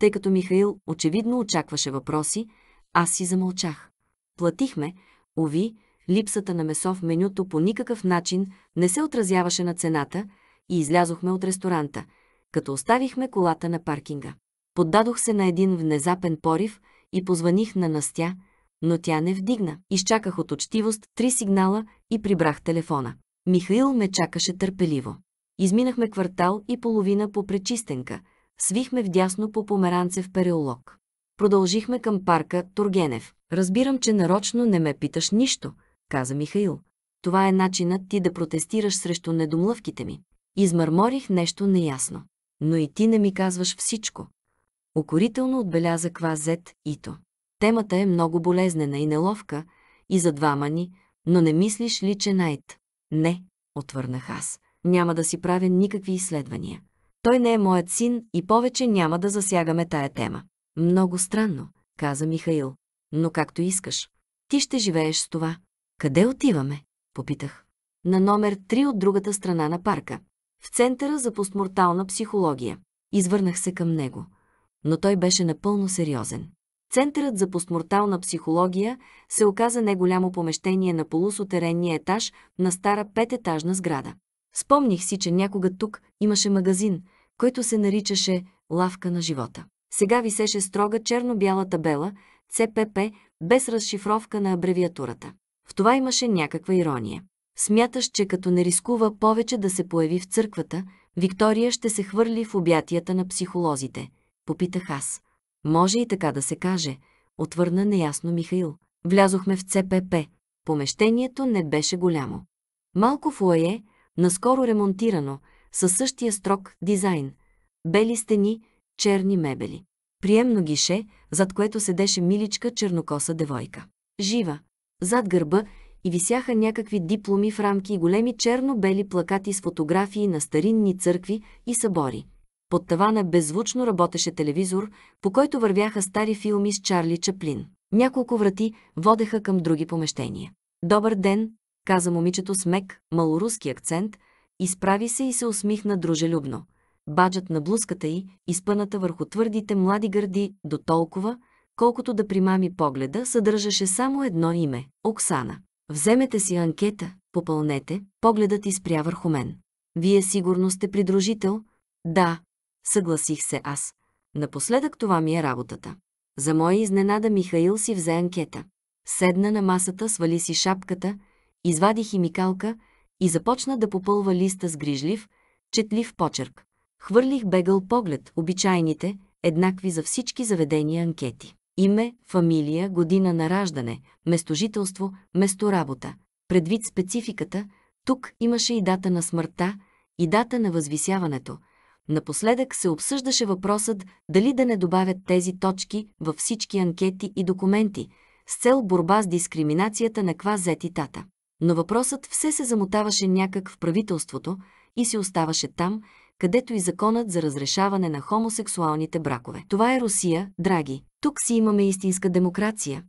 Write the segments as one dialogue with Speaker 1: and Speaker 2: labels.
Speaker 1: Тъй като Михаил очевидно очакваше въпроси, аз си замълчах. Платихме, уви, липсата на месо в менюто по никакъв начин не се отразяваше на цената и излязохме от ресторанта, като оставихме колата на паркинга. Поддадох се на един внезапен порив и позваних на Настя, но тя не вдигна. Изчаках от учтивост три сигнала и прибрах телефона. Михаил ме чакаше търпеливо. Изминахме квартал и половина по пречистенка. Свихме вдясно по Померанцев переулок. Продължихме към парка Тургенев. Разбирам, че нарочно не ме питаш нищо, каза Михаил. Това е начинът ти да протестираш срещу недомлъвките ми. Измърморих нещо неясно. Но и ти не ми казваш всичко. Окорително отбеляза Квазет Ито. Темата е много болезнена и неловка и за двама ни, но не мислиш ли, че найт? Не, отвърнах аз. Няма да си правя никакви изследвания. Той не е моят син и повече няма да засягаме тая тема. Много странно, каза Михаил. Но както искаш. Ти ще живееш с това. Къде отиваме? Попитах. На номер 3 от другата страна на парка. В Центъра за постмортална психология. Извърнах се към него. Но той беше напълно сериозен. Центърът за постмортална психология се оказа неголямо помещение на полусотеренния етаж на стара пететажна сграда. Спомних си, че някога тук имаше магазин, който се наричаше «Лавка на живота». Сега висеше строга черно-бяла табела ЦПП без разшифровка на абревиатурата. В това имаше някаква ирония. Смяташ, че като не рискува повече да се появи в църквата, Виктория ще се хвърли в обятията на психолозите. Попитах аз. Може и така да се каже, отвърна неясно Михаил. Влязохме в ЦПП. Помещението не беше голямо. Малко фуае, наскоро ремонтирано, със същия строг дизайн. Бели стени, черни мебели. Приемно гише, зад което седеше миличка чернокоса девойка. Жива. Зад гърба и висяха някакви дипломи в рамки и големи черно-бели плакати с фотографии на старинни църкви и събори. Под тавана беззвучно работеше телевизор, по който вървяха стари филми с Чарли Чаплин. Няколко врати водеха към други помещения. Добър ден, каза момичето с мек, малоруски акцент, изправи се и се усмихна дружелюбно. Баджът на блузката й, изпъната върху твърдите млади гърди, до толкова, колкото да примами погледа, съдържаше само едно име – Оксана. Вземете си анкета, попълнете, погледът изпря върху мен. Вие сигурно сте придружител? Да, съгласих се аз. Напоследък това ми е работата. За моя изненада Михаил си взе анкета. Седна на масата, свали си шапката, извади химикалка и започна да попълва листа с грижлив, четлив почерк. Хвърлих бегъл поглед, обичайните, еднакви за всички заведения анкети. Име, фамилия, година на раждане, местожителство, месторабота. Предвид спецификата, тук имаше и дата на смъртта, и дата на възвисяването. Напоследък се обсъждаше въпросът дали да не добавят тези точки във всички анкети и документи, с цел борба с дискриминацията на квазети тата. Но въпросът все се замотаваше някак в правителството и си оставаше там, където и законът за разрешаване на хомосексуалните бракове. Това е Русия, драги. Тук си имаме истинска демокрация.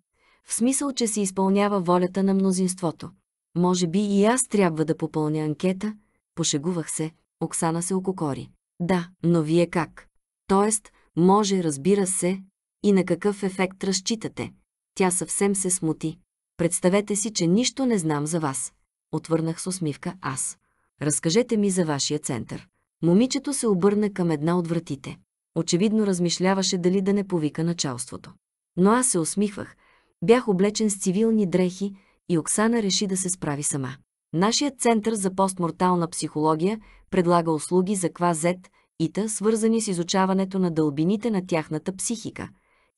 Speaker 1: В смисъл, че се изпълнява волята на мнозинството. Може би и аз трябва да попълня анкета. Пошегувах се. Оксана се ококори. Да, но вие как? Тоест, може, разбира се, и на какъв ефект разчитате. Тя съвсем се смути. Представете си, че нищо не знам за вас. Отвърнах с усмивка аз. Разкажете ми за вашия център. Момичето се обърна към една от вратите. Очевидно размишляваше дали да не повика началството. Но аз се усмихвах. Бях облечен с цивилни дрехи и Оксана реши да се справи сама. Нашият център за постмортална психология предлага услуги за квазет и та, свързани с изучаването на дълбините на тяхната психика,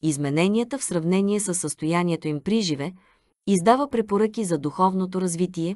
Speaker 1: измененията в сравнение с състоянието им при живе, издава препоръки за духовното развитие,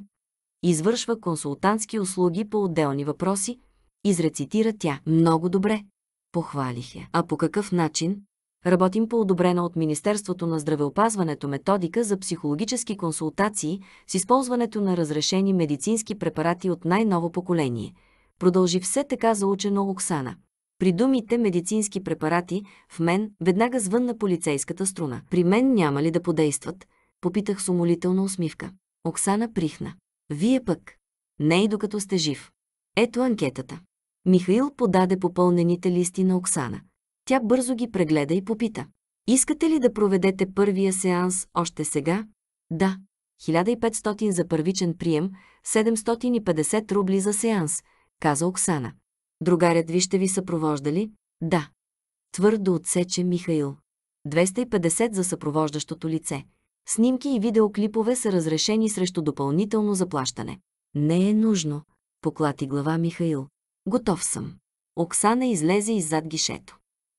Speaker 1: извършва консултантски услуги по отделни въпроси, изрецитира тя. Много добре. Похвалих я. А по какъв начин? Работим по одобрена от Министерството на здравеопазването методика за психологически консултации с използването на разрешени медицински препарати от най-ново поколение. Продължи все така заучено Оксана. При думите медицински препарати в мен веднага звънна полицейската струна. При мен няма ли да подействат? Попитах с умолителна усмивка. Оксана прихна. Вие пък. Не и докато сте жив. Ето анкетата. Михаил подаде попълнените листи на Оксана. Тя бързо ги прегледа и попита. Искате ли да проведете първия сеанс още сега? Да. 1500 за първичен прием, 750 рубли за сеанс, каза Оксана. Другарят ви ще ви съпровожда ли? Да. Твърдо отсече Михаил. 250 за съпровождащото лице. Снимки и видеоклипове са разрешени срещу допълнително заплащане. Не е нужно, поклати глава Михаил. Готов съм. Оксана излезе иззад гишето.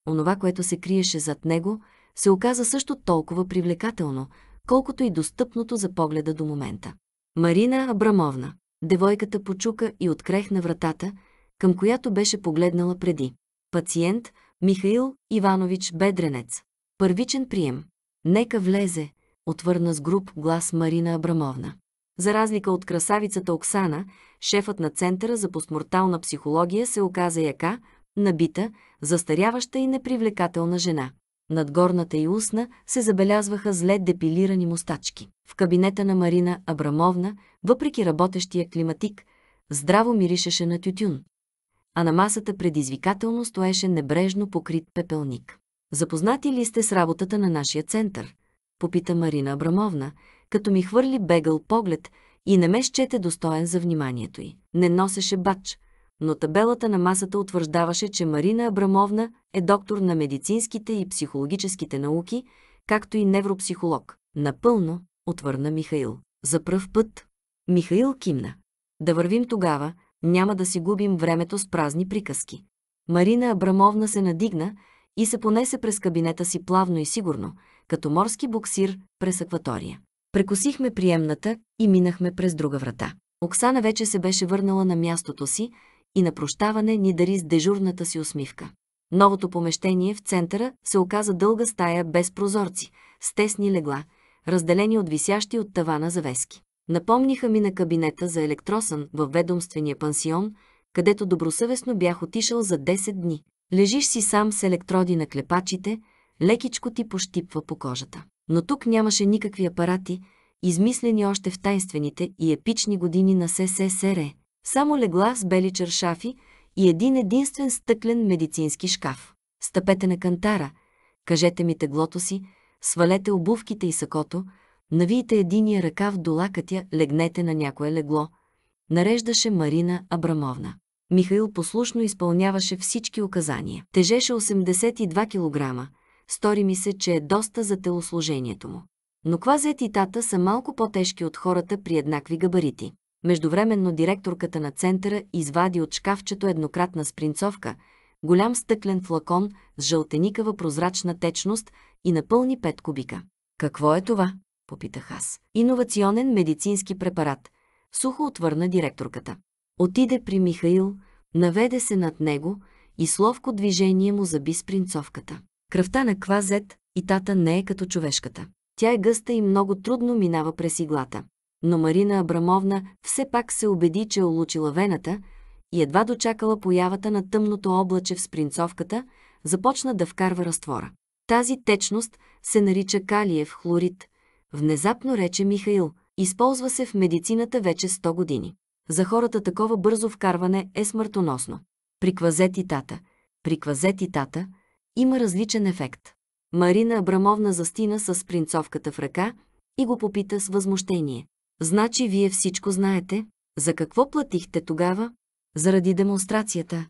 Speaker 1: Онова, което се криеше зад него, се оказа също толкова привлекателно, колкото и достъпното за погледа до момента. Марина Абрамовна. Девойката почука и открехна вратата, към която беше погледнала преди. Пациент Михаил Иванович Бедренец. Първичен прием. Нека влезе, отвърна с груб глас Марина Абрамовна. За разлика от красавицата Оксана, шефът на Центъра за постмортална психология се оказа яка, набита, застаряваща и непривлекателна жена. Над горната и устна се забелязваха зле депилирани мустачки. В кабинета на Марина Абрамовна, въпреки работещия климатик, здраво миришеше на тютюн. А на масата предизвикателно стоеше небрежно покрит пепелник. Запознати ли сте с работата на нашия център? Попита Марина Абрамовна, като ми хвърли бегъл поглед и не ме щете достоен за вниманието й. Не носеше бач, но табелата на масата утвърждаваше, че Марина Абрамовна е доктор на медицинските и психологическите науки, както и невропсихолог. Напълно, отвърна Михаил. За пръв път. Михаил кимна. Да вървим тогава, няма да си губим времето с празни приказки. Марина Абрамовна се надигна и се понесе през кабинета си плавно и сигурно, като морски буксир през акватория. Прекосихме приемната и минахме през друга врата. Оксана вече се беше върнала на мястото си и на прощаване ни дари с дежурната си усмивка. Новото помещение в центъра се оказа дълга стая без прозорци, с тесни легла, разделени от висящи от тавана завески. Напомниха ми на кабинета за електросън във ведомствения пансион, където добросъвестно бях отишъл за 10 дни. Лежиш си сам с електроди на клепачите, лекичко ти пощипва по кожата. Но тук нямаше никакви апарати, измислени още в тайнствените и епични години на СССР. Само легла с бели чершафи и един единствен стъклен медицински шкаф. Стъпете на кантара, кажете ми теглото си, свалете обувките и сакото, навийте единия ръкав до лакътя, легнете на някое легло. Нареждаше Марина Абрамовна. Михаил послушно изпълняваше всички указания. Тежеше 82 кг. Стори ми се, че е доста за телосложението му. Но квазет и тата са малко по-тежки от хората при еднакви габарити. Междувременно директорката на центъра извади от шкафчето еднократна спринцовка, голям стъклен флакон с жълтеникава прозрачна течност и напълни 5 кубика. Какво е това? попитах аз. Иновационен медицински препарат. Сухо отвърна директорката. Отиде при Михаил, наведе се над него и с ловко движение му заби спринцовката. Кръвта на квазет и тата не е като човешката. Тя е гъста и много трудно минава през иглата но Марина Абрамовна все пак се убеди, че е улучила вената и едва дочакала появата на тъмното облаче в спринцовката, започна да вкарва разтвора. Тази течност се нарича калиев хлорид. Внезапно рече Михаил. Използва се в медицината вече 100 години. За хората такова бързо вкарване е смъртоносно. При квазетитата, при квазетитата има различен ефект. Марина Абрамовна застина с принцовката в ръка и го попита с възмущение. Значи вие всичко знаете? За какво платихте тогава? Заради демонстрацията.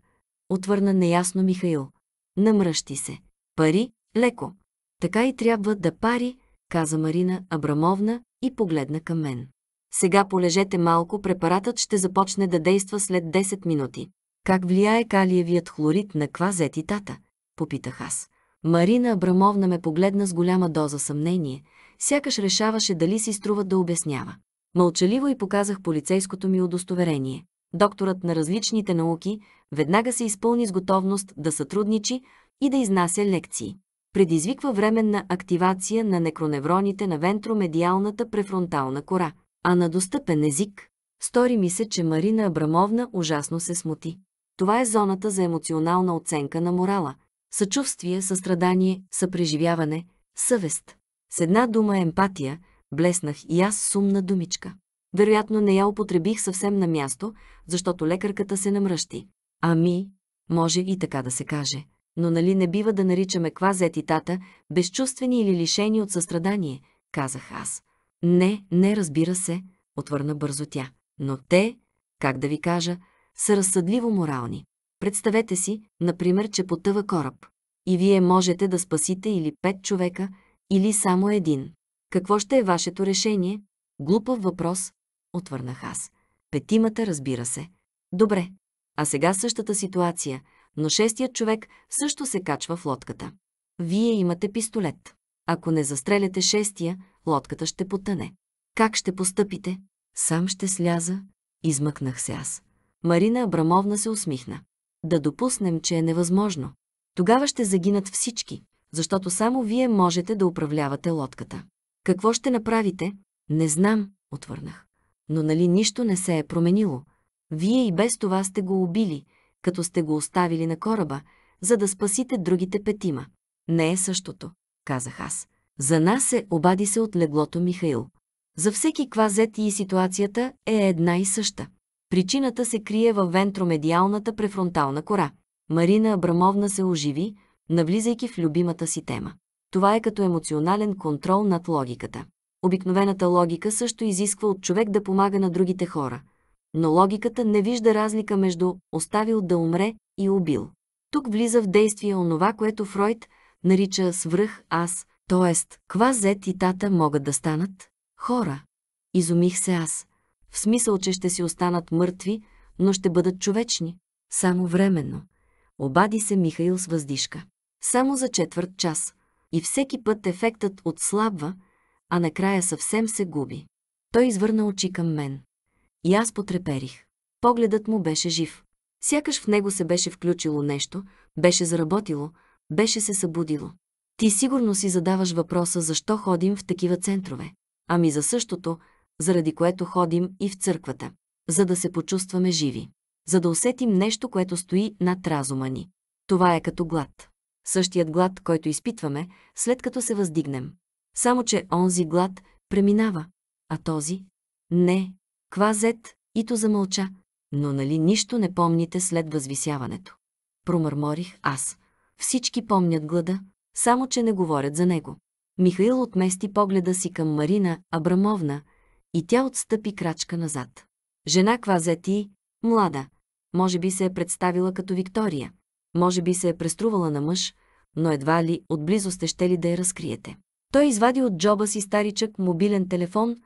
Speaker 1: Отвърна неясно Михаил. Намръщи се. Пари? Леко. Така и трябва да пари, каза Марина Абрамовна и погледна към мен. Сега полежете малко, препаратът ще започне да действа след 10 минути. Как влияе калиевият хлорид на квазетитата? Попитах аз. Марина Абрамовна ме погледна с голяма доза съмнение, сякаш решаваше дали си струва да обяснява. Мълчаливо и показах полицейското ми удостоверение. Докторът на различните науки веднага се изпълни с готовност да сътрудничи и да изнася лекции. Предизвиква временна активация на некроневроните на вентромедиалната префронтална кора, а на достъпен език. Стори ми се, че Марина Абрамовна ужасно се смути. Това е зоната за емоционална оценка на морала. Съчувствие, състрадание, съпреживяване, съвест. С една дума емпатия – Блеснах и аз сумна думичка. Вероятно не я употребих съвсем на място, защото лекарката се намръщи. Ами, може и така да се каже. Но нали не бива да наричаме квазет и тата безчувствени или лишени от състрадание, казах аз. Не, не разбира се, отвърна бързо тя. Но те, как да ви кажа, са разсъдливо морални. Представете си, например, че потъва кораб. И вие можете да спасите или пет човека, или само един. Какво ще е вашето решение? Глупав въпрос, отвърнах аз. Петимата, разбира се. Добре. А сега същата ситуация, но шестият човек също се качва в лодката. Вие имате пистолет. Ако не застреляте шестия, лодката ще потъне. Как ще постъпите? Сам ще сляза, измъкнах се аз. Марина Абрамовна се усмихна. Да допуснем, че е невъзможно. Тогава ще загинат всички, защото само вие можете да управлявате лодката. Какво ще направите? Не знам, отвърнах. Но нали нищо не се е променило? Вие и без това сте го убили, като сте го оставили на кораба, за да спасите другите петима. Не е същото, казах аз. За нас е, обади се от леглото Михаил. За всеки квазет и ситуацията е една и съща. Причината се крие във вентромедиалната префронтална кора. Марина Абрамовна се оживи, навлизайки в любимата си тема. Това е като емоционален контрол над логиката. Обикновената логика също изисква от човек да помага на другите хора. Но логиката не вижда разлика между оставил да умре и убил. Тук влиза в действие онова, което Фройд нарича свръх аз, т.е. квазет и тата могат да станат хора. Изумих се аз. В смисъл, че ще си останат мъртви, но ще бъдат човечни. Само временно. Обади се Михаил с въздишка. Само за четвърт час. И всеки път ефектът отслабва, а накрая съвсем се губи. Той извърна очи към мен. И аз потреперих. Погледът му беше жив. Сякаш в него се беше включило нещо, беше заработило, беше се събудило. Ти сигурно си задаваш въпроса защо ходим в такива центрове. Ами за същото, заради което ходим и в църквата. За да се почувстваме живи. За да усетим нещо, което стои над разума ни. Това е като глад. Същият глад, който изпитваме, след като се въздигнем. Само, че онзи глад преминава, а този – не. Квазет, и то замълча, но нали нищо не помните след възвисяването. Промърморих аз. Всички помнят глада, само че не говорят за него. Михаил отмести погледа си към Марина Абрамовна и тя отстъпи крачка назад. Жена Квазети, млада, може би се е представила като Виктория, може би се е преструвала на мъж, но едва ли отблизо сте ще ли да я разкриете. Той извади от джоба си старичък мобилен телефон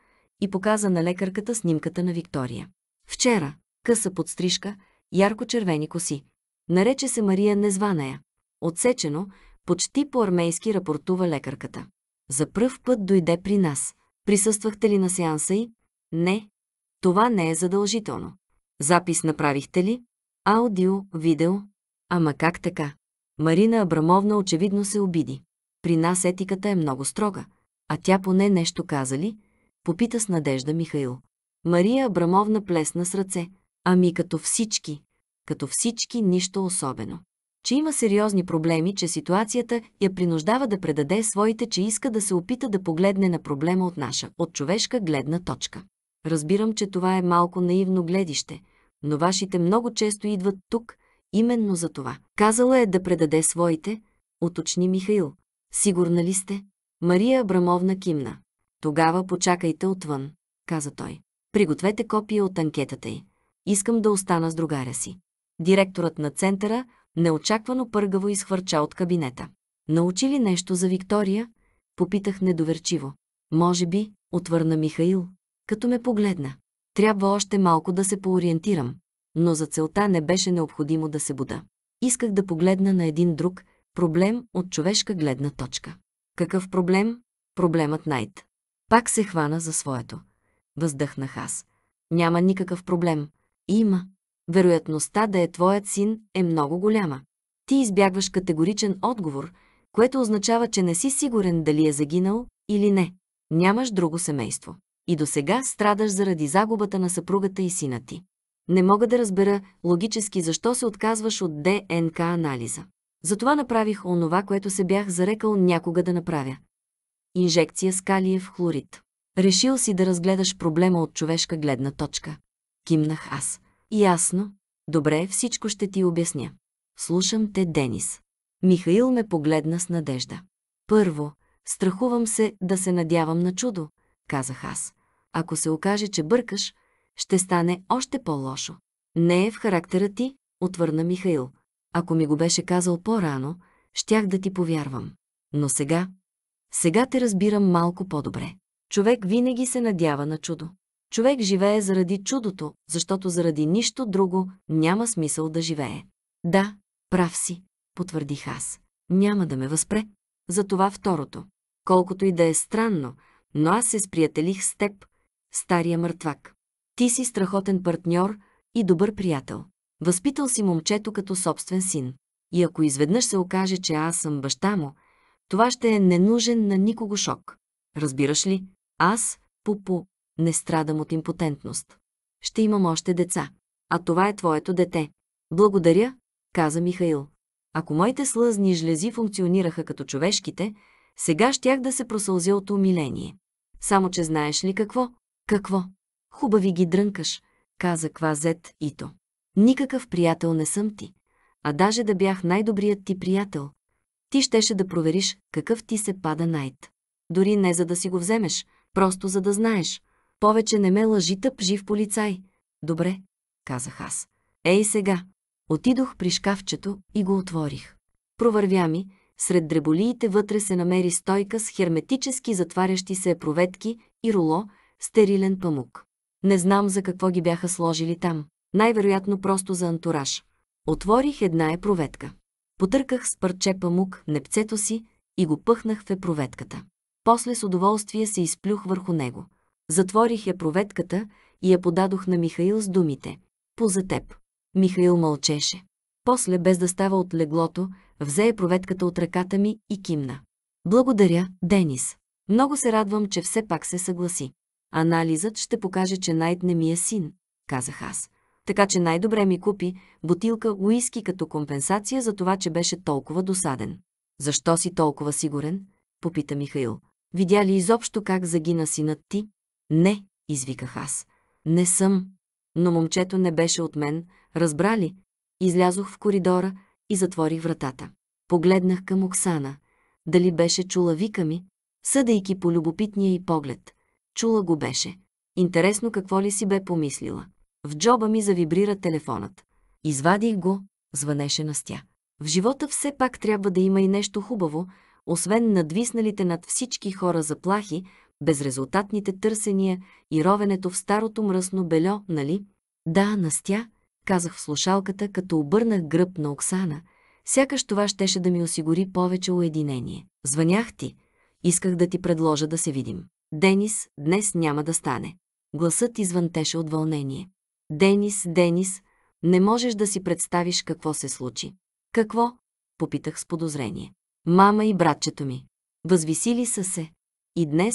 Speaker 1: и показа на лекарката снимката на Виктория. Вчера, къса подстрижка, ярко-червени коси. Нарече се Мария Незваная. Отсечено, почти по-армейски рапортува лекарката. За пръв път дойде при нас. Присъствахте ли на сеанса й? Не. Това не е задължително. Запис направихте ли? Аудио, видео. Ама как така? Марина Абрамовна очевидно се обиди. При нас етиката е много строга. А тя поне нещо каза ли? Попита с надежда Михаил. Мария Абрамовна плесна с ръце. Ами като всички. Като всички нищо особено че има сериозни проблеми, че ситуацията я принуждава да предаде своите, че иска да се опита да погледне на проблема от наша, от човешка гледна точка. Разбирам, че това е малко наивно гледище, но вашите много често идват тук, именно за това. Казала е да предаде своите, уточни Михаил. Сигурна ли сте? Мария Абрамовна кимна. Тогава почакайте отвън, каза той. Пригответе копия от анкетата й. Искам да остана с другаря си. Директорът на центъра неочаквано пъргаво изхвърча от кабинета. Научи ли нещо за Виктория? Попитах недоверчиво. Може би, отвърна Михаил, като ме погледна. Трябва още малко да се поориентирам, но за целта не беше необходимо да се буда. Исках да погледна на един друг проблем от човешка гледна точка. Какъв проблем? Проблемът Найт. Пак се хвана за своето. Въздъхнах аз. Няма никакъв проблем. Има вероятността да е твоят син е много голяма. Ти избягваш категоричен отговор, което означава, че не си сигурен дали е загинал или не. Нямаш друго семейство. И до сега страдаш заради загубата на съпругата и сина ти. Не мога да разбера логически защо се отказваш от ДНК анализа. Затова направих онова, което се бях зарекал някога да направя. Инжекция с калиев хлорид. Решил си да разгледаш проблема от човешка гледна точка. Кимнах аз. Ясно. Добре, всичко ще ти обясня. Слушам те, Денис. Михаил ме погледна с надежда. Първо, страхувам се да се надявам на чудо, казах аз. Ако се окаже, че бъркаш, ще стане още по-лошо. Не е в характера ти, отвърна Михаил. Ако ми го беше казал по-рано, щях да ти повярвам. Но сега, сега те разбирам малко по-добре. Човек винаги се надява на чудо. Човек живее заради чудото, защото заради нищо друго няма смисъл да живее. Да, прав си, потвърдих аз. Няма да ме възпре. Затова второто. Колкото и да е странно, но аз се сприятелих с теб, стария мъртвак. Ти си страхотен партньор и добър приятел. Възпитал си момчето като собствен син. И ако изведнъж се окаже, че аз съм баща му, това ще е ненужен на никого шок. Разбираш ли? Аз, Пупу, не страдам от импотентност. Ще имам още деца. А това е твоето дете. Благодаря, каза Михаил. Ако моите слъзни жлези функционираха като човешките, сега щях да се просълзя от умиление. Само, че знаеш ли какво? Какво? Хубави ги дрънкаш, каза Квазет Ито. Никакъв приятел не съм ти. А даже да бях най-добрият ти приятел, ти щеше да провериш какъв ти се пада найт. Дори не за да си го вземеш, просто за да знаеш. Повече не ме лъжи тъп жив полицай. Добре, казах аз. Ей сега. Отидох при шкафчето и го отворих. Провървя ми, сред дреболиите вътре се намери стойка с херметически затварящи се проветки и руло, стерилен памук. Не знам за какво ги бяха сложили там. Най-вероятно просто за антураж. Отворих една е проветка. Потърках с парче памук непцето си и го пъхнах в епроветката. После с удоволствие се изплюх върху него. Затворих я проветката и я подадох на Михаил с думите. По за теб. Михаил мълчеше. После, без да става от леглото, взе проветката от ръката ми и кимна. Благодаря, Денис. Много се радвам, че все пак се съгласи. Анализът ще покаже, че Найт не ми е син, казах аз. Така че най-добре ми купи бутилка уиски като компенсация за това, че беше толкова досаден. Защо си толкова сигурен? Попита Михаил. Видя ли изобщо как загина синът ти? Не, извиках аз. Не съм. Но момчето не беше от мен, разбра ли? Излязох в коридора и затворих вратата. Погледнах към Оксана. Дали беше чула вика ми? Съдейки по любопитния и поглед. Чула го беше. Интересно какво ли си бе помислила. В джоба ми завибрира телефонът. Извадих го, звънеше Настя. В живота все пак трябва да има и нещо хубаво, освен надвисналите над всички хора заплахи, безрезултатните търсения и ровенето в старото мръсно бельо, нали? Да, Настя, казах в слушалката, като обърнах гръб на Оксана. Сякаш това щеше да ми осигури повече уединение. Звънях ти. Исках да ти предложа да се видим. Денис, днес няма да стане. Гласът извънтеше от вълнение. Денис, Денис, не можеш да си представиш какво се случи. Какво? Попитах с подозрение. Мама и братчето ми. Възвисили са се. И днес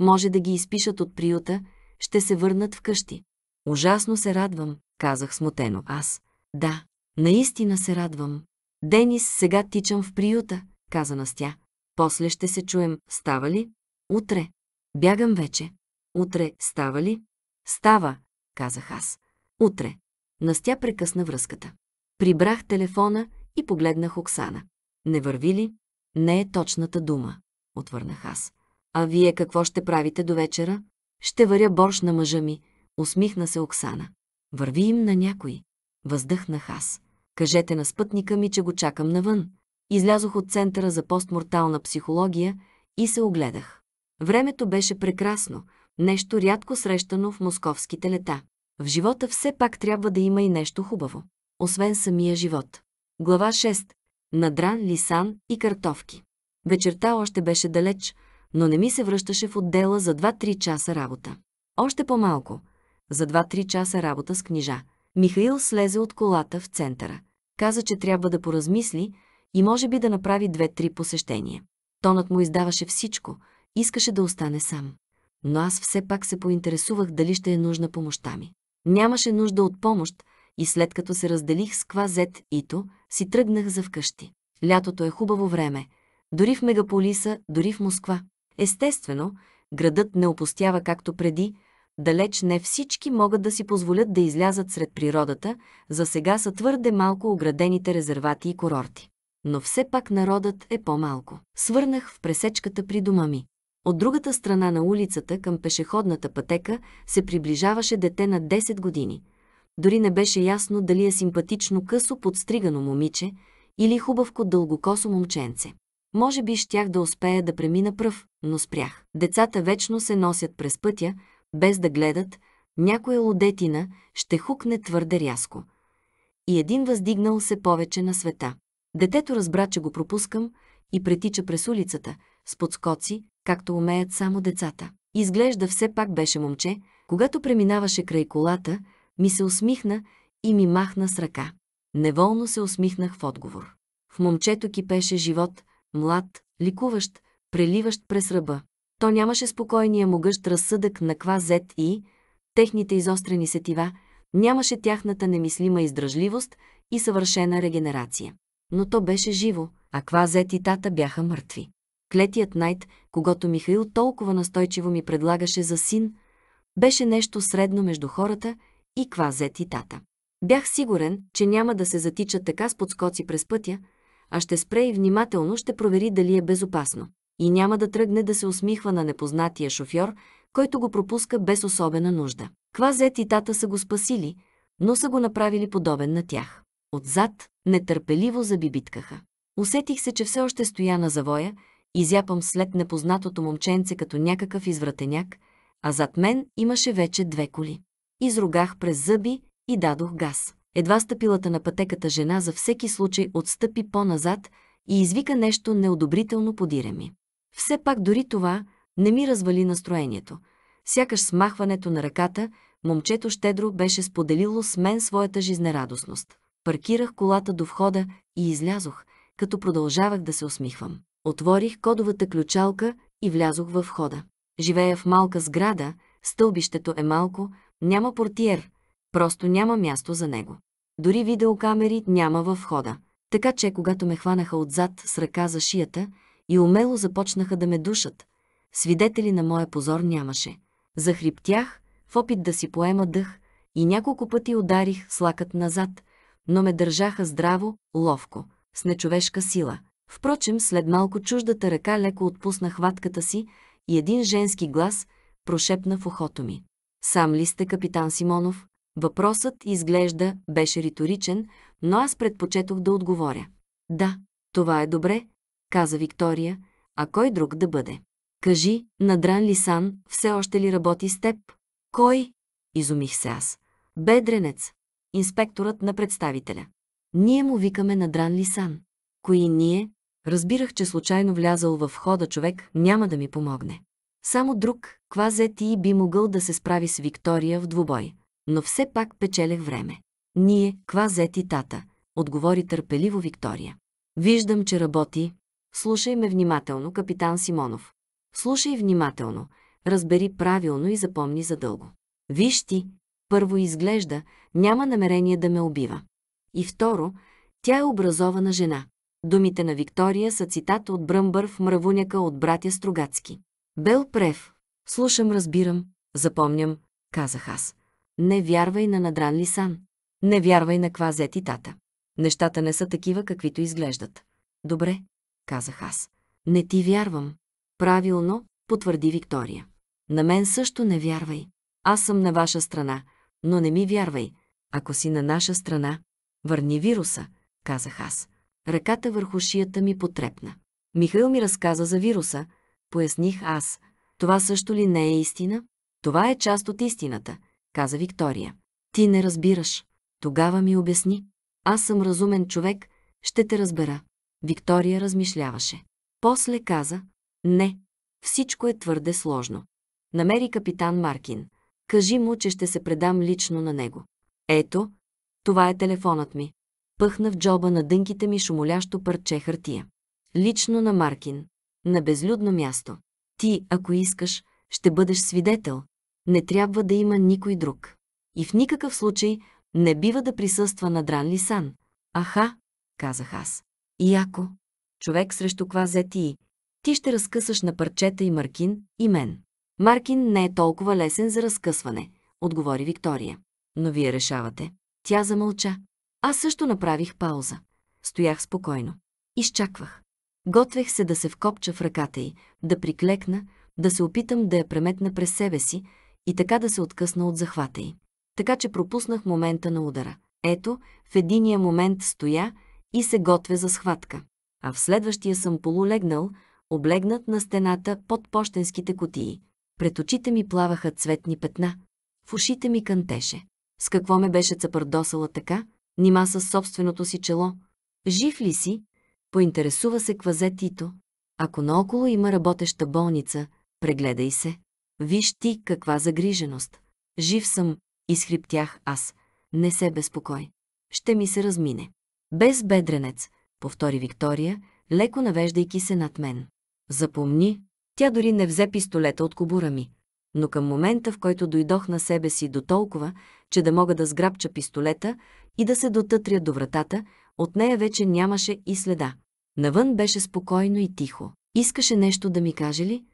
Speaker 1: може да ги изпишат от приюта, ще се върнат вкъщи. Ужасно се радвам, казах смутено аз. Да, наистина се радвам. Денис, сега тичам в приюта, каза Настя. После ще се чуем, става ли? Утре. Бягам вече. Утре, става ли? Става, казах аз. Утре. Настя прекъсна връзката. Прибрах телефона и погледнах Оксана. Не върви ли? Не е точната дума, отвърнах аз. А вие какво ще правите до вечера? Ще варя борщ на мъжа ми, усмихна се Оксана. Върви им на някой. Въздъхнах аз. Кажете на спътника ми, че го чакам навън. Излязох от Центъра за постмортална психология и се огледах. Времето беше прекрасно, нещо рядко срещано в московските лета. В живота все пак трябва да има и нещо хубаво. Освен самия живот. Глава 6. Надран, лисан и картовки. Вечерта още беше далеч, но не ми се връщаше в отдела за 2-3 часа работа. Още по-малко. За 2-3 часа работа с книжа. Михаил слезе от колата в центъра. Каза, че трябва да поразмисли и може би да направи две-три посещения. Тонът му издаваше всичко, искаше да остане сам. Но аз все пак се поинтересувах дали ще е нужна помощта ми. Нямаше нужда от помощ и след като се разделих с Квазет Ито, си тръгнах за вкъщи. Лятото е хубаво време. Дори в мегаполиса, дори в Москва. Естествено, градът не опустява както преди, далеч не всички могат да си позволят да излязат сред природата, за сега са твърде малко оградените резервати и курорти. но все пак народът е по-малко. Свърнах в пресечката при дома ми. От другата страна на улицата към пешеходната пътека се приближаваше дете на 10 години. Дори не беше ясно дали е симпатично късо подстригано момиче или хубавко дългокосо момченце. Може би щях да успея да премина пръв, но спрях. Децата вечно се носят през пътя, без да гледат, някоя лодетина ще хукне твърде рязко. И един въздигнал се повече на света. Детето разбра, че го пропускам и претича през улицата, с подскоци, както умеят само децата. Изглежда все пак беше момче, когато преминаваше край колата, ми се усмихна и ми махна с ръка. Неволно се усмихнах в отговор. В момчето кипеше живот, млад, ликуващ, преливащ през ръба. То нямаше спокойния могъщ разсъдък на ква зет и техните изострени сетива, нямаше тяхната немислима издръжливост и съвършена регенерация. Но то беше живо, а ква зет и тата бяха мъртви. Клетият Найт, когато Михаил толкова настойчиво ми предлагаше за син, беше нещо средно между хората и квазет и тата. Бях сигурен, че няма да се затича така с подскоци през пътя, а ще спре и внимателно ще провери дали е безопасно. И няма да тръгне да се усмихва на непознатия шофьор, който го пропуска без особена нужда. Квазет и тата са го спасили, но са го направили подобен на тях. Отзад нетърпеливо забибиткаха. Усетих се, че все още стоя на завоя изяпам след непознатото момченце като някакъв извратеняк, а зад мен имаше вече две коли. Изругах през зъби и дадох газ. Едва стъпилата на пътеката жена за всеки случай отстъпи по-назад и извика нещо неодобрително подире ми. Все пак дори това не ми развали настроението. Сякаш смахването на ръката, момчето щедро беше споделило с мен своята жизнерадостност. Паркирах колата до входа и излязох, като продължавах да се усмихвам. Отворих кодовата ключалка и влязох във входа. Живея в малка сграда, стълбището е малко, няма портиер, просто няма място за него. Дори видеокамери няма във входа. Така че, когато ме хванаха отзад с ръка за шията и умело започнаха да ме душат, свидетели на моя позор нямаше. Захриптях в опит да си поема дъх и няколко пъти ударих с лакът назад, но ме държаха здраво, ловко, с нечовешка сила – Впрочем, след малко чуждата ръка леко отпусна хватката си и един женски глас прошепна в ухото ми. Сам ли сте, капитан Симонов? Въпросът, изглежда, беше риторичен, но аз предпочетох да отговоря. Да, това е добре, каза Виктория, а кой друг да бъде? Кажи, надран Лисан все още ли работи с теб? Кой? Изумих се аз. Бедренец, инспекторът на представителя. Ние му викаме надран Лисан. Кои ние? Разбирах, че случайно влязал в входа човек няма да ми помогне. Само друг, квазет и би могъл да се справи с Виктория в двубой. Но все пак печелех време. Ние, квазет и тата, отговори търпеливо Виктория. Виждам, че работи. Слушай ме внимателно, капитан Симонов. Слушай внимателно, разбери правилно и запомни задълго. Виж ти, първо изглежда, няма намерение да ме убива. И второ, тя е образована жена. Думите на Виктория са цитат от Бръмбър в мравуняка от братя Строгацки. Бел Прев. Слушам, разбирам, запомням, казах аз. Не вярвай на надран лисан. Не вярвай на квазет и. Нещата не са такива, каквито изглеждат. Добре, казах аз. Не ти вярвам. Правилно, потвърди Виктория. На мен също не вярвай. Аз съм на ваша страна, но не ми вярвай. Ако си на наша страна, върни вируса, казах аз. Ръката върху шията ми потрепна. Михаил ми разказа за вируса, поясних аз. Това също ли не е истина? Това е част от истината, каза Виктория. Ти не разбираш. Тогава ми обясни. Аз съм разумен човек, ще те разбера. Виктория размишляваше. После каза, не, всичко е твърде сложно. Намери капитан Маркин. Кажи му, че ще се предам лично на него. Ето, това е телефонът ми пъхна в джоба на дънките ми шумолящо парче хартия. Лично на Маркин. На безлюдно място. Ти, ако искаш, ще бъдеш свидетел. Не трябва да има никой друг. И в никакъв случай не бива да присъства на Дран Лисан. Аха, казах аз. И ако човек срещу квазе ти, ти ще разкъсаш на парчета и Маркин, и мен. Маркин не е толкова лесен за разкъсване, отговори Виктория. Но вие решавате. Тя замълча. Аз също направих пауза. Стоях спокойно. Изчаквах. Готвех се да се вкопча в ръката й, да приклекна, да се опитам да я преметна през себе си и така да се откъсна от захвата й. Така че пропуснах момента на удара. Ето, в единия момент стоя и се готвя за схватка. А в следващия съм полулегнал, облегнат на стената под почтенските кутии. Пред очите ми плаваха цветни петна. В ушите ми кънтеше. С какво ме беше цапърдосала така? Нима със собственото си чело. Жив ли си? Поинтересува се квазе Тито. Ако наоколо има работеща болница, прегледай се. Виж ти каква загриженост. Жив съм, изхриптях аз. Не се безпокой. Ще ми се размине. Без бедренец, повтори Виктория, леко навеждайки се над мен. Запомни, тя дори не взе пистолета от кобура ми. Но към момента, в който дойдох на себе си до толкова, че да мога да сграбча пистолета и да се дотътря до вратата, от нея вече нямаше и следа. Навън беше спокойно и тихо. Искаше нещо да ми каже ли?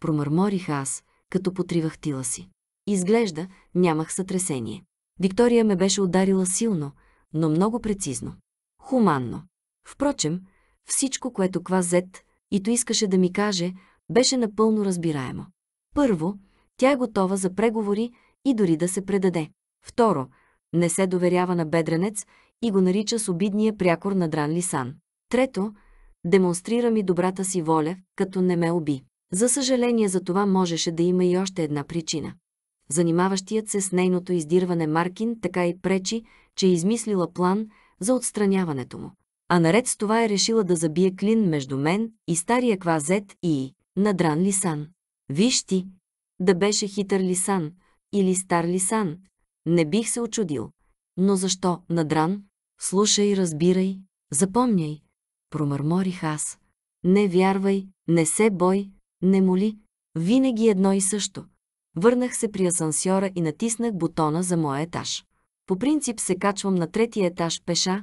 Speaker 1: Промърморих аз, като потривах тила си. Изглежда, нямах сътресение. Виктория ме беше ударила силно, но много прецизно. Хуманно. Впрочем, всичко, което Квазет и то искаше да ми каже, беше напълно разбираемо. Първо, тя е готова за преговори и дори да се предаде. Второ, не се доверява на бедренец и го нарича с обидния прякор на Дран Лисан. Трето, демонстрира ми добрата си воля, като не ме уби. За съжаление за това можеше да има и още една причина. Занимаващият се с нейното издирване Маркин така и пречи, че е измислила план за отстраняването му. А наред с това е решила да забие клин между мен и стария квазет и надран Лисан. Виж ти, да беше хитър Лисан или стар Лисан, не бих се очудил. Но защо надран? Слушай, разбирай, запомняй. Промърморих аз. Не вярвай, не се бой, не моли. Винаги едно и също. Върнах се при асансьора и натиснах бутона за моя етаж. По принцип се качвам на третия етаж пеша,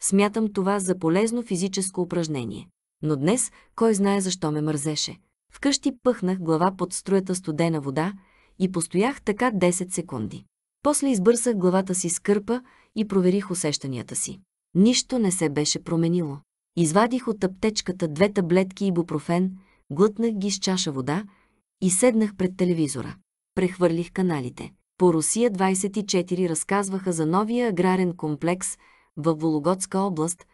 Speaker 1: смятам това за полезно физическо упражнение. Но днес, кой знае защо ме мързеше. Вкъщи пъхнах глава под струята студена вода и постоях така 10 секунди. После избърсах главата си с кърпа и проверих усещанията си. Нищо не се беше променило. Извадих от аптечката две таблетки и бупрофен, глътнах ги с чаша вода и седнах пред телевизора. Прехвърлих каналите. По Русия 24 разказваха за новия аграрен комплекс в Вологодска област,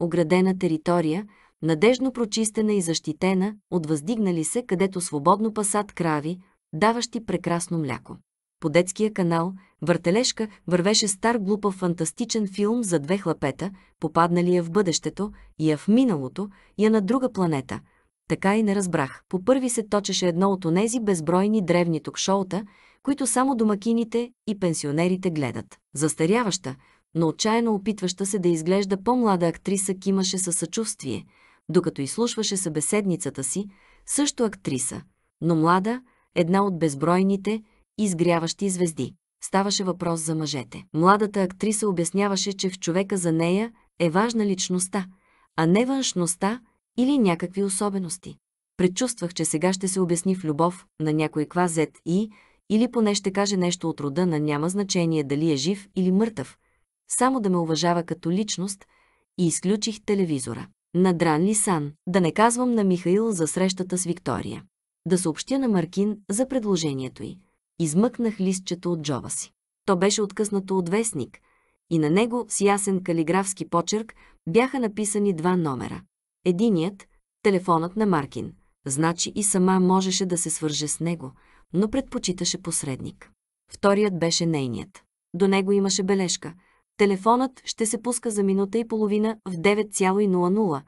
Speaker 1: оградена територия, надежно прочистена и защитена от въздигнали се, където свободно пасат крави, даващи прекрасно мляко. По детския канал Въртележка вървеше стар глупав фантастичен филм за две хлапета, попаднали я в бъдещето, я в миналото, я на друга планета. Така и не разбрах. По първи се точеше едно от онези безбройни древни ток-шоута, които само домакините и пенсионерите гледат. Застаряваща, но отчаяно опитваща се да изглежда по-млада актриса кимаше със съчувствие, докато изслушваше събеседницата си, също актриса, но млада, една от безбройните, изгряващи звезди. Ставаше въпрос за мъжете. Младата актриса обясняваше, че в човека за нея е важна личността, а не външността или някакви особености. Предчувствах, че сега ще се обясни в любов на някой квазет и, или поне ще каже нещо от рода на няма значение дали е жив или мъртъв, само да ме уважава като личност и изключих телевизора. Надран ли сан, да не казвам на Михаил за срещата с Виктория. Да съобщя на Маркин за предложението й. Измъкнах листчето от джоба си. То беше откъснато от вестник и на него с ясен калиграфски почерк бяха написани два номера. Единият – телефонът на Маркин. Значи и сама можеше да се свърже с него, но предпочиташе посредник. Вторият беше нейният. До него имаше бележка. Телефонът ще се пуска за минута и половина в 9,00,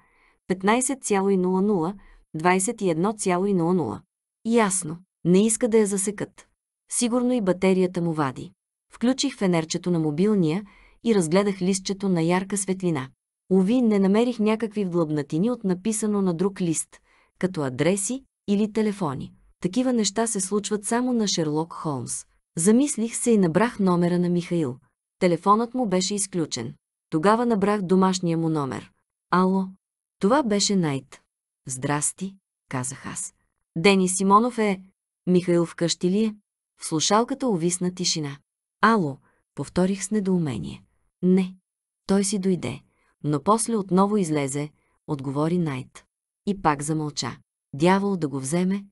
Speaker 1: 15,00, 21,00. Ясно. Не иска да я засекат. Сигурно и батерията му вади. Включих фенерчето на мобилния и разгледах листчето на ярка светлина. Ови, не намерих някакви вдлъбнатини от написано на друг лист, като адреси или телефони. Такива неща се случват само на Шерлок Холмс. Замислих се и набрах номера на Михаил. Телефонът му беше изключен. Тогава набрах домашния му номер. Ало, това беше Найт. Здрасти, казах аз. Дени Симонов е... Михаил вкъщи ли е? В слушалката увисна тишина. Ало, повторих с недоумение. Не, той си дойде, но после отново излезе, отговори Найт. И пак замълча. Дявол да го вземе.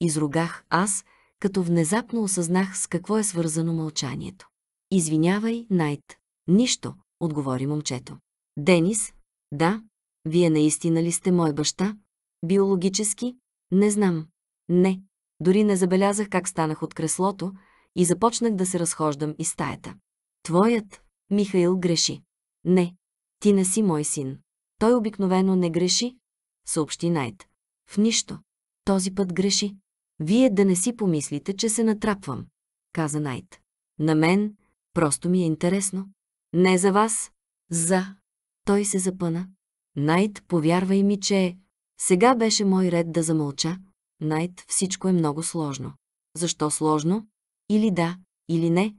Speaker 1: Изругах аз, като внезапно осъзнах с какво е свързано мълчанието. Извинявай, Найт. Нищо, отговори момчето. Денис? Да. Вие наистина ли сте мой баща? Биологически? Не знам. Не. Дори не забелязах как станах от креслото и започнах да се разхождам из стаята. Твоят, Михаил, греши. Не, ти не си мой син. Той обикновено не греши, съобщи Найт. В нищо. Този път греши. Вие да не си помислите, че се натрапвам, каза Найт. На мен просто ми е интересно. Не за вас. За. Той се запъна. Найт, повярвай ми, че... Сега беше мой ред да замълча. Найт, всичко е много сложно. Защо сложно? Или да, или не,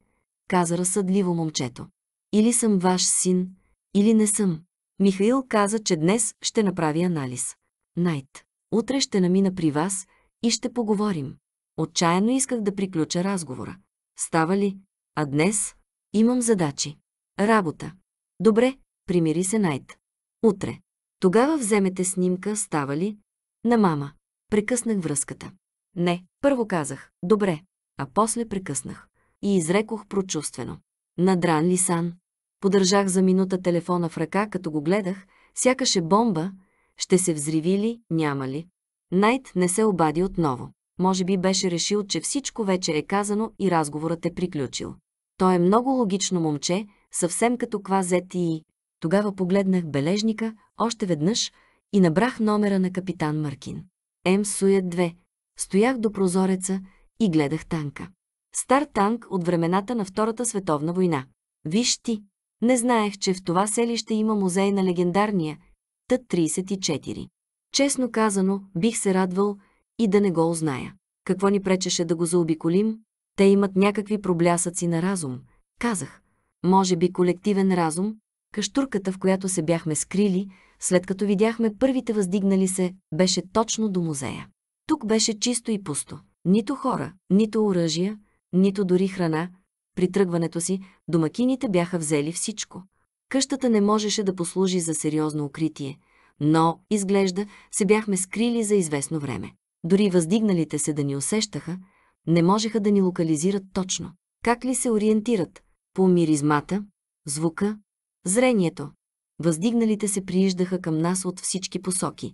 Speaker 1: каза разсъдливо момчето. Или съм ваш син, или не съм. Михаил каза, че днес ще направи анализ. Найт, утре ще намина при вас и ще поговорим. Отчаяно исках да приключа разговора. Става ли? А днес имам задачи. Работа. Добре, примири се Найт. Утре. Тогава вземете снимка, става ли? На мама. Прекъснах връзката. Не, първо казах, добре, а после прекъснах. И изрекох прочувствено. Надран ли сан? Подържах за минута телефона в ръка, като го гледах, сякаше бомба, ще се взриви ли, няма ли. Найт не се обади отново. Може би беше решил, че всичко вече е казано и разговорът е приключил. Той е много логично момче, съвсем като квазет и... Тогава погледнах бележника още веднъж и набрах номера на капитан Маркин. М. Сует 2. Стоях до прозореца и гледах танка. Стар танк от времената на Втората световна война. Виж ти, не знаех, че в това селище има музей на легендарния Т-34. Честно казано, бих се радвал и да не го узная. Какво ни пречеше да го заобиколим? Те имат някакви проблясъци на разум. Казах. Може би колективен разум? Каштурката, в която се бяхме скрили, след като видяхме първите въздигнали се, беше точно до музея. Тук беше чисто и пусто. Нито хора, нито оръжия, нито дори храна. При тръгването си домакините бяха взели всичко. Къщата не можеше да послужи за сериозно укритие, но, изглежда, се бяхме скрили за известно време. Дори въздигналите се да ни усещаха, не можеха да ни локализират точно. Как ли се ориентират? По миризмата, звука, зрението. Въздигналите се прииждаха към нас от всички посоки.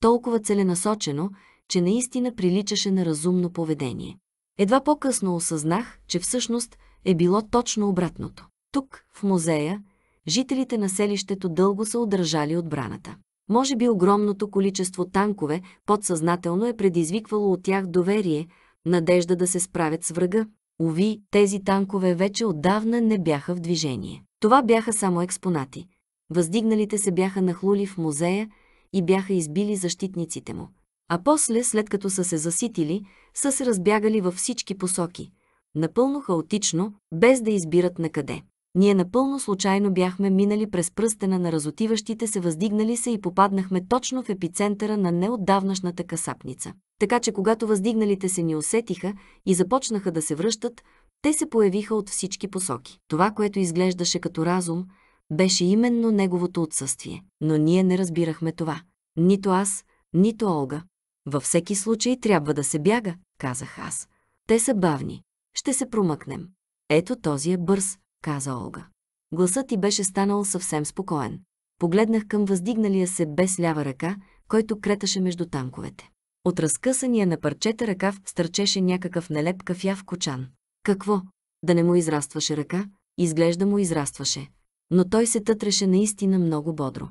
Speaker 1: Толкова целенасочено, че наистина приличаше на разумно поведение. Едва по-късно осъзнах, че всъщност е било точно обратното. Тук, в музея, жителите на селището дълго са удържали отбраната. Може би огромното количество танкове подсъзнателно е предизвиквало от тях доверие, надежда да се справят с врага. Ови, тези танкове вече отдавна не бяха в движение. Това бяха само експонати. Въздигналите се бяха нахлули в музея и бяха избили защитниците му. А после, след като са се заситили, са се разбягали във всички посоки. Напълно хаотично, без да избират на къде. Ние напълно случайно бяхме минали през пръстена на разотиващите се въздигнали се и попаднахме точно в епицентъра на неотдавнашната касапница. Така че когато въздигналите се ни усетиха и започнаха да се връщат, те се появиха от всички посоки. Това, което изглеждаше като разум, беше именно неговото отсъствие. Но ние не разбирахме това. Нито аз, нито Олга. Във всеки случай трябва да се бяга, казах аз. Те са бавни. Ще се промъкнем. Ето този е бърз, каза Олга. Гласът ти беше станал съвсем спокоен. Погледнах към въздигналия се без лява ръка, който креташе между танковете. От разкъсания на парчета ръкав стърчеше някакъв нелеп кафяв кочан. Какво? Да не му израстваше ръка? Изглежда му израстваше. Но той се тътреше наистина много бодро.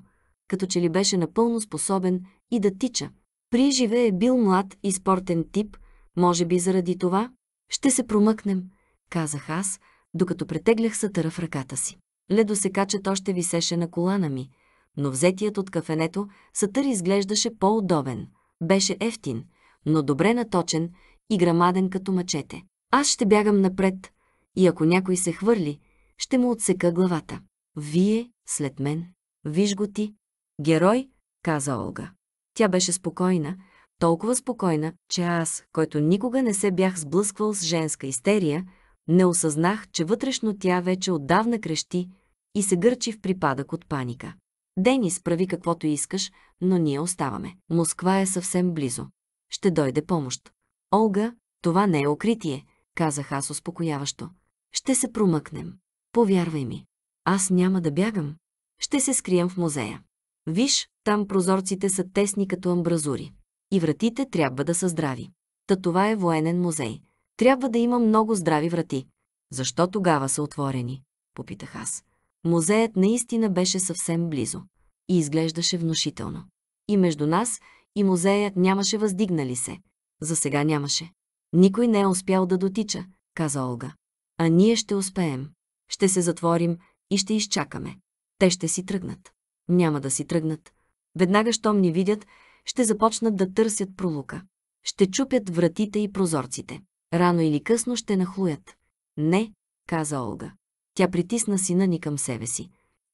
Speaker 1: Като че ли беше напълно способен и да тича. При живе е бил млад и спортен тип, може би заради това. Ще се промъкнем, казах аз, докато претеглях сатъра в ръката си. Ледосекачът още висеше на колана ми, но взетият от кафенето сатър изглеждаше по-удобен. Беше ефтин, но добре наточен и грамаден като мъчете. Аз ще бягам напред и ако някой се хвърли, ще му отсека главата. Вие след мен. Виж го ти. Герой, каза Олга. Тя беше спокойна, толкова спокойна, че аз, който никога не се бях сблъсквал с женска истерия, не осъзнах, че вътрешно тя вече отдавна крещи и се гърчи в припадък от паника. Денис, прави каквото искаш, но ние оставаме. Москва е съвсем близо. Ще дойде помощ. Олга, това не е укритие, казах аз успокояващо. Ще се промъкнем. Повярвай ми. Аз няма да бягам. Ще се скрием в музея. Виж, там прозорците са тесни като амбразури. И вратите трябва да са здрави. Та това е военен музей. Трябва да има много здрави врати. Защо тогава са отворени? Попитах аз. Музеят наистина беше съвсем близо. И изглеждаше внушително. И между нас и музеят нямаше въздигнали се. За сега нямаше. Никой не е успял да дотича, каза Олга. А ние ще успеем. Ще се затворим и ще изчакаме. Те ще си тръгнат. Няма да си тръгнат. Веднага, щом ни видят, ще започнат да търсят пролука. Ще чупят вратите и прозорците. Рано или късно ще нахлуят. Не, каза Олга. Тя притисна сина ни към себе си.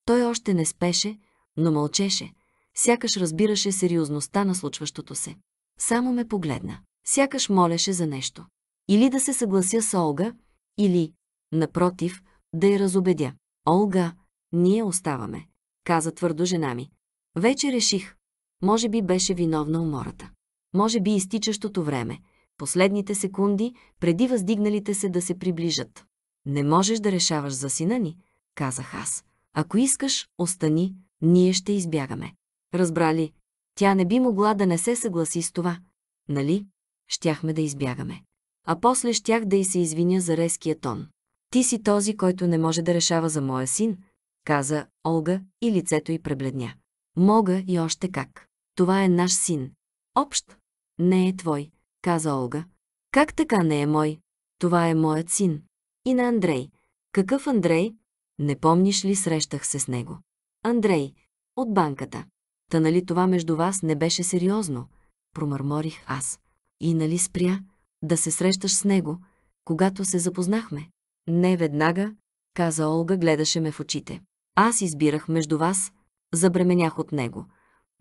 Speaker 1: Той още не спеше, но мълчеше. Сякаш разбираше сериозността на случващото се. Само ме погледна. Сякаш молеше за нещо. Или да се съглася с Олга, или, напротив, да я разобедя. Олга, ние оставаме, каза твърдо жена ми. Вече реших. Може би беше виновна умората. Може би изтичащото време, последните секунди, преди въздигналите се да се приближат. Не можеш да решаваш за сина ни, казах аз. Ако искаш, остани, ние ще избягаме. Разбрали, тя не би могла да не се съгласи с това. Нали? Щяхме да избягаме. А после щях да й се извиня за резкия тон. Ти си този, който не може да решава за моя син, каза Олга и лицето й пребледня. Мога и още как. Това е наш син. Общ. Не е твой, каза Олга. Как така не е мой? Това е моят син. И на Андрей. Какъв Андрей? Не помниш ли срещах се с него? Андрей. От банката. Та нали това между вас не беше сериозно? Промърморих аз. И нали спря да се срещаш с него, когато се запознахме? Не веднага, каза Олга, гледаше ме в очите. Аз избирах между вас, забременях от него.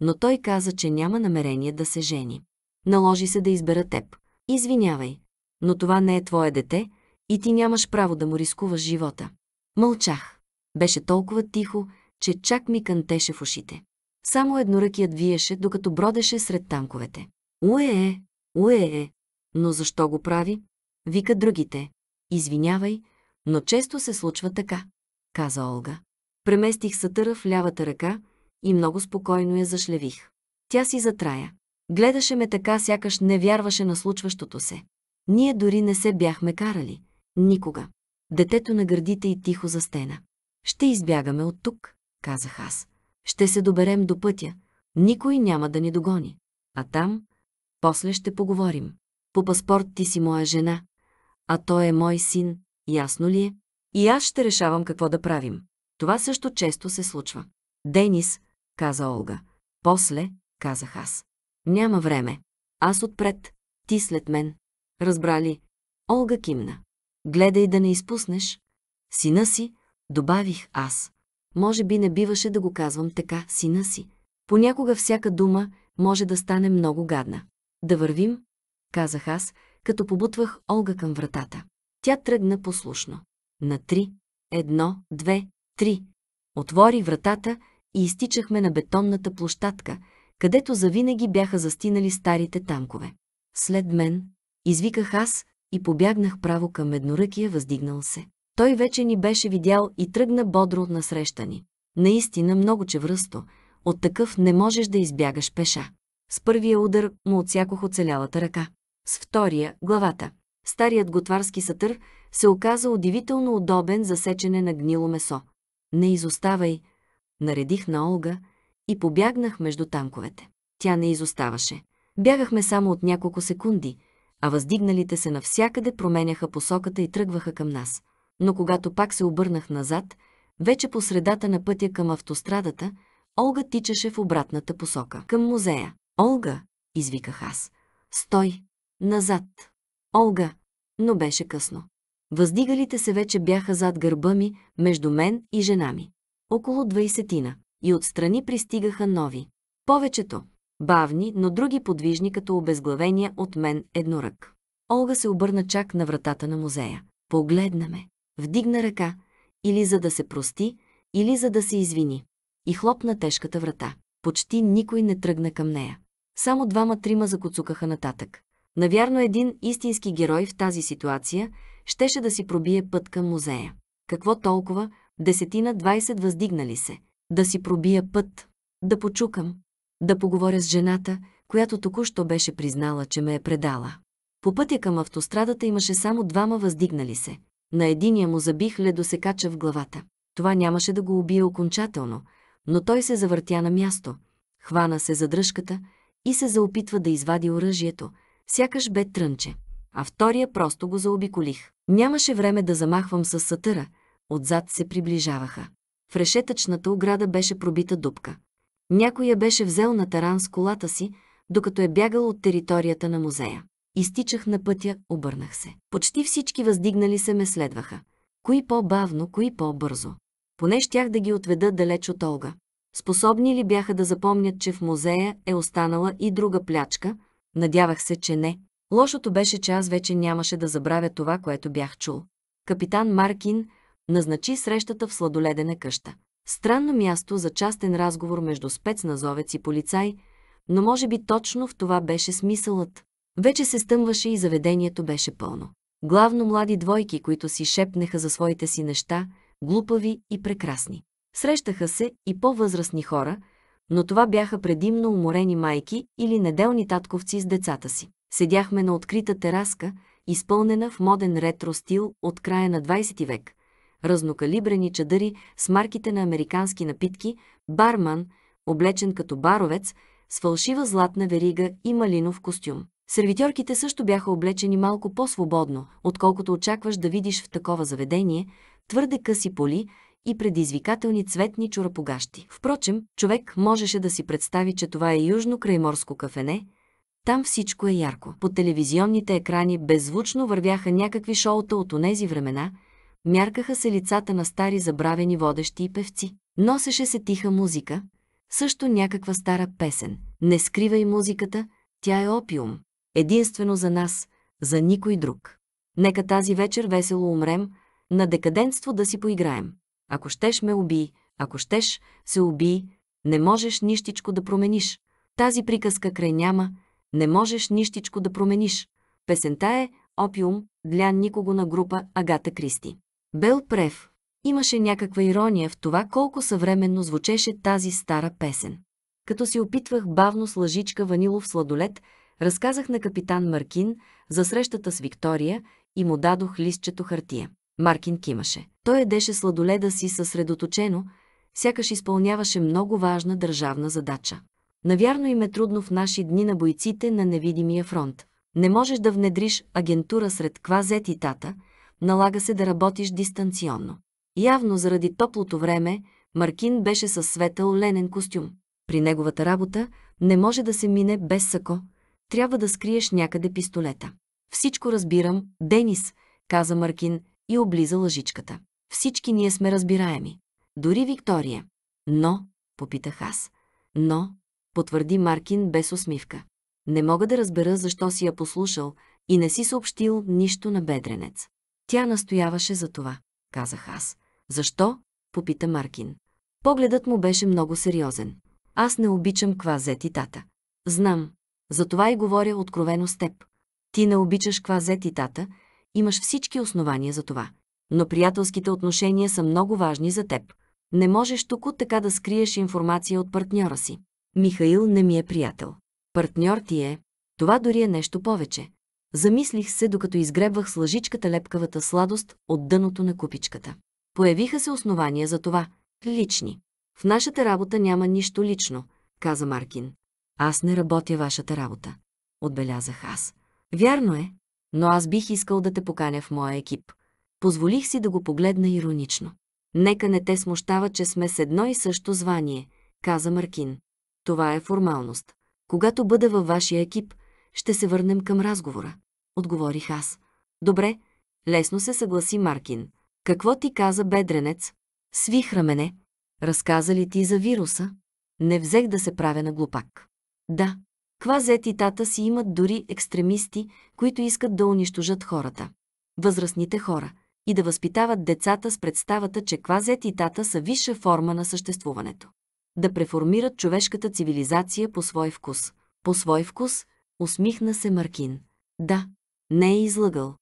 Speaker 1: Но той каза, че няма намерение да се жени. Наложи се да избера теб. Извинявай, но това не е твое дете и ти нямаш право да му рискуваш живота. Мълчах. Беше толкова тихо, че чак ми кънтеше в ушите. Само едноръкият виеше, докато бродеше сред танковете. Уе-е, уе-е. Но защо го прави? Вика другите. Извинявай, но често се случва така, каза Олга. Преместих сатъра в лявата ръка и много спокойно я зашлевих. Тя си затрая. Гледаше ме така, сякаш не вярваше на случващото се. Ние дори не се бяхме карали. Никога. Детето на гърдите и тихо за стена. Ще избягаме от тук, казах аз. Ще се доберем до пътя. Никой няма да ни догони. А там, после ще поговорим. По паспорт ти си моя жена, а той е мой син, ясно ли е? И аз ще решавам какво да правим. Това също често се случва. Денис, каза Олга. После, казах аз. Няма време. Аз отпред, ти след мен. Разбрали? Олга кимна. Гледай да не изпуснеш. Сина си, добавих аз. Може би не биваше да го казвам така, сина си. Понякога всяка дума може да стане много гадна. Да вървим, казах аз, като побутвах Олга към вратата. Тя тръгна послушно. На три, едно, две, три. Отвори вратата и изтичахме на бетонната площадка, където завинаги бяха застинали старите танкове. След мен, извиках аз и побягнах право към едноръкия въздигнал се. Той вече ни беше видял и тръгна бодро от насреща ни. Наистина много чевръсто, от такъв не можеш да избягаш пеша. С първия удар му отсякох оцелялата ръка. С втория, главата. Старият готварски сатър се оказа удивително удобен за сечене на гнило месо. Не изоставай, наредих на Олга и побягнах между танковете. Тя не изоставаше. Бягахме само от няколко секунди, а въздигналите се навсякъде променяха посоката и тръгваха към нас. Но когато пак се обърнах назад, вече по средата на пътя към автострадата, Олга тичаше в обратната посока, към музея. Олга, извиках аз. Стой! Назад! Олга! Но беше късно. Въздигалите се вече бяха зад гърба ми, между мен и жена ми. Около двайсетина. И отстрани пристигаха нови. Повечето. Бавни, но други подвижни като обезглавения от мен еднорък. Олга се обърна чак на вратата на музея. Погледна ме. Вдигна ръка, или за да се прости, или за да се извини. и хлопна тежката врата. Почти никой не тръгна към нея. Само двама-трима закоцукаха нататък. Навярно един истински герой в тази ситуация щеше да си пробие път към музея. Какво толкова? Десетина, двайсет въздигнали се. Да си пробия път. Да почукам. Да поговоря с жената, която току-що беше признала, че ме е предала. По пътя към автострадата имаше само двама въздигнали се. На единия му забих ледосекача в главата. Това нямаше да го убие окончателно, но той се завъртя на място. Хвана се за дръжката и се заопитва да извади оръжието, сякаш бе трънче. А втория просто го заобиколих. Нямаше време да замахвам с сатъра, отзад се приближаваха. В решетъчната ограда беше пробита дупка. Някой я беше взел на таран с колата си, докато е бягал от територията на музея. Изтичах на пътя, обърнах се. Почти всички въздигнали се ме следваха. Кои по-бавно, кои по-бързо. Поне щях да ги отведа далеч от Олга. Способни ли бяха да запомнят, че в музея е останала и друга плячка? Надявах се, че не. Лошото беше, че аз вече нямаше да забравя това, което бях чул. Капитан Маркин назначи срещата в сладоледена къща. Странно място за частен разговор между спецназовец и полицай, но може би точно в това беше смисълът. Вече се стъмваше и заведението беше пълно. Главно млади двойки, които си шепнеха за своите си неща, глупави и прекрасни. Срещаха се и по-възрастни хора, но това бяха предимно уморени майки или неделни татковци с децата си. Седяхме на открита тераска, изпълнена в моден ретро стил от края на 20 век. Разнокалибрени чадъри с марките на американски напитки, барман, облечен като баровец, с фалшива златна верига и малинов костюм. Сервитьорките също бяха облечени малко по-свободно, отколкото очакваш да видиш в такова заведение, твърде къси поли и предизвикателни цветни чорапогащи. Впрочем, човек можеше да си представи, че това е южно-крайморско кафене, там всичко е ярко. По телевизионните екрани беззвучно вървяха някакви шоута от онези времена, мяркаха се лицата на стари забравени водещи и певци. Носеше се тиха музика, също някаква стара песен. Не скривай музиката, тя е опиум. Единствено за нас, за никой друг. Нека тази вечер весело умрем, на декаденство да си поиграем. Ако щеш ме уби, ако щеш се уби, не можеш нищичко да промениш. Тази приказка край няма, не можеш нищичко да промениш. Песента е «Опиум» для никого на група Агата Кристи. Бел Прев. Имаше някаква ирония в това колко съвременно звучеше тази стара песен. Като си опитвах бавно с лъжичка ванилов сладолет, разказах на капитан Маркин за срещата с Виктория и му дадох листчето хартия. Маркин кимаше. Той едеше сладоледа си съсредоточено, сякаш изпълняваше много важна държавна задача. Навярно им е трудно в наши дни на бойците на невидимия фронт. Не можеш да внедриш агентура сред квазетитата, налага се да работиш дистанционно. Явно заради топлото време, Маркин беше със светъл ленен костюм. При неговата работа не може да се мине без сако. Трябва да скриеш някъде пистолета. Всичко разбирам, Денис, каза Маркин и облиза лъжичката. Всички ние сме разбираеми. Дори Виктория. Но, попитах аз. Но, потвърди Маркин без усмивка. Не мога да разбера защо си я послушал и не си съобщил нищо на бедренец. Тя настояваше за това, казах аз. Защо? попита Маркин. Погледът му беше много сериозен. Аз не обичам квазет и тата. Знам. Затова и говоря откровено с теб. Ти не обичаш квазет и тата, имаш всички основания за това. Но приятелските отношения са много важни за теб. Не можеш тук така да скриеш информация от партньора си. Михаил не ми е приятел. Партньор ти е. Това дори е нещо повече. Замислих се, докато изгребвах с лъжичката лепкавата сладост от дъното на купичката. Появиха се основания за това. Лични. В нашата работа няма нищо лично, каза Маркин. Аз не работя вашата работа. Отбелязах аз. Вярно е, но аз бих искал да те поканя в моя екип. Позволих си да го погледна иронично. Нека не те смущава, че сме с едно и също звание, каза Маркин. Това е формалност. Когато бъда във вашия екип, ще се върнем към разговора. Отговорих аз. Добре, лесно се съгласи Маркин. Какво ти каза бедренец? Свих рамене. Разказа ли ти за вируса? Не взех да се правя на глупак. Да. Квазет и тата си имат дори екстремисти, които искат да унищожат хората. Възрастните хора. И да възпитават децата с представата, че квазет и тата са висша форма на съществуването. Да преформират човешката цивилизация по свой вкус. По свой вкус, усмихна се Маркин. Да, не е излъгал.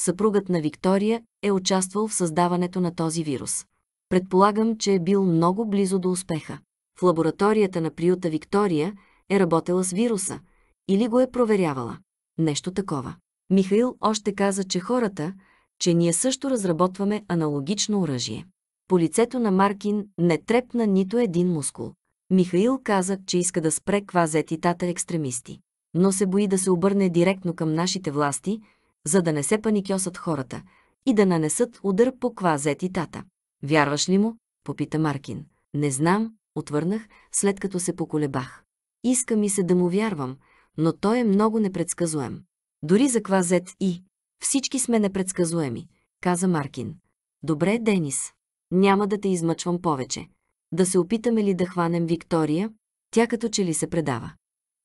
Speaker 1: Съпругът на Виктория е участвал в създаването на този вирус. Предполагам, че е бил много близо до успеха. В лабораторията на приюта Виктория е работела с вируса или го е проверявала. Нещо такова. Михаил още каза, че хората, че ние също разработваме аналогично оръжие. По лицето на Маркин не трепна нито един мускул. Михаил каза, че иска да спре квазетитата екстремисти, но се бои да се обърне директно към нашите власти, за да не се паникьосат хората и да нанесат удар по квазетитата. Вярваш ли му? попита Маркин. Не знам, отвърнах, след като се поколебах. Иска ми се да му вярвам, но той е много непредсказуем. Дори за квазет и. Всички сме непредсказуеми, каза Маркин. Добре, Денис. Няма да те измъчвам повече. Да се опитаме ли да хванем Виктория? Тя като че ли се предава.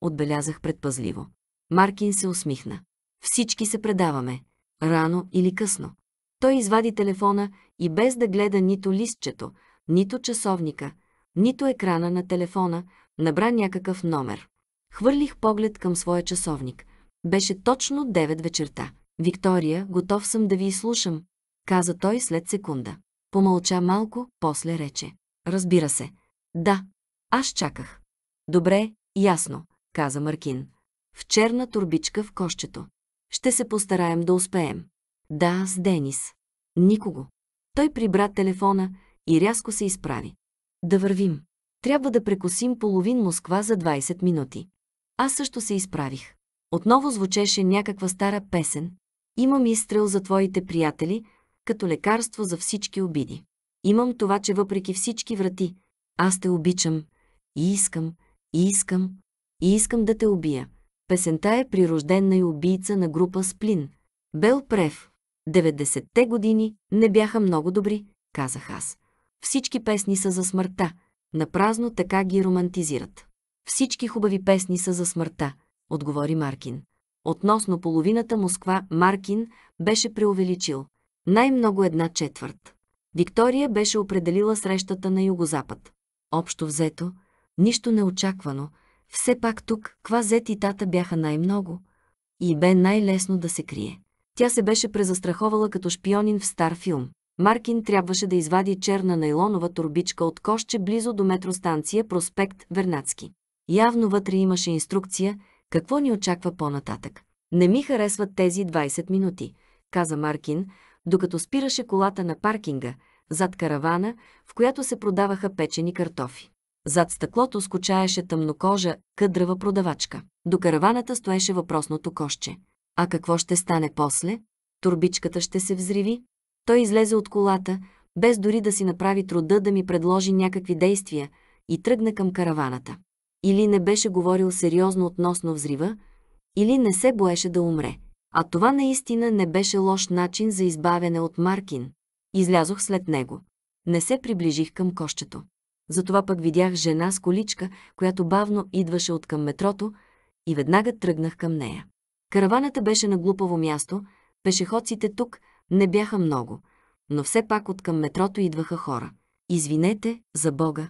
Speaker 1: Отбелязах предпазливо. Маркин се усмихна. Всички се предаваме. Рано или късно. Той извади телефона и без да гледа нито листчето, нито часовника, нито екрана на телефона, набра някакъв номер. Хвърлих поглед към своя часовник. Беше точно 9 вечерта. Виктория, готов съм да ви изслушам, каза той след секунда. Помълча малко, после рече. Разбира се. Да, аз чаках. Добре, ясно, каза Маркин. В черна турбичка в кощето. Ще се постараем да успеем. Да, с Денис. Никого. Той прибра телефона и рязко се изправи. Да вървим. Трябва да прекосим половин Москва за 20 минути. Аз също се изправих. Отново звучеше някаква стара песен. Имам изстрел за твоите приятели, като лекарство за всички обиди. Имам това, че въпреки всички врати, аз те обичам и искам, и искам, и искам да те убия. Песента е прирожденна и убийца на група Сплин. Бел Прев. 90-те години не бяха много добри, казах аз. Всички песни са за смъртта. Напразно така ги романтизират. Всички хубави песни са за смъртта, отговори Маркин. Относно половината Москва Маркин беше преувеличил. Най-много една четвърт. Виктория беше определила срещата на югозапад. Общо взето, нищо неочаквано, все пак тук квазет и тата бяха най-много и бе най-лесно да се крие. Тя се беше презастраховала като шпионин в стар филм. Маркин трябваше да извади черна нейлонова турбичка от кошче близо до метростанция Проспект Вернацки. Явно вътре имаше инструкция какво ни очаква по-нататък. Не ми харесват тези 20 минути, каза Маркин, докато спираше колата на паркинга, зад каравана, в която се продаваха печени картофи. Зад стъклото скочаеше тъмнокожа, къдрава продавачка. До караваната стоеше въпросното кошче. А какво ще стане после? Турбичката ще се взриви? Той излезе от колата, без дори да си направи труда да ми предложи някакви действия и тръгна към караваната. Или не беше говорил сериозно относно взрива, или не се боеше да умре. А това наистина не беше лош начин за избавяне от Маркин. Излязох след него. Не се приближих към кощето. Затова пък видях жена с количка, която бавно идваше от към метрото и веднага тръгнах към нея. Караваната беше на глупаво място, пешеходците тук не бяха много, но все пак от към метрото идваха хора. Извинете, за Бога.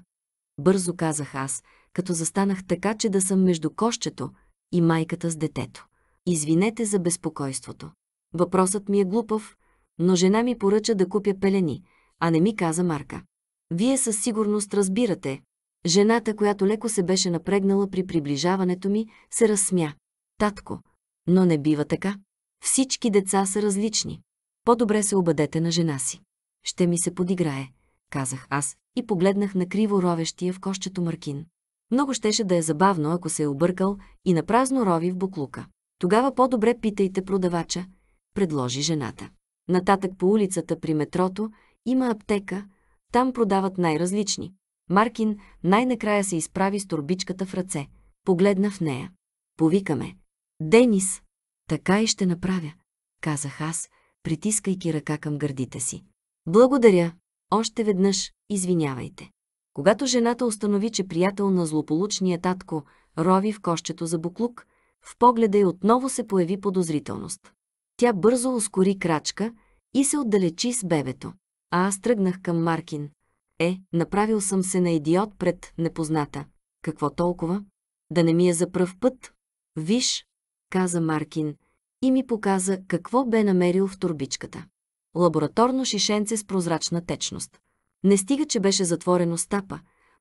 Speaker 1: Бързо казах аз, като застанах така, че да съм между кощето и майката с детето. Извинете за безпокойството. Въпросът ми е глупав, но жена ми поръча да купя пелени, а не ми каза Марка. Вие със сигурност разбирате. Жената, която леко се беше напрегнала при приближаването ми, се разсмя. Татко, но не бива така. Всички деца са различни. По-добре се обадете на жена си. Ще ми се подиграе, казах аз и погледнах на криво ровещия в кощето Маркин. Много щеше да е забавно, ако се е объркал и на празно рови в буклука. Тогава по-добре питайте продавача, предложи жената. Нататък по улицата при метрото има аптека, там продават най-различни. Маркин най-накрая се изправи с турбичката в ръце. Погледна в нея. Повикаме. Денис! Така и ще направя, казах аз, притискайки ръка към гърдите си. Благодаря. Още веднъж извинявайте. Когато жената установи, че приятел на злополучния татко рови в кощето за буклук, в погледа й отново се появи подозрителност. Тя бързо ускори крачка и се отдалечи с бебето. А аз тръгнах към Маркин. Е, направил съм се на идиот пред непозната. Какво толкова? Да не ми е за пръв път? Виж, каза Маркин и ми показа какво бе намерил в турбичката. Лабораторно шишенце с прозрачна течност. Не стига, че беше затворено стапа,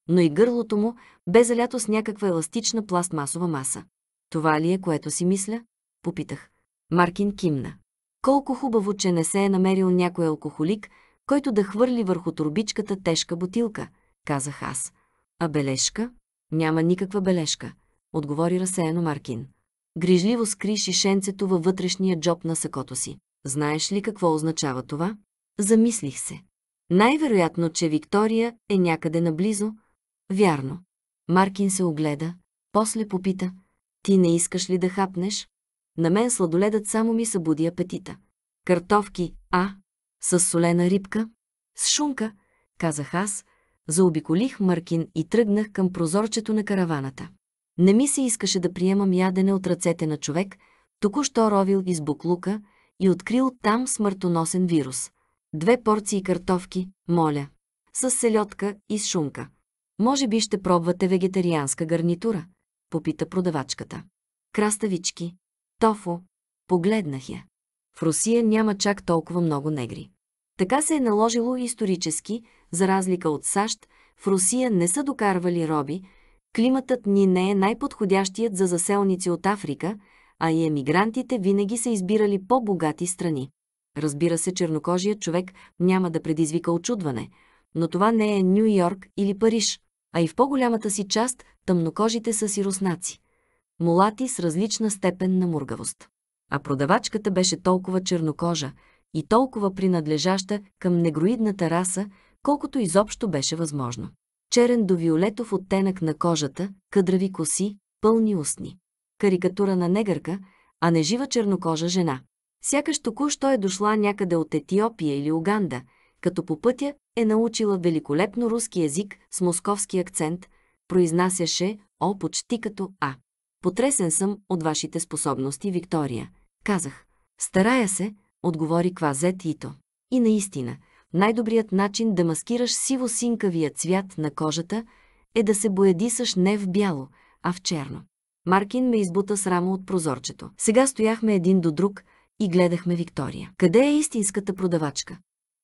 Speaker 1: но и гърлото му бе залято с някаква еластична пластмасова маса. Това ли е, което си мисля? Попитах. Маркин кимна. Колко хубаво, че не се е намерил някой алкохолик, който да хвърли върху турбичката тежка бутилка, казах аз. А бележка? Няма никаква бележка, отговори разсеяно Маркин. Грижливо скри шишенцето във вътрешния джоб на сакото си. Знаеш ли какво означава това? Замислих се. Най-вероятно, че Виктория е някъде наблизо. Вярно. Маркин се огледа, после попита. Ти не искаш ли да хапнеш? На мен сладоледът само ми събуди апетита. Картовки, а? С солена рибка? С шунка, казах аз, заобиколих Маркин и тръгнах към прозорчето на караваната. Не ми се искаше да приемам ядене от ръцете на човек, току-що ровил из буклука и открил там смъртоносен вирус. Две порции картофки, моля, с селедка и с шунка. Може би ще пробвате вегетарианска гарнитура? Попита продавачката. Краставички, тофо, погледнах я. В Русия няма чак толкова много негри. Така се е наложило исторически, за разлика от САЩ, в Русия не са докарвали роби, климатът ни не е най-подходящият за заселници от Африка, а и емигрантите винаги са избирали по-богати страни. Разбира се, чернокожият човек няма да предизвика очудване, но това не е Нью Йорк или Париж, а и в по-голямата си част тъмнокожите са си руснаци. Мулати с различна степен на мургавост. А продавачката беше толкова чернокожа и толкова принадлежаща към негроидната раса, колкото изобщо беше възможно. Черен до виолетов оттенък на кожата, къдрави коси, пълни устни. Карикатура на негърка, а не жива чернокожа жена. Сякаш току-що е дошла някъде от Етиопия или Уганда, като по пътя е научила великолепно руски език с московски акцент, произнасяше О почти като А. Потресен съм от вашите способности, Виктория, казах. Старая се, отговори Квазет Ито. И наистина, най-добрият начин да маскираш сиво-синкавия цвят на кожата е да се боядисаш не в бяло, а в черно. Маркин ме избута с рамо от прозорчето. Сега стояхме един до друг и гледахме Виктория. Къде е истинската продавачка?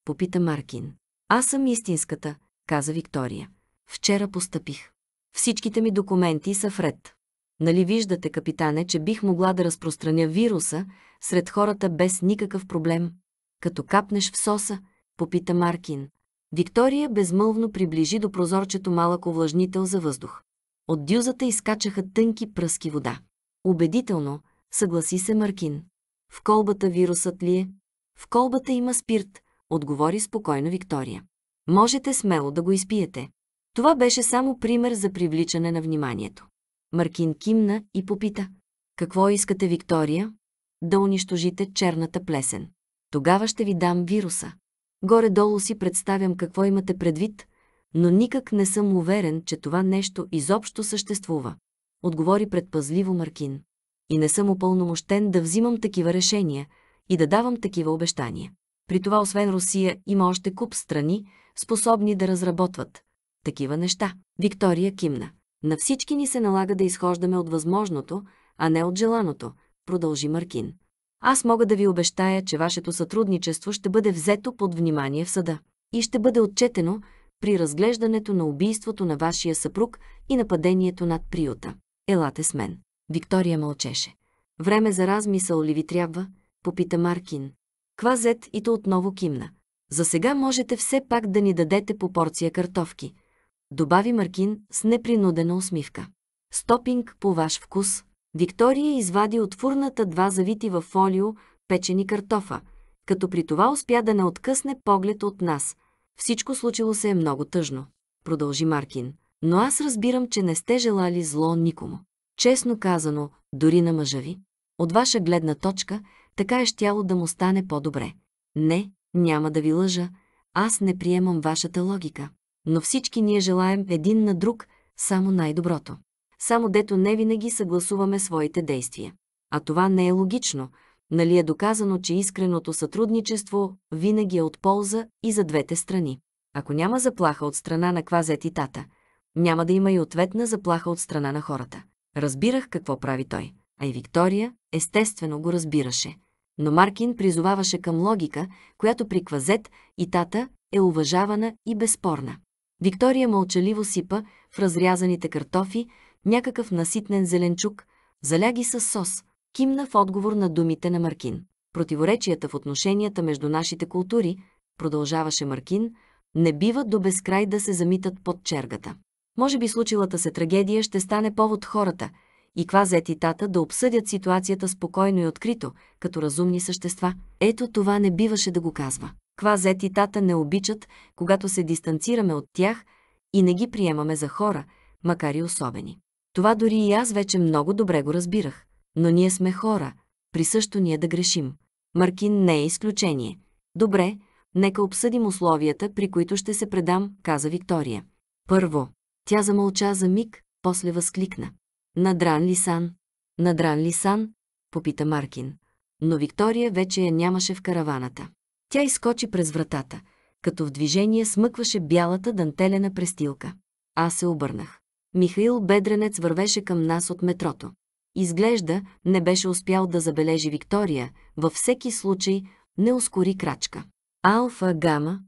Speaker 1: Попита Маркин. Аз съм истинската, каза Виктория. Вчера постъпих. Всичките ми документи са вред. Нали виждате, капитане, че бих могла да разпространя вируса сред хората без никакъв проблем? Като капнеш в соса, попита Маркин. Виктория безмълвно приближи до прозорчето малък увлажнител за въздух. От дюзата изкачаха тънки пръски вода. Убедително, съгласи се Маркин. В колбата вирусът ли е? В колбата има спирт, отговори спокойно Виктория. Можете смело да го изпиете. Това беше само пример за привличане на вниманието. Маркин кимна и попита. Какво искате, Виктория? Да унищожите черната плесен. Тогава ще ви дам вируса. Горе-долу си представям какво имате предвид, но никак не съм уверен, че това нещо изобщо съществува. Отговори предпазливо Маркин. И не съм упълномощен да взимам такива решения и да давам такива обещания. При това, освен Русия, има още куп страни, способни да разработват такива неща. Виктория кимна. На всички ни се налага да изхождаме от възможното, а не от желаното, продължи Маркин. Аз мога да ви обещая, че вашето сътрудничество ще бъде взето под внимание в съда и ще бъде отчетено при разглеждането на убийството на вашия съпруг и нападението над приюта. Елате с мен. Виктория мълчеше. Време за размисъл ли ви трябва? Попита Маркин. Квазет и то отново кимна. За сега можете все пак да ни дадете по порция картофки. Добави Маркин с непринудена усмивка. Стопинг по ваш вкус. Виктория извади от фурната два завити в фолио печени картофа, като при това успя да не откъсне поглед от нас. Всичко случило се е много тъжно, продължи Маркин. Но аз разбирам, че не сте желали зло никому. Честно казано, дори на мъжа ви. От ваша гледна точка, така е щяло да му стане по-добре. Не, няма да ви лъжа, аз не приемам вашата логика. Но всички ние желаем един на друг само най-доброто. Само дето не винаги съгласуваме своите действия. А това не е логично. Нали е доказано, че искреното сътрудничество винаги е от полза и за двете страни. Ако няма заплаха от страна на квазет и тата, няма да има и ответна заплаха от страна на хората. Разбирах какво прави той, а и Виктория естествено го разбираше. Но Маркин призоваваше към логика, която при квазет и тата е уважавана и безспорна. Виктория мълчаливо сипа в разрязаните картофи някакъв наситнен зеленчук, заляги с сос, кимна в отговор на думите на Маркин. Противоречията в отношенията между нашите култури, продължаваше Маркин, не биват до безкрай да се замитат под чергата. Може би случилата се трагедия ще стане повод хората и квазет и тата да обсъдят ситуацията спокойно и открито, като разумни същества. Ето това не биваше да го казва. Квазет и тата не обичат, когато се дистанцираме от тях и не ги приемаме за хора, макар и особени. Това дори и аз вече много добре го разбирах. Но ние сме хора, присъщо ние да грешим. Маркин не е изключение. Добре, нека обсъдим условията, при които ще се предам, каза Виктория. Първо, тя замълча за миг, после възкликна. Надран ли сан? Надран ли сан? Попита Маркин. Но Виктория вече я нямаше в караваната. Тя изкочи през вратата, като в движение смъкваше бялата дантелена престилка. Аз се обърнах. Михаил Бедренец вървеше към нас от метрото. Изглежда, не беше успял да забележи Виктория, във всеки случай не ускори крачка. Алфа, гама,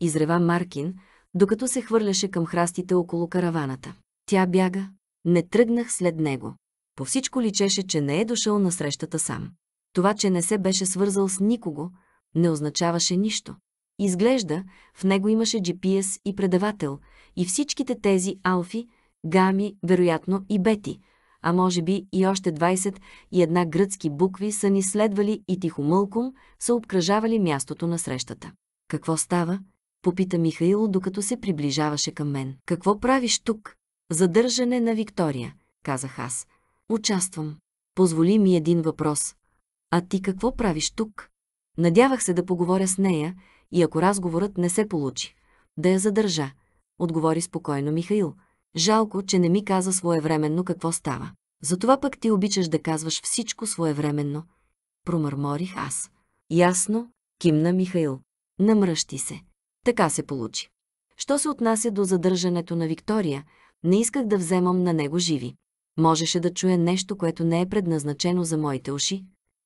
Speaker 1: изрева Маркин, докато се хвърляше към храстите около караваната. Тя бяга, не тръгнах след него. По всичко личеше, че не е дошъл на срещата сам. Това, че не се беше свързал с никого, не означаваше нищо. Изглежда, в него имаше GPS и предавател, и всичките тези алфи, гами, вероятно и бети, а може би и още 20 и една гръцки букви са ни следвали и тихомълком са обкръжавали мястото на срещата. Какво става? Попита Михаил, докато се приближаваше към мен. Какво правиш тук? Задържане на Виктория, казах аз. Участвам. Позволи ми един въпрос. А ти какво правиш тук? Надявах се да поговоря с нея и ако разговорът не се получи, да я задържа, отговори спокойно Михаил. Жалко, че не ми каза своевременно какво става. Затова пък ти обичаш да казваш всичко своевременно. Промърморих аз. Ясно, кимна Михаил. Намръщи се. Така се получи. Що се отнася до задържането на Виктория, не исках да вземам на него живи. Можеше да чуя нещо, което не е предназначено за моите уши.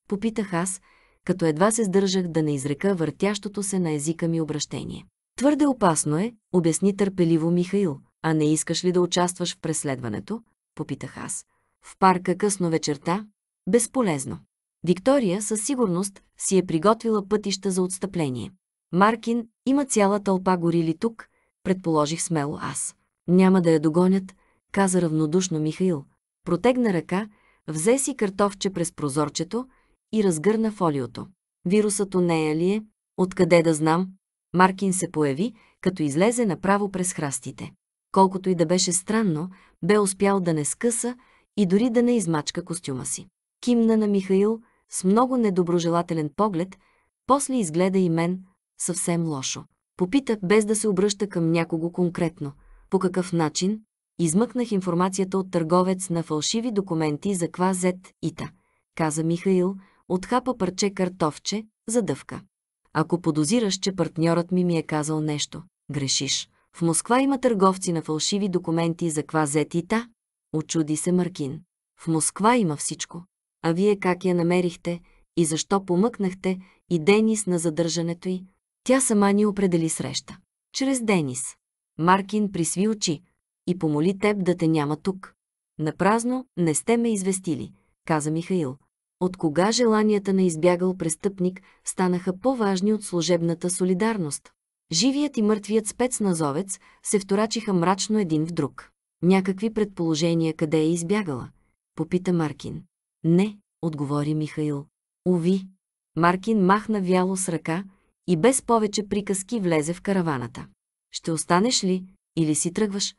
Speaker 1: Попитах аз, като едва се сдържах да не изрека въртящото се на езика ми обращение. Твърде опасно е, обясни търпеливо Михаил. А не искаш ли да участваш в преследването? Попитах аз. В парка късно вечерта? Безполезно. Виктория със сигурност си е приготвила пътища за отстъпление. Маркин има цяла тълпа горили тук, предположих смело аз. Няма да я догонят, каза равнодушно Михаил. Протегна ръка, взе си картофче през прозорчето и разгърна фолиото. Вирусът у нея ли е? Откъде да знам? Маркин се появи, като излезе направо през храстите. Колкото и да беше странно, бе успял да не скъса и дори да не измачка костюма си. Кимна на Михаил с много недоброжелателен поглед, после изгледа и мен съвсем лошо. Попита, без да се обръща към някого конкретно. По какъв начин? Измъкнах информацията от търговец на фалшиви документи за квазет Ита. Каза Михаил, отхапа парче картофче, задъвка. Ако подозираш, че партньорът ми ми е казал нещо, грешиш. В Москва има търговци на фалшиви документи за квазет Ита, очуди се Маркин. В Москва има всичко. А вие как я намерихте и защо помъкнахте и Денис на задържането й? Тя сама ни определи среща. Чрез Денис. Маркин присви очи и помоли теб да те няма тук. Напразно не сте ме известили, каза Михаил. От кога желанията на избягал престъпник станаха по-важни от служебната солидарност? Живият и мъртвият спецназовец се вторачиха мрачно един в друг. Някакви предположения къде е избягала? Попита Маркин. Не, отговори Михаил. Ови. Маркин махна вяло с ръка и без повече приказки влезе в караваната. Ще останеш ли или си тръгваш?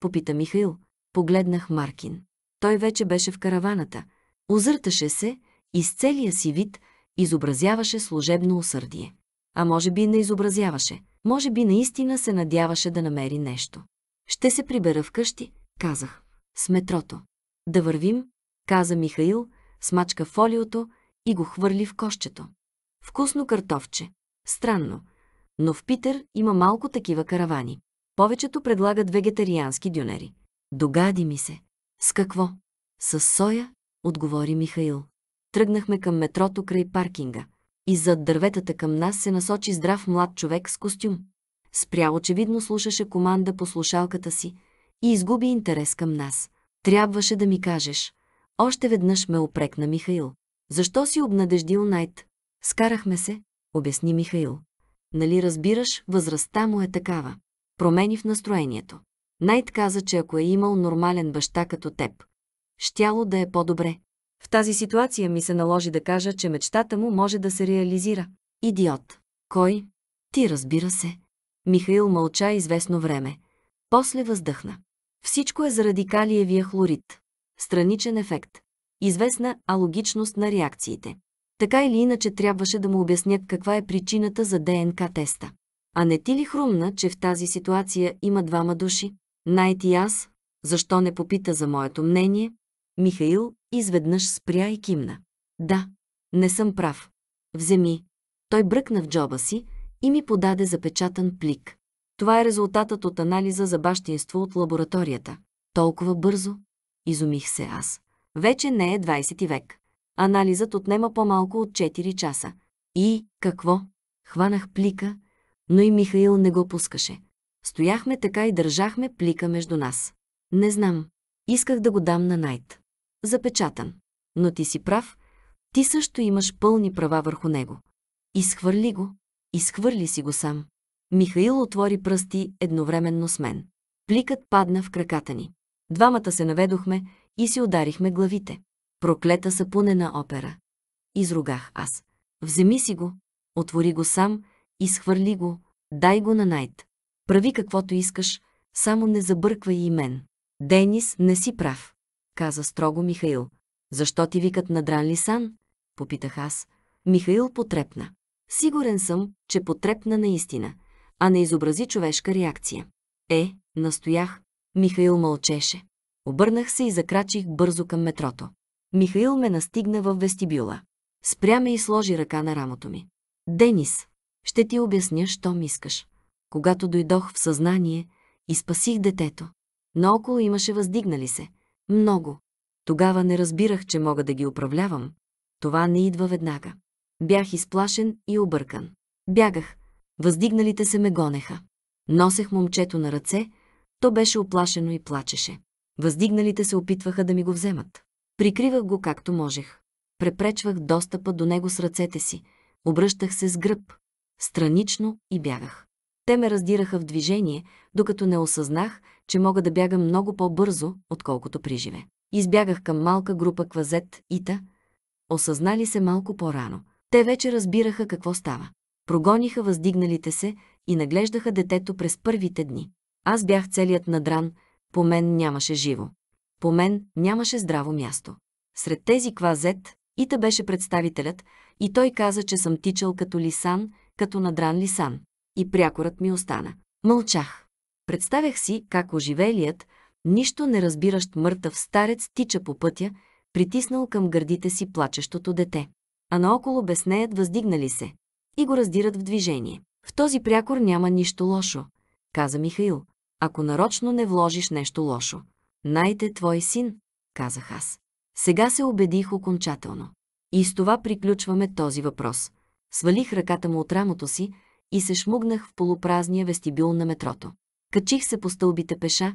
Speaker 1: Попита Михаил. Погледнах Маркин. Той вече беше в караваната. Озърташе се и с целия си вид изобразяваше служебно усърдие. А може би не изобразяваше. Може би наистина се надяваше да намери нещо. Ще се прибера вкъщи, казах. С метрото. Да вървим, каза Михаил, смачка фолиото и го хвърли в кощето. Вкусно картофче. Странно. Но в Питер има малко такива каравани. Повечето предлагат вегетариански дюнери. Догади ми се. С какво? С соя, отговори Михаил. Тръгнахме към метрото край паркинга. И зад дърветата към нас се насочи здрав млад човек с костюм. Спря очевидно слушаше команда по слушалката си и изгуби интерес към нас. Трябваше да ми кажеш. Още веднъж ме опрекна Михаил. Защо си обнадеждил Найт? Скарахме се, обясни Михаил. Нали разбираш, възрастта му е такава. Промени в настроението. Найт каза, че ако е имал нормален баща като теб, щяло да е по-добре. В тази ситуация ми се наложи да кажа, че мечтата му може да се реализира. Идиот. Кой? Ти разбира се. Михаил мълча известно време. После въздъхна. Всичко е заради калиевия хлорид. Страничен ефект. Известна алогичност на реакциите. Така или иначе трябваше да му обяснят каква е причината за ДНК теста. А не ти ли хрумна, че в тази ситуация има двама души? Найт и аз? Защо не попита за моето мнение? Михаил изведнъж спря и кимна. Да, не съм прав. Вземи. Той бръкна в джоба си и ми подаде запечатан плик. Това е резултатът от анализа за бащинство от лабораторията. Толкова бързо? Изумих се аз. Вече не е 20 век. Анализът отнема по-малко от 4 часа. И какво? Хванах плика, но и Михаил не го пускаше. Стояхме така и държахме плика между нас. Не знам. Исках да го дам на Найт. Запечатан. Но ти си прав. Ти също имаш пълни права върху него. Изхвърли го. Изхвърли си го сам. Михаил отвори пръсти едновременно с мен. Пликът падна в краката ни. Двамата се наведохме и си ударихме главите. Проклета сапунена опера. Изругах аз. Вземи си го, отвори го сам, изхвърли го, дай го на Найт. Прави каквото искаш, само не забърквай и мен. Денис, не си прав, каза строго Михаил. Защо ти викат на Дран Лисан? Попитах аз. Михаил потрепна. Сигурен съм, че потрепна наистина, а не изобрази човешка реакция. Е, настоях. Михаил мълчеше. Обърнах се и закрачих бързо към метрото. Михаил ме настигна в вестибюла. Спря ме и сложи ръка на рамото ми. Денис, ще ти обясня, що ми искаш. Когато дойдох в съзнание и спасих детето, наоколо имаше въздигнали се. Много. Тогава не разбирах, че мога да ги управлявам. Това не идва веднага. Бях изплашен и объркан. Бягах. Въздигналите се ме гонеха. Носех момчето на ръце, то беше оплашено и плачеше. Въздигналите се опитваха да ми го вземат. Прикривах го както можех. Препречвах достъпа до него с ръцете си. Обръщах се с гръб. Странично и бягах. Те ме раздираха в движение, докато не осъзнах, че мога да бягам много по-бързо, отколкото приживе. Избягах към малка група квазет Ита. Осъзнали се малко по-рано. Те вече разбираха какво става. Прогониха въздигналите се и наглеждаха детето през първите дни. Аз бях целият надран, по мен нямаше живо. По мен нямаше здраво място. Сред тези квазет Ита беше представителят и той каза, че съм тичал като лисан, като надран лисан. И прякорът ми остана. Мълчах. Представях си как оживелият, нищо не разбиращ мъртъв старец тича по пътя, притиснал към гърдите си плачещото дете. А наоколо безнеят въздигнали се и го раздират в движение. В този прякор няма нищо лошо, каза Михаил, ако нарочно не вложиш нещо лошо. Найте твой син, казах аз. Сега се убедих окончателно. И с това приключваме този въпрос. Свалих ръката му от рамото си и се шмугнах в полупразния вестибюл на метрото. Качих се по стълбите пеша,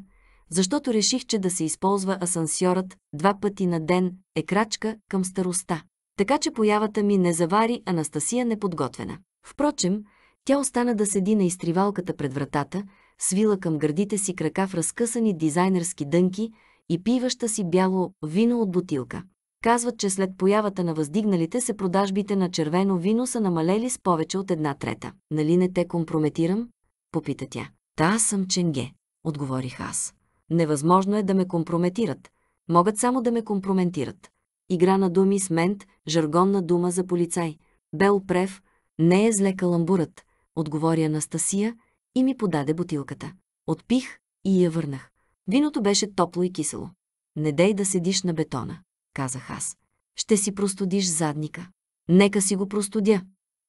Speaker 1: защото реших, че да се използва асансьорът два пъти на ден е крачка към староста. Така че появата ми не завари Анастасия неподготвена. Впрочем, тя остана да седи на изтривалката пред вратата, свила към гърдите си крака в разкъсани дизайнерски дънки и пиваща си бяло вино от бутилка. Казват, че след появата на въздигналите се продажбите на червено вино са намалели с повече от една трета. Нали не те компрометирам? Попита тя. Та аз съм ченге, отговорих аз. Невъзможно е да ме компрометират. Могат само да ме компрометират. Игра на думи с мент, жаргонна дума за полицай. Бел прев, не е зле каламбурът, отговори Анастасия и ми подаде бутилката. Отпих и я върнах. Виното беше топло и кисело. Не дей да седиш на бетона, казах аз. Ще си простудиш задника. Нека си го простудя.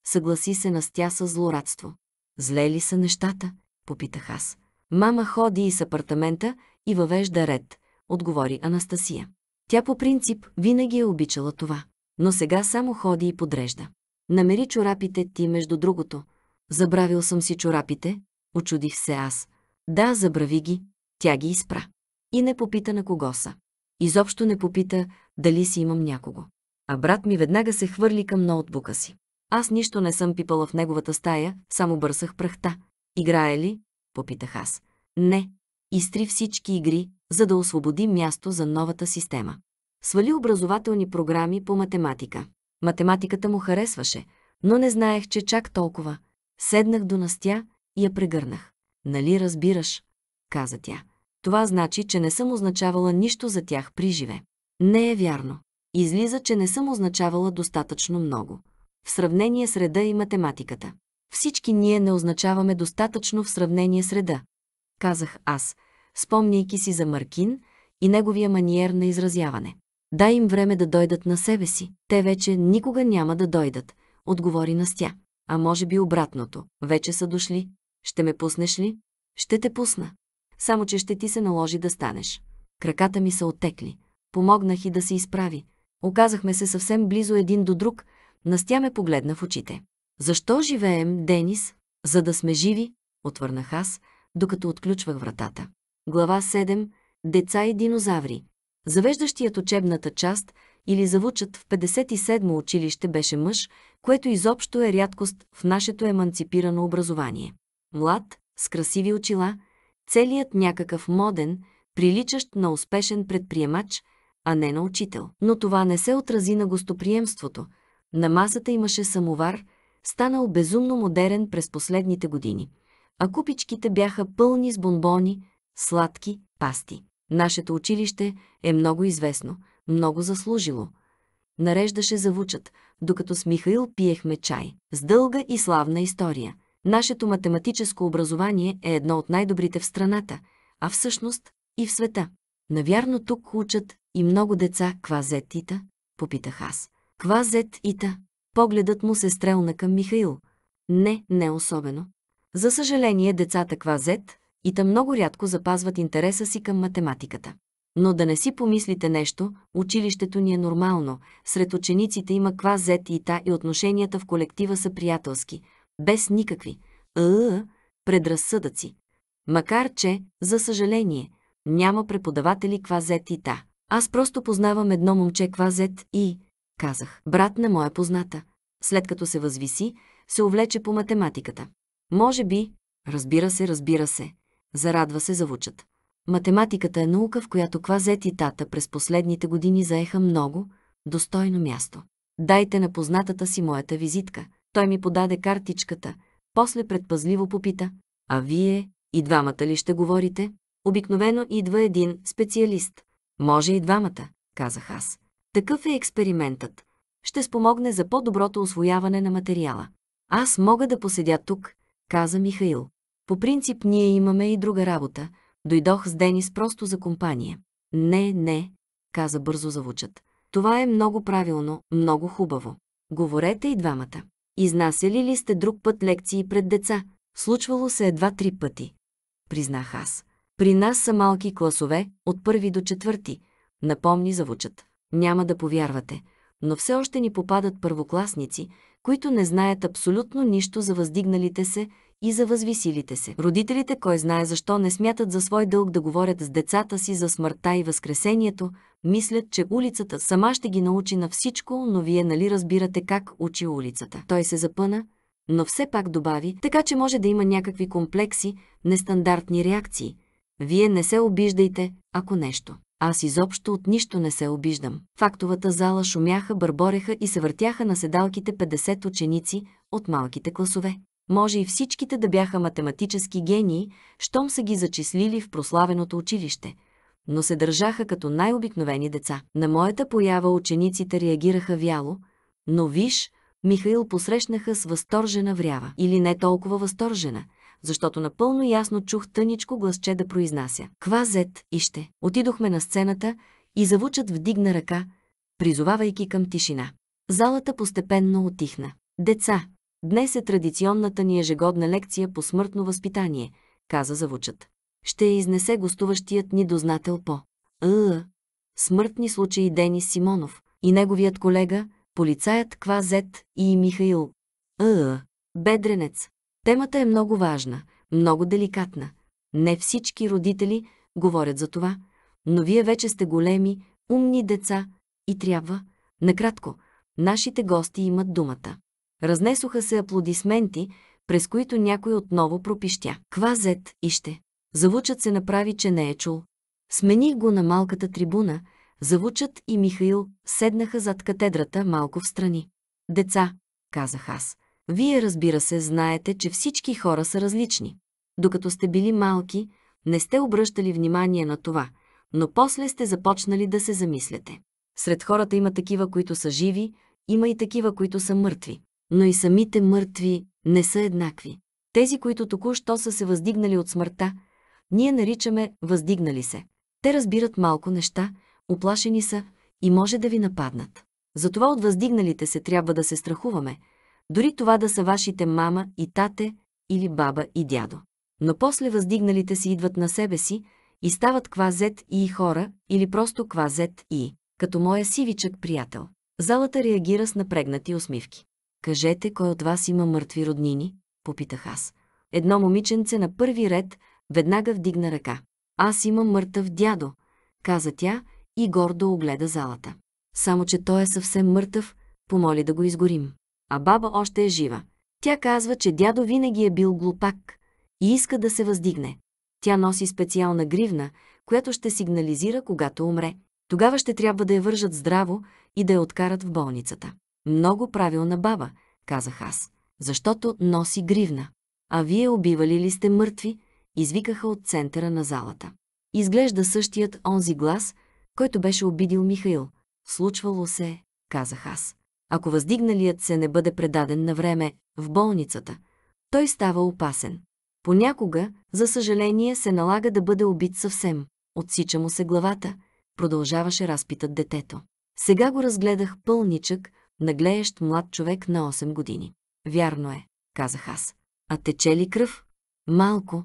Speaker 1: Съгласи се Настя с злорадство. Зле ли са нещата? Попитах аз. Мама ходи и с апартамента и въвежда ред, отговори Анастасия. Тя по принцип винаги е обичала това, но сега само ходи и подрежда. Намери чорапите ти, между другото. Забравил съм си чорапите, очудих се аз. Да, забрави ги, тя ги изпра. И не попита на кого са. Изобщо не попита дали си имам някого. А брат ми веднага се хвърли към ноутбука си. Аз нищо не съм пипала в неговата стая, само бърсах прахта. Играе ли? Попитах аз. Не. Изтри всички игри, за да освободи място за новата система. Свали образователни програми по математика. Математиката му харесваше, но не знаех, че чак толкова. Седнах до настя я прегърнах. Нали разбираш? каза тя. Това значи, че не съм означавала нищо за тях при живе. Не е вярно. Излиза, че не съм означавала достатъчно много. В сравнение с реда и математиката. Всички ние не означаваме достатъчно в сравнение с реда. Казах аз, спомняйки си за Маркин и неговия маниер на изразяване. Дай им време да дойдат на себе си. Те вече никога няма да дойдат, отговори Настя. А може би обратното. Вече са дошли. Ще ме пуснеш ли? Ще те пусна. Само, че ще ти се наложи да станеш. Краката ми са отекли. Помогнах и да се изправи. Оказахме се съвсем близо един до друг. Настя ме погледна в очите. Защо живеем, Денис? За да сме живи, отвърнах аз, докато отключвах вратата. Глава 7. Деца и динозаври. Завеждащият учебната част или завучат в 57-мо училище беше мъж, което изобщо е рядкост в нашето еманципирано образование. Млад, с красиви очила, целият някакъв моден, приличащ на успешен предприемач, а не на учител. Но това не се отрази на гостоприемството. На масата имаше самовар, станал безумно модерен през последните години, а купичките бяха пълни с бомбони, сладки, пасти. Нашето училище е много известно, много заслужило. Нареждаше завучат, докато с Михаил пиехме чай, с дълга и славна история. Нашето математическо образование е едно от най-добрите в страната, а всъщност и в света. Навярно тук учат и много деца квазет-ита, попитах аз. Квазет-ита. Погледът му се стрелна към Михаил. Не, не особено. За съжаление, децата квазет и та много рядко запазват интереса си към математиката. Но да не си помислите нещо, училището ни е нормално, сред учениците има квазет и та и отношенията в колектива са приятелски, без никакви ъ, предразсъдъци. Макар че, за съжаление, няма преподаватели квазет и та. Аз просто познавам едно момче квазет и, казах, брат на моя позната. След като се възвиси, се увлече по математиката. Може би, разбира се, разбира се, зарадва се завучат. Математиката е наука, в която квазет и тата през последните години заеха много, достойно място. Дайте на познатата си моята визитка. Той ми подаде картичката, после предпазливо попита. А вие и двамата ли ще говорите? Обикновено идва един специалист. Може и двамата, казах аз. Такъв е експериментът. Ще спомогне за по-доброто освояване на материала. Аз мога да поседя тук, каза Михаил. По принцип ние имаме и друга работа. Дойдох с Денис просто за компания. Не, не, каза бързо завучат. Това е много правилно, много хубаво. Говорете и двамата. Изнасяли ли сте друг път лекции пред деца? Случвало се едва-три пъти. Признах аз. При нас са малки класове, от първи до четвърти. Напомни завучат. Няма да повярвате, но все още ни попадат първокласници, които не знаят абсолютно нищо за въздигналите се и за възвисилите се. Родителите, кой знае защо, не смятат за свой дълг да говорят с децата си за смъртта и възкресението, мислят, че улицата сама ще ги научи на всичко, но вие нали разбирате как учи улицата. Той се запъна, но все пак добави, така че може да има някакви комплекси, нестандартни реакции. Вие не се обиждайте, ако нещо. Аз изобщо от нищо не се обиждам. Фактовата зала шумяха, бърбореха и се въртяха на седалките 50 ученици от малките класове. Може и всичките да бяха математически гении, щом са ги зачислили в прославеното училище, но се държаха като най-обикновени деца. На моята поява учениците реагираха вяло, но виж, Михаил посрещнаха с възторжена врява. Или не толкова възторжена, защото напълно ясно чух тъничко гласче да произнася. Квазет, ище. Отидохме на сцената и завучат вдигна ръка, призовавайки към тишина. Залата постепенно отихна. Деца, Днес е традиционната ни ежегодна лекция по смъртно възпитание, каза завучът. Ще я изнесе гостуващият ни дознател по ъ. Смъртни случаи Денис Симонов и неговият колега, полицаят Квазет и Михаил. Ъ. Бедренец. Темата е много важна, много деликатна. Не всички родители говорят за това, но вие вече сте големи, умни деца и трябва, накратко, нашите гости имат думата. Разнесоха се аплодисменти, през които някой отново пропищя. Квазет и ще. Завучът се направи, че не е чул. Смених го на малката трибуна, завучът и Михаил седнаха зад катедрата малко в страни. Деца, казах аз, вие разбира се знаете, че всички хора са различни. Докато сте били малки, не сте обръщали внимание на това, но после сте започнали да се замисляте. Сред хората има такива, които са живи, има и такива, които са мъртви. Но и самите мъртви не са еднакви. Тези, които току-що са се въздигнали от смъртта, ние наричаме въздигнали се. Те разбират малко неща, оплашени са и може да ви нападнат. Затова от въздигналите се трябва да се страхуваме, дори това да са вашите мама и тате или баба и дядо. Но после въздигналите си идват на себе си и стават квазет и хора или просто квазет и, като моя сивичък приятел. Залата реагира с напрегнати усмивки. Кажете, кой от вас има мъртви роднини? Попитах аз. Едно момиченце на първи ред веднага вдигна ръка. Аз имам мъртъв дядо, каза тя и гордо огледа залата. Само, че той е съвсем мъртъв, помоли да го изгорим. А баба още е жива. Тя казва, че дядо винаги е бил глупак и иска да се въздигне. Тя носи специална гривна, която ще сигнализира, когато умре. Тогава ще трябва да я вържат здраво и да я откарат в болницата. Много правилна баба, казах аз, защото носи гривна. А вие убивали ли сте мъртви? Извикаха от центъра на залата. Изглежда същият онзи глас, който беше обидил Михаил. Случвало се, казах аз. Ако въздигналият се не бъде предаден на време в болницата, той става опасен. Понякога, за съжаление, се налага да бъде убит съвсем. Отсича му се главата, продължаваше разпитът детето. Сега го разгледах пълничък, наглеещ млад човек на 8 години. Вярно е, казах аз. А тече ли кръв? Малко.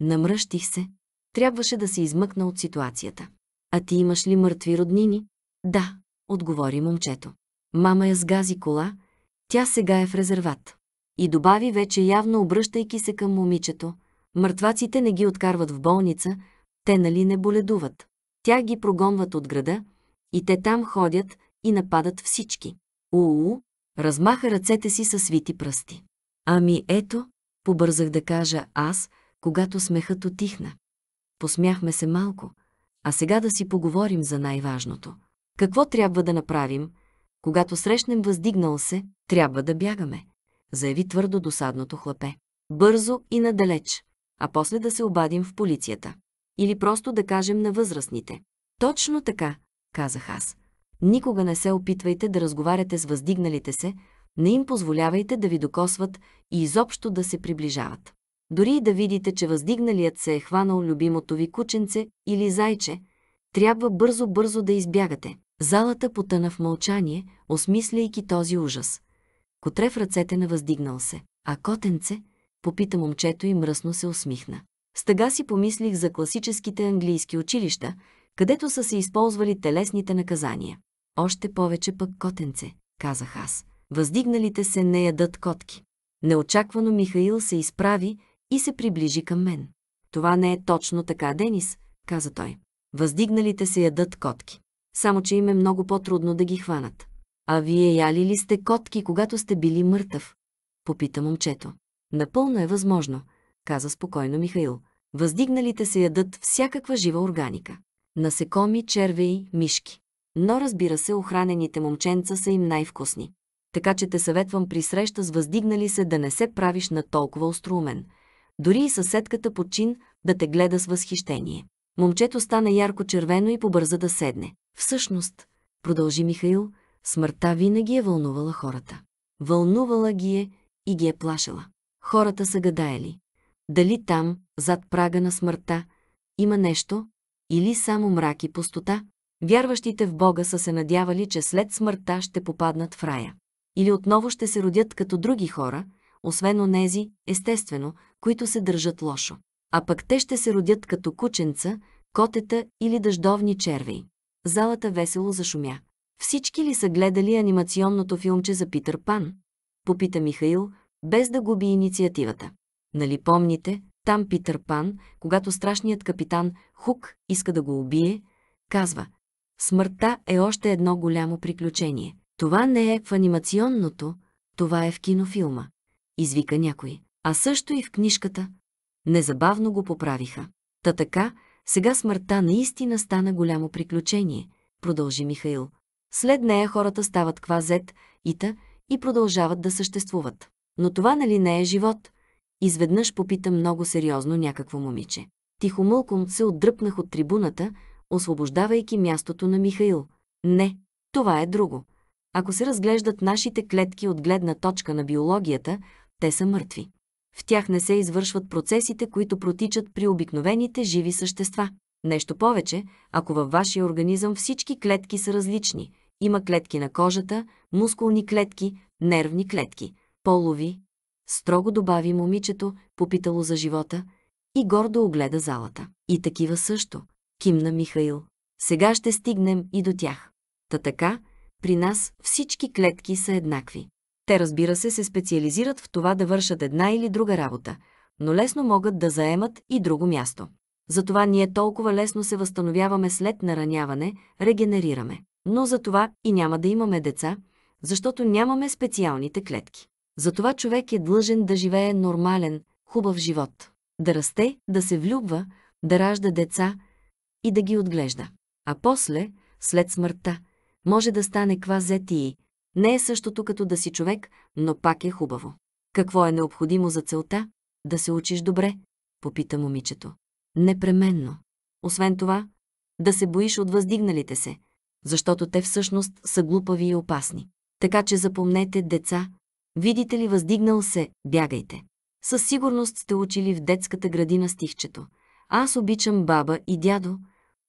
Speaker 1: Намръщих се. Трябваше да се измъкна от ситуацията. А ти имаш ли мъртви роднини? Да, отговори момчето. Мама я сгази кола, тя сега е в резерват. И добави вече явно обръщайки се към момичето. Мъртваците не ги откарват в болница, те нали не боледуват. Тя ги прогонват от града и те там ходят и нападат всички. Уу, размаха ръцете си със свити пръсти. Ами ето, побързах да кажа аз, когато смехът отихна. Посмяхме се малко, а сега да си поговорим за най-важното. Какво трябва да направим, когато срещнем въздигнал се, трябва да бягаме, заяви твърдо досадното хлапе. Бързо и надалеч, а после да се обадим в полицията. Или просто да кажем на възрастните. Точно така, казах аз. Никога не се опитвайте да разговаряте с въздигналите се, не им позволявайте да ви докосват и изобщо да се приближават. Дори и да видите, че въздигналият се е хванал любимото ви кученце или зайче, трябва бързо-бързо да избягате. Залата потъна в мълчание, осмисляйки този ужас. Котре в ръцете на въздигнал се. А котенце? Попита момчето и мръсно се усмихна. С тъга си помислих за класическите английски училища, където са се използвали телесните наказания. Още повече пък котенце, казах аз. Въздигналите се не ядат котки. Неочаквано Михаил се изправи и се приближи към мен. Това не е точно така, Денис, каза той. Въздигналите се ядат котки. Само, че им е много по-трудно да ги хванат. А вие яли ли сте котки, когато сте били мъртъв? Попита момчето. Напълно е възможно, каза спокойно Михаил. Въздигналите се ядат всякаква жива органика. Насекоми, червеи, мишки. Но разбира се, охранените момченца са им най-вкусни. Така че те съветвам при среща с въздигнали се да не се правиш на толкова остроумен. Дори и съседката по чин да те гледа с възхищение. Момчето стана ярко червено и побърза да седне. Всъщност, продължи Михаил, смъртта винаги е вълнувала хората. Вълнувала ги е и ги е плашала. Хората са гадаели. Дали там, зад прага на смъртта, има нещо, или само мрак и пустота? Вярващите в Бога са се надявали, че след смъртта ще попаднат в рая. Или отново ще се родят като други хора, освен онези, естествено, които се държат лошо. А пък те ще се родят като кученца, котета или дъждовни червей. Залата весело зашумя. Всички ли са гледали анимационното филмче за Питър Пан? Попита Михаил, без да губи инициативата. Нали помните, там Питър Пан, когато страшният капитан Хук иска да го убие, казва Смъртта е още едно голямо приключение. Това не е в анимационното, това е в кинофилма. Извика някой. А също и в книжката. Незабавно го поправиха. Та така, сега смъртта наистина стана голямо приключение, продължи Михаил. След нея хората стават квазет, ита и продължават да съществуват. Но това нали не е живот? Изведнъж попита много сериозно някакво момиче. Тихомълком се отдръпнах от трибуната, освобождавайки мястото на Михаил. Не, това е друго. Ако се разглеждат нашите клетки от гледна точка на биологията, те са мъртви. В тях не се извършват процесите, които протичат при обикновените живи същества. Нещо повече, ако във вашия организъм всички клетки са различни. Има клетки на кожата, мускулни клетки, нервни клетки, полови. Строго добави момичето, попитало за живота, и гордо огледа залата. И такива също, кимна Михаил. Сега ще стигнем и до тях. Та така, при нас всички клетки са еднакви. Те, разбира се, се специализират в това да вършат една или друга работа, но лесно могат да заемат и друго място. Затова ние толкова лесно се възстановяваме след нараняване, регенерираме. Но за това и няма да имаме деца, защото нямаме специалните клетки. Затова човек е длъжен да живее нормален, хубав живот. Да расте, да се влюбва, да ражда деца и да ги отглежда. А после, след смъртта, може да стане квазети. Не е същото като да си човек, но пак е хубаво. Какво е необходимо за целта? Да се учиш добре, попита момичето. Непременно. Освен това, да се боиш от въздигналите се, защото те всъщност са глупави и опасни. Така че запомнете, деца, видите ли въздигнал се, бягайте. Със сигурност сте учили в детската градина стихчето. Аз обичам баба и дядо,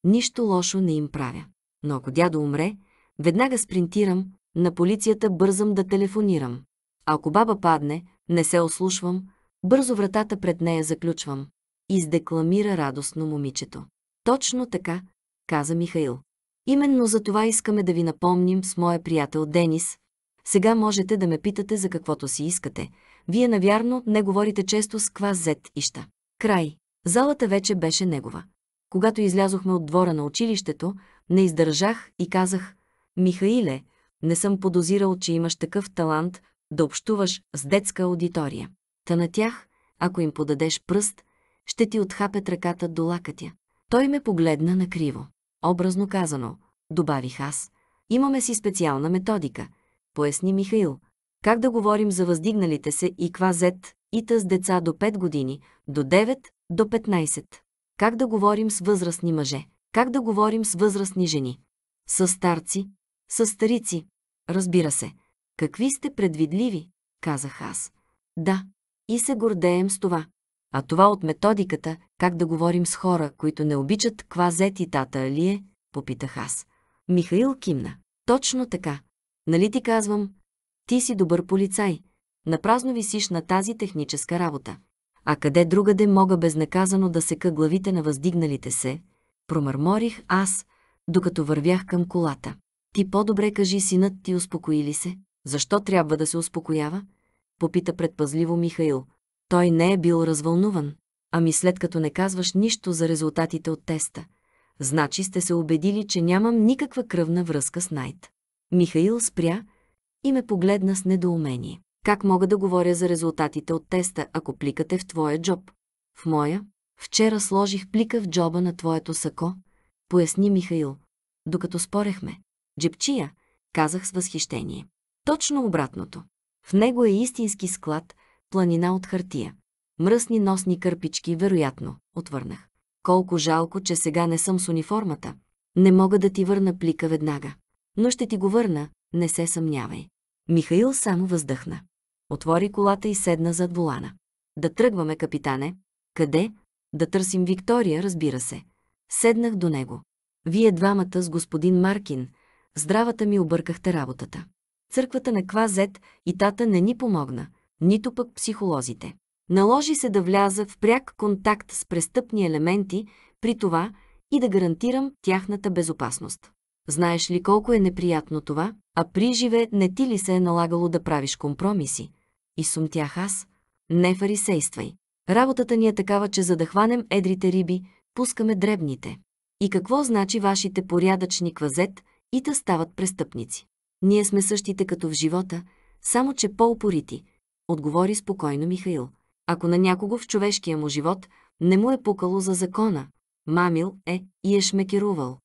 Speaker 1: нищо лошо не им правя. Но ако дядо умре, веднага спринтирам, на полицията бързам да телефонирам. Ако баба падне, не се ослушвам, бързо вратата пред нея заключвам. Издекламира радостно момичето. Точно така, каза Михаил. Именно за това искаме да ви напомним с моя приятел Денис. Сега можете да ме питате за каквото си искате. Вие, навярно, не говорите често с квас зет ища. Край. Залата вече беше негова. Когато излязохме от двора на училището, не издържах и казах, Михаиле, не съм подозирал, че имаш такъв талант да общуваш с детска аудитория. Та на тях, ако им подадеш пръст, ще ти отхапят ръката до лакътя. Той ме погледна накриво. Образно казано, добавих аз. Имаме си специална методика, поясни Михаил. Как да говорим за въздигналите се и квазет, и с деца до 5 години, до 9, до 15. Как да говорим с възрастни мъже? Как да говорим с възрастни жени? С старци? С старици? Разбира се. Какви сте предвидливи, казах аз. Да, и се гордеем с това. А това от методиката, как да говорим с хора, които не обичат квазет и тата Алие, попитах аз. Михаил кимна. Точно така. Нали ти казвам, ти си добър полицай. Напразно висиш на тази техническа работа. А къде другаде мога безнаказано да сека главите на въздигналите се? Промърморих аз, докато вървях към колата. Ти по-добре кажи, синът ти успокои ли се? Защо трябва да се успокоява? Попита предпазливо Михаил. Той не е бил развълнуван. Ами след като не казваш нищо за резултатите от теста, значи сте се убедили, че нямам никаква кръвна връзка с Найт. Михаил спря и ме погледна с недоумение. Как мога да говоря за резултатите от теста, ако пликът е в твоя джоб? В моя? Вчера сложих плика в джоба на твоето сако, поясни Михаил. Докато спорехме. Джепчия, казах с възхищение. Точно обратното. В него е истински склад, планина от хартия. Мръсни носни кърпички, вероятно, отвърнах. Колко жалко, че сега не съм с униформата. Не мога да ти върна плика веднага. Но ще ти го върна, не се съмнявай. Михаил само въздъхна. Отвори колата и седна зад волана. Да тръгваме, капитане. Къде? Да търсим Виктория, разбира се. Седнах до него. Вие двамата с господин Маркин. Здравата ми объркахте работата. Църквата на Квазет и тата не ни помогна. нито пък психолозите. Наложи се да вляза в пряк контакт с престъпни елементи, при това и да гарантирам тяхната безопасност. Знаеш ли колко е неприятно това, а при живе не ти ли се е налагало да правиш компромиси? И сумтях аз. Не фарисействай. Работата ни е такава, че за да хванем едрите риби, пускаме дребните. И какво значи вашите порядъчни квазет и да стават престъпници? Ние сме същите като в живота, само че по-упорити, отговори спокойно Михаил. Ако на някого в човешкия му живот не му е пукало за закона, мамил е и е шмекерувал.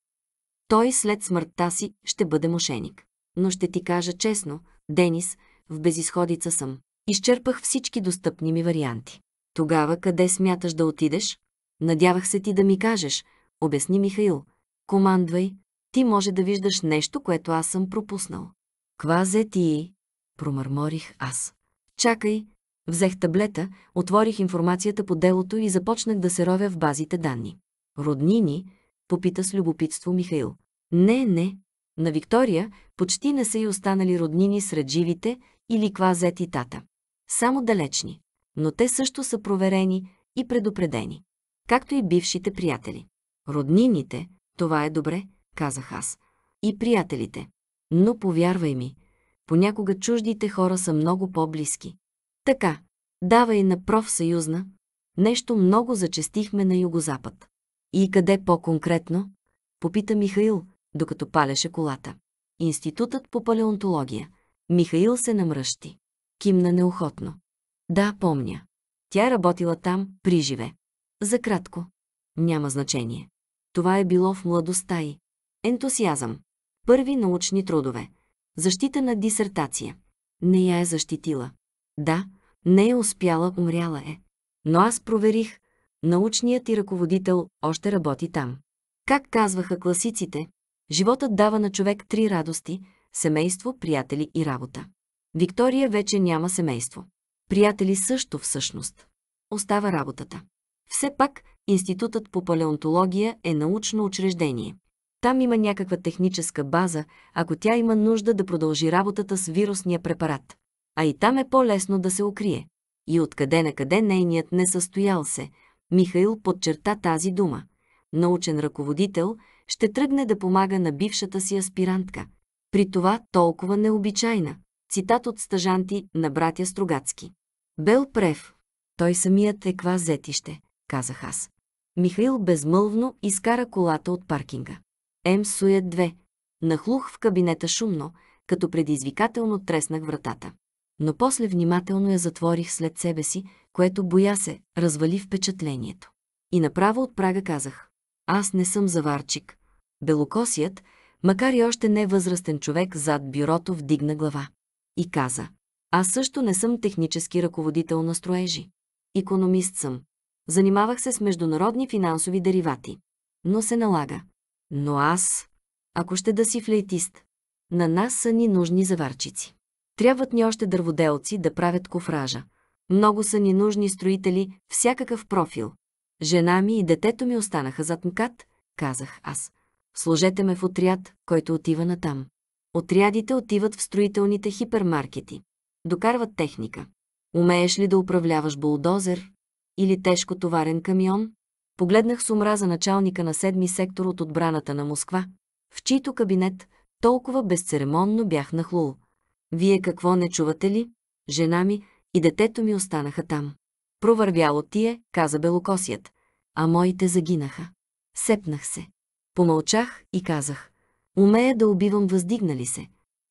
Speaker 1: Той след смъртта си ще бъде мошеник. Но ще ти кажа честно, Денис, в безисходица съм. Изчерпах всички достъпни ми варианти. Тогава къде смяташ да отидеш? Надявах се ти да ми кажеш, обясни Михаил. Командвай, ти може да виждаш нещо, което аз съм пропуснал. Квазе ти, промърморих аз. Чакай, взех таблета, отворих информацията по делото и започнах да се ровя в базите данни. Роднини, попита с любопитство Михаил. Не, не. На Виктория почти не са и останали роднини сред живите или квазет и тата. Само далечни. Но те също са проверени и предупредени. Както и бившите приятели. Роднините, това е добре, казах аз. И приятелите. Но повярвай ми, понякога чуждите хора са много по-близки. Така, давай на профсъюзна, нещо много зачестихме на югозапад. И къде по-конкретно? Попита Михаил, докато палеше колата. Институтът по палеонтология. Михаил се намръщи. Кимна неохотно. Да, помня. Тя работила там, при живе. За кратко. Няма значение. Това е било в младостта й. Ентусиазъм. Първи научни трудове. Защита на дисертация. Не я е защитила. Да, не е успяла, умряла е. Но аз проверих. Научният и ръководител още работи там. Как казваха класиците, животът дава на човек три радости – семейство, приятели и работа. Виктория вече няма семейство. Приятели също всъщност. Остава работата. Все пак, Институтът по палеонтология е научно учреждение. Там има някаква техническа база, ако тя има нужда да продължи работата с вирусния препарат. А и там е по-лесно да се укрие. И откъде на къде нейният не състоял се. Михаил подчерта тази дума. Научен ръководител ще тръгне да помага на бившата си аспирантка. При това толкова необичайна. Цитат от стъжанти на братя Строгацки. Бел Прев. Той самият е квазетище, казах аз. Михаил безмълвно изкара колата от паркинга. М. Сует 2. Нахлух в кабинета шумно, като предизвикателно треснах вратата. Но после внимателно я затворих след себе си, което боя се, развали впечатлението. И направо от прага казах. Аз не съм заварчик. Белокосият, макар и още не възрастен човек зад бюрото вдигна глава. И каза. Аз също не съм технически ръководител на строежи. Икономист съм. Занимавах се с международни финансови деривати. Но се налага. Но аз, ако ще да си флейтист, на нас са ни нужни заварчици. Трябват ни още дърводелци да правят кофража. Много са ни нужни строители, всякакъв профил. Жена ми и детето ми останаха зад МКАТ, казах аз. Сложете ме в отряд, който отива натам. Отрядите отиват в строителните хипермаркети. Докарват техника. Умееш ли да управляваш булдозер? Или тежко товарен камион? Погледнах с омраза началника на седми сектор от отбраната на Москва, в чийто кабинет толкова безцеремонно бях нахлул. Вие какво не чувате ли? Жена ми и детето ми останаха там. Провървяло тие, каза белокосият, а моите загинаха. Сепнах се. Помълчах и казах. Умея да убивам въздигнали се.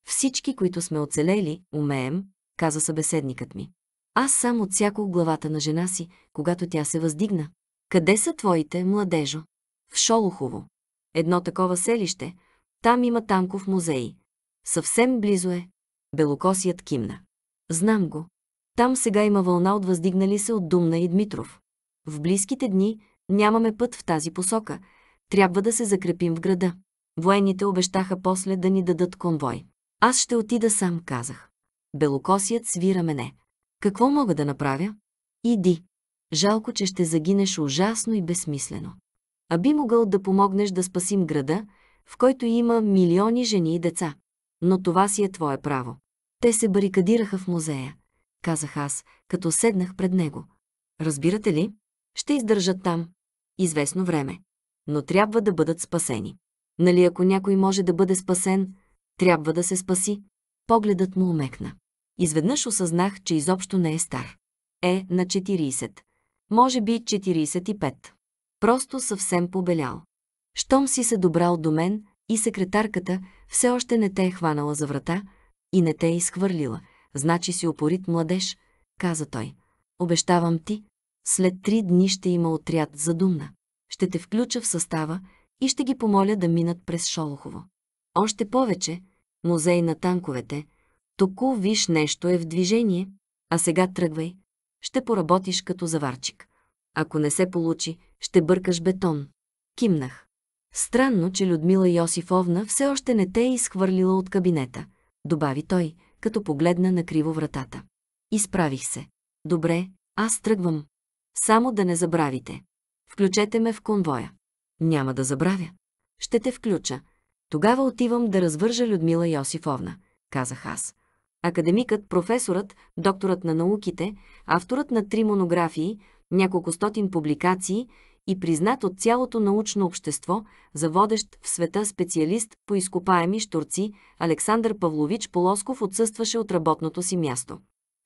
Speaker 1: Всички, които сме оцелели, умеем, каза събеседникът ми. Аз сам отсякох главата на жена си, когато тя се въздигна. Къде са твоите, младежо? В Шолохово. Едно такова селище. Там има танков музей. Съвсем близо е. Белокосият кимна. Знам го. Там сега има вълна от въздигнали се от Думна и Дмитров. В близките дни нямаме път в тази посока. Трябва да се закрепим в града. Военните обещаха после да ни дадат конвой. Аз ще отида сам, казах. Белокосият свира мене. Какво мога да направя? Иди. Жалко, че ще загинеш ужасно и безсмислено. А би могъл да помогнеш да спасим града, в който има милиони жени и деца. Но това си е твое право. Те се барикадираха в музея. Казах аз, като седнах пред него. Разбирате ли? Ще издържат там. Известно време. Но трябва да бъдат спасени. Нали ако някой може да бъде спасен, трябва да се спаси. Погледът му омекна. Изведнъж осъзнах, че изобщо не е стар. Е на 40. Може би 45. Просто съвсем побелял. Щом си се добрал до мен и секретарката все още не те е хванала за врата и не те е изхвърлила, значи си опорит младеж, каза той. Обещавам ти, след три дни ще има отряд за Думна. Ще те включа в състава и ще ги помоля да минат през Шолохово. Още повече, музей на танковете, току виж нещо е в движение, а сега тръгвай. Ще поработиш като заварчик. Ако не се получи, ще бъркаш бетон. Кимнах. Странно, че Людмила Йосифовна все още не те е изхвърлила от кабинета, добави той, като погледна на криво вратата. Изправих се. Добре, аз тръгвам. Само да не забравите. Включете ме в конвоя. Няма да забравя. Ще те включа. Тогава отивам да развържа Людмила Йосифовна, казах аз. Академикът, професорът, докторът на науките, авторът на три монографии, няколко стотин публикации и признат от цялото научно общество за водещ в света специалист по изкопаеми штурци, Александър Павлович Полосков отсъстваше от работното си място.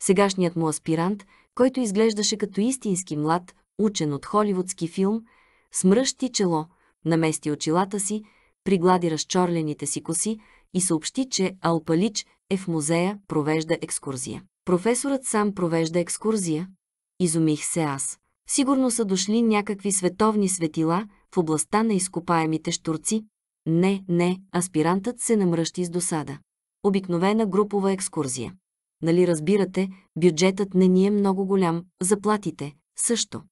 Speaker 1: Сегашният му аспирант, който изглеждаше като истински млад, учен от холивудски филм, смръщи чело, намести очилата си, приглади разчорлените си коси и съобщи, че Алпалич е в музея, провежда екскурзия. Професорът сам провежда екскурзия. Изумих се аз. Сигурно са дошли някакви световни светила в областта на изкопаемите штурци. Не, не, аспирантът се намръщи с досада. Обикновена групова екскурзия. Нали разбирате, бюджетът не ни е много голям, заплатите също.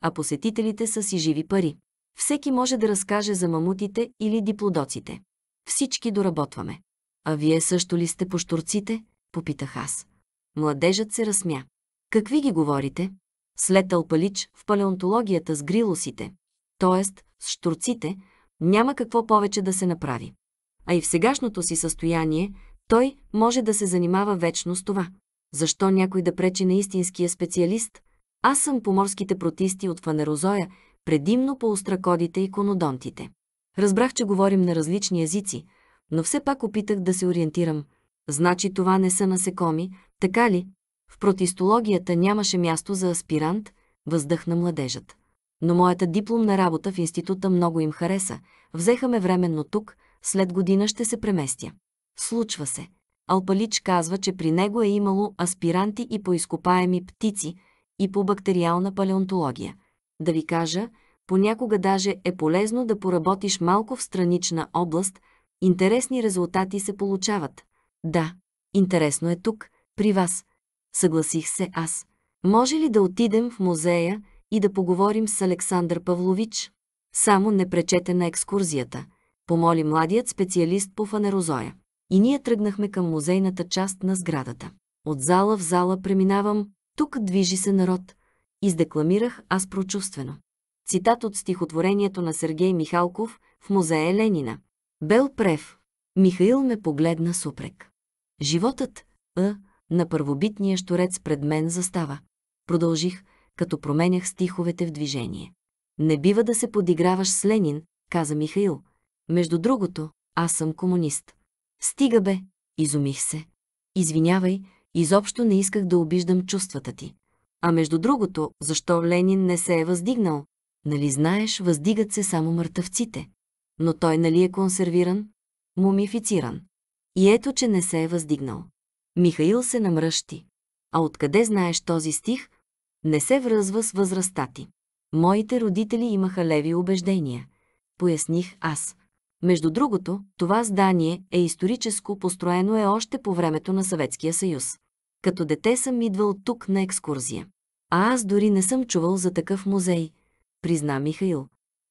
Speaker 1: А посетителите са си живи пари. Всеки може да разкаже за мамутите или диплодоците. Всички доработваме. А вие също ли сте по штурците? Попитах аз. Младежът се разсмя. Какви ги говорите? След Алпалич в палеонтологията с грилосите, т.е. с штурците, няма какво повече да се направи. А и в сегашното си състояние той може да се занимава вечно с това. Защо някой да пречи на истинския специалист? Аз съм по морските протисти от фанерозоя, предимно по остракодите и конодонтите. Разбрах, че говорим на различни езици, но все пак опитах да се ориентирам. Значи това не са насекоми, така ли? В протистологията нямаше място за аспирант, въздъхна младежът. Но моята дипломна работа в института много им хареса. Взеха ме временно тук, след година ще се преместя. Случва се. Алпалич казва, че при него е имало аспиранти и по изкопаеми птици, и по бактериална палеонтология. Да ви кажа, понякога даже е полезно да поработиш малко в странична област, интересни резултати се получават. Да, интересно е тук, при вас. Съгласих се аз. Може ли да отидем в музея и да поговорим с Александър Павлович? Само не пречете на екскурзията, помоли младият специалист по фанерозоя. И ние тръгнахме към музейната част на сградата. От зала в зала преминавам, тук движи се народ. Издекламирах аз прочувствено. Цитат от стихотворението на Сергей Михалков в музея Ленина. Бел Прев. Михаил ме погледна супрек. Животът, а, на първобитния шторец пред мен застава. Продължих, като променях стиховете в движение. Не бива да се подиграваш с Ленин, каза Михаил. Между другото, аз съм комунист. Стига бе, изумих се. Извинявай, изобщо не исках да обиждам чувствата ти. А между другото, защо Ленин не се е въздигнал? Нали знаеш, въздигат се само мъртъвците. Но той нали е консервиран? Мумифициран. И ето, че не се е въздигнал. Михаил се намръщи. А откъде знаеш този стих? Не се връзва с възрастта ти. Моите родители имаха леви убеждения. Поясних аз. Между другото, това здание е историческо, построено е още по времето на Съветския съюз. Като дете съм идвал тук на екскурзия. А аз дори не съм чувал за такъв музей, призна Михаил.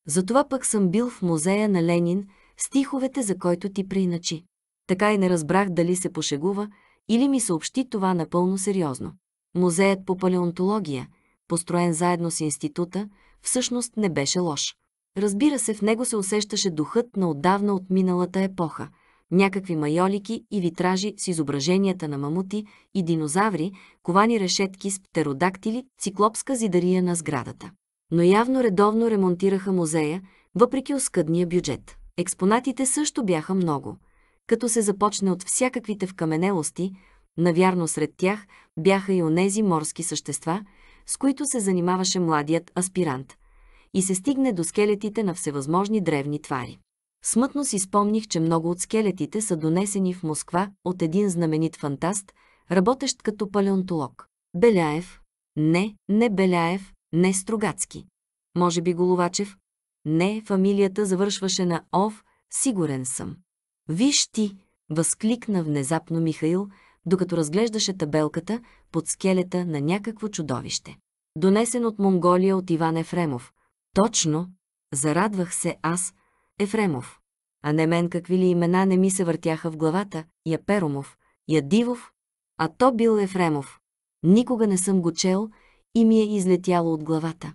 Speaker 1: Затова пък съм бил в музея на Ленин, стиховете за който ти приначи. Така и не разбрах дали се пошегува или ми съобщи това напълно сериозно. Музеят по палеонтология, построен заедно с института, всъщност не беше лош. Разбира се, в него се усещаше духът на отдавна от миналата епоха, някакви майолики и витражи с изображенията на мамути и динозаври, ковани решетки с птеродактили, циклопска зидария на сградата. Но явно редовно ремонтираха музея, въпреки оскъдния бюджет. Експонатите също бяха много. Като се започне от всякаквите вкаменелости, навярно сред тях бяха и онези морски същества, с които се занимаваше младият аспирант, и се стигне до скелетите на всевъзможни древни твари. Смътно си спомних, че много от скелетите са донесени в Москва от един знаменит фантаст, работещ като палеонтолог. Беляев. Не, не Беляев, не Строгацки. Може би Головачев? Не, фамилията завършваше на Ов, сигурен съм. Виж ти, възкликна внезапно Михаил, докато разглеждаше табелката под скелета на някакво чудовище. Донесен от Монголия от Иван Ефремов. Точно, зарадвах се аз, Ефремов. А не мен какви ли имена не ми се въртяха в главата, я Перомов, я Дивов, а то бил Ефремов. Никога не съм го чел и ми е излетяло от главата.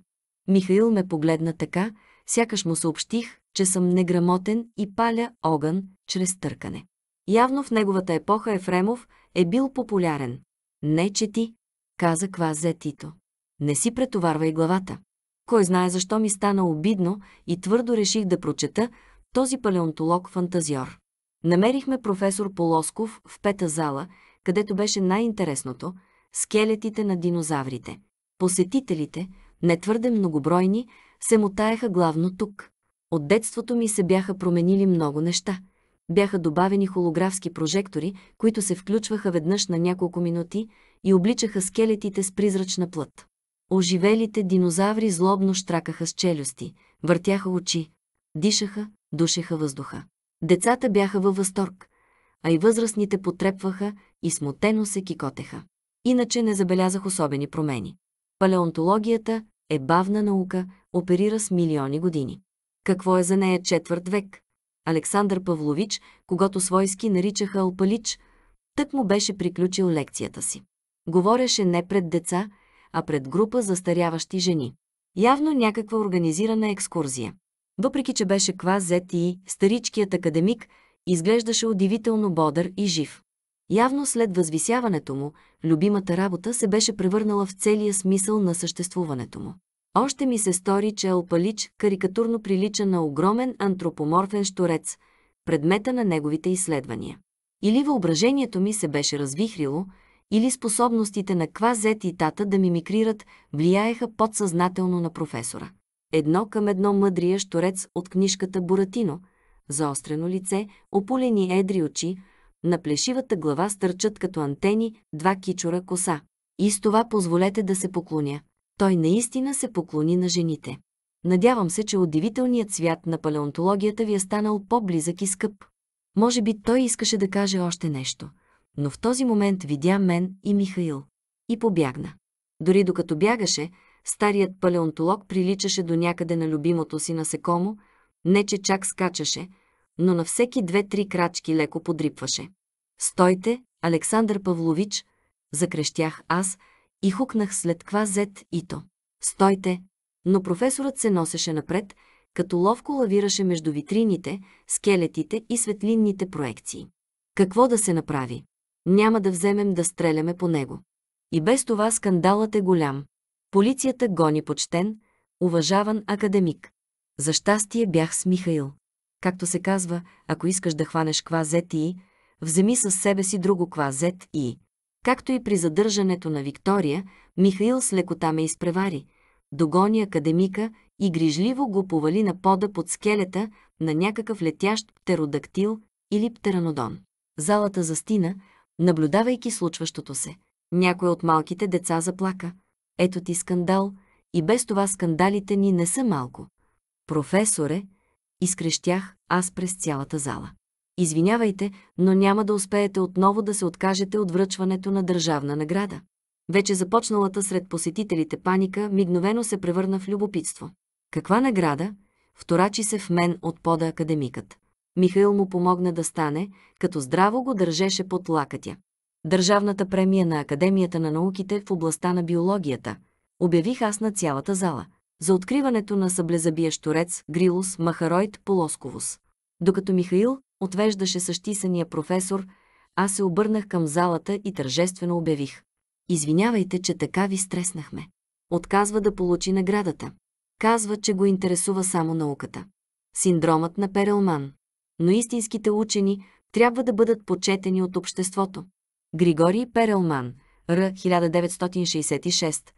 Speaker 1: Михаил ме погледна така, сякаш му съобщих, че съм неграмотен и паля огън чрез търкане. Явно в неговата епоха Ефремов е бил популярен. Не, че ти, каза Квазе Тито. Не си претоварвай главата. Кой знае защо ми стана обидно и твърдо реших да прочета този палеонтолог-фантазиор. Намерихме професор Полосков в пета зала, където беше най-интересното – скелетите на динозаврите. Посетителите, не твърде многобройни, се мутаеха главно тук. От детството ми се бяха променили много неща. Бяха добавени холографски прожектори, които се включваха веднъж на няколко минути и обличаха скелетите с призрачна плът. Оживелите динозаври злобно штракаха с челюсти, въртяха очи, дишаха, душеха въздуха. Децата бяха във възторг, а и възрастните потрепваха и смутено се кикотеха. Иначе не забелязах особени промени. Палеонтологията е бавна наука, оперира с милиони години. Какво е за нея четвърт век? Александър Павлович, когато свойски наричаха Алпалич, тък му беше приключил лекцията си. Говореше не пред деца, а пред група застаряващи жени. Явно някаква организирана екскурзия. Въпреки, че беше квазет и старичкият академик, изглеждаше удивително бодър и жив. Явно след възвисяването му, любимата работа се беше превърнала в целия смисъл на съществуването му. Още ми се стори, че Алпалич карикатурно прилича на огромен антропоморфен шторец, предмета на неговите изследвания. Или въображението ми се беше развихрило, или способностите на квазет и тата да мимикрират влияеха подсъзнателно на професора. Едно към едно мъдрия шторец от книжката Буратино, заострено лице, опулени едри очи, на плешивата глава стърчат като антени два кичора коса. И с това позволете да се поклоня. Той наистина се поклони на жените. Надявам се, че удивителният свят на палеонтологията ви е станал по-близък и скъп. Може би той искаше да каже още нещо, но в този момент видя мен и Михаил. И побягна. Дори докато бягаше, старият палеонтолог приличаше до някъде на любимото си насекомо, не че чак скачаше, но на всеки две-три крачки леко подрипваше. Стойте, Александър Павлович, закрещях аз и хукнах след квазет ито. Стойте! Но професорът се носеше напред, като ловко лавираше между витрините, скелетите и светлинните проекции. Какво да се направи? Няма да вземем да стреляме по него. И без това скандалът е голям. Полицията гони почтен, уважаван академик. За щастие бях с Михаил. Както се казва, ако искаш да хванеш квазет и, вземи със себе си друго квазет и. Както и при задържането на Виктория, Михаил с лекота ме изпревари, догони академика и грижливо го повали на пода под скелета на някакъв летящ птеродактил или птеранодон. Залата застина, наблюдавайки случващото се. Някой от малките деца заплака. Ето ти скандал, и без това скандалите ни не са малко. Професоре, изкрещях аз през цялата зала. Извинявайте, но няма да успеете отново да се откажете от връчването на държавна награда. Вече започналата сред посетителите паника мигновено се превърна в любопитство. Каква награда? Вторачи се в мен от пода академикът. Михаил му помогна да стане, като здраво го държеше под лакътя. Държавната премия на Академията на науките в областта на биологията. Обявих аз на цялата зала. За откриването на съблезабия шторец, грилус, махароид, полосковус. Докато Михаил отвеждаше същисания професор, аз се обърнах към залата и тържествено обявих. Извинявайте, че така ви стреснахме. Отказва да получи наградата. Казва, че го интересува само науката. Синдромът на Перелман. Но истинските учени трябва да бъдат почетени от обществото. Григорий Перелман, Р. 1966,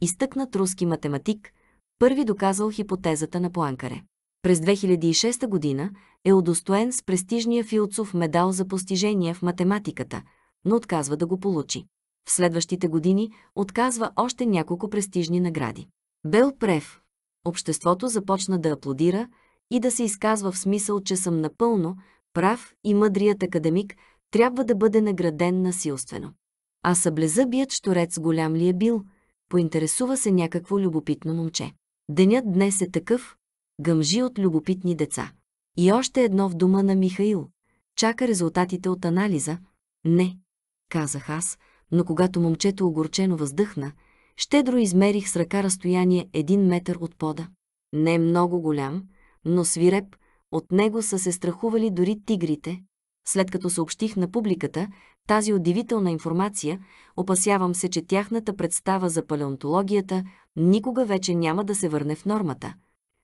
Speaker 1: изтъкнат руски математик, първи доказал хипотезата на Пуанкаре. През 2006 година е удостоен с престижния Филцов медал за постижения в математиката, но отказва да го получи. В следващите години отказва още няколко престижни награди. Бел Прев. Обществото започна да аплодира и да се изказва в смисъл, че съм напълно прав и мъдрият академик трябва да бъде награден насилствено. А съблезъбият шторец голям ли е бил, поинтересува се някакво любопитно момче. Денят днес е такъв, гъмжи от любопитни деца. И още едно в дома на Михаил. Чака резултатите от анализа. Не, казах аз, но когато момчето огорчено въздъхна, щедро измерих с ръка разстояние един метър от пода. Не много голям, но свиреп, от него са се страхували дори тигрите. След като съобщих на публиката тази удивителна информация, опасявам се, че тяхната представа за палеонтологията никога вече няма да се върне в нормата.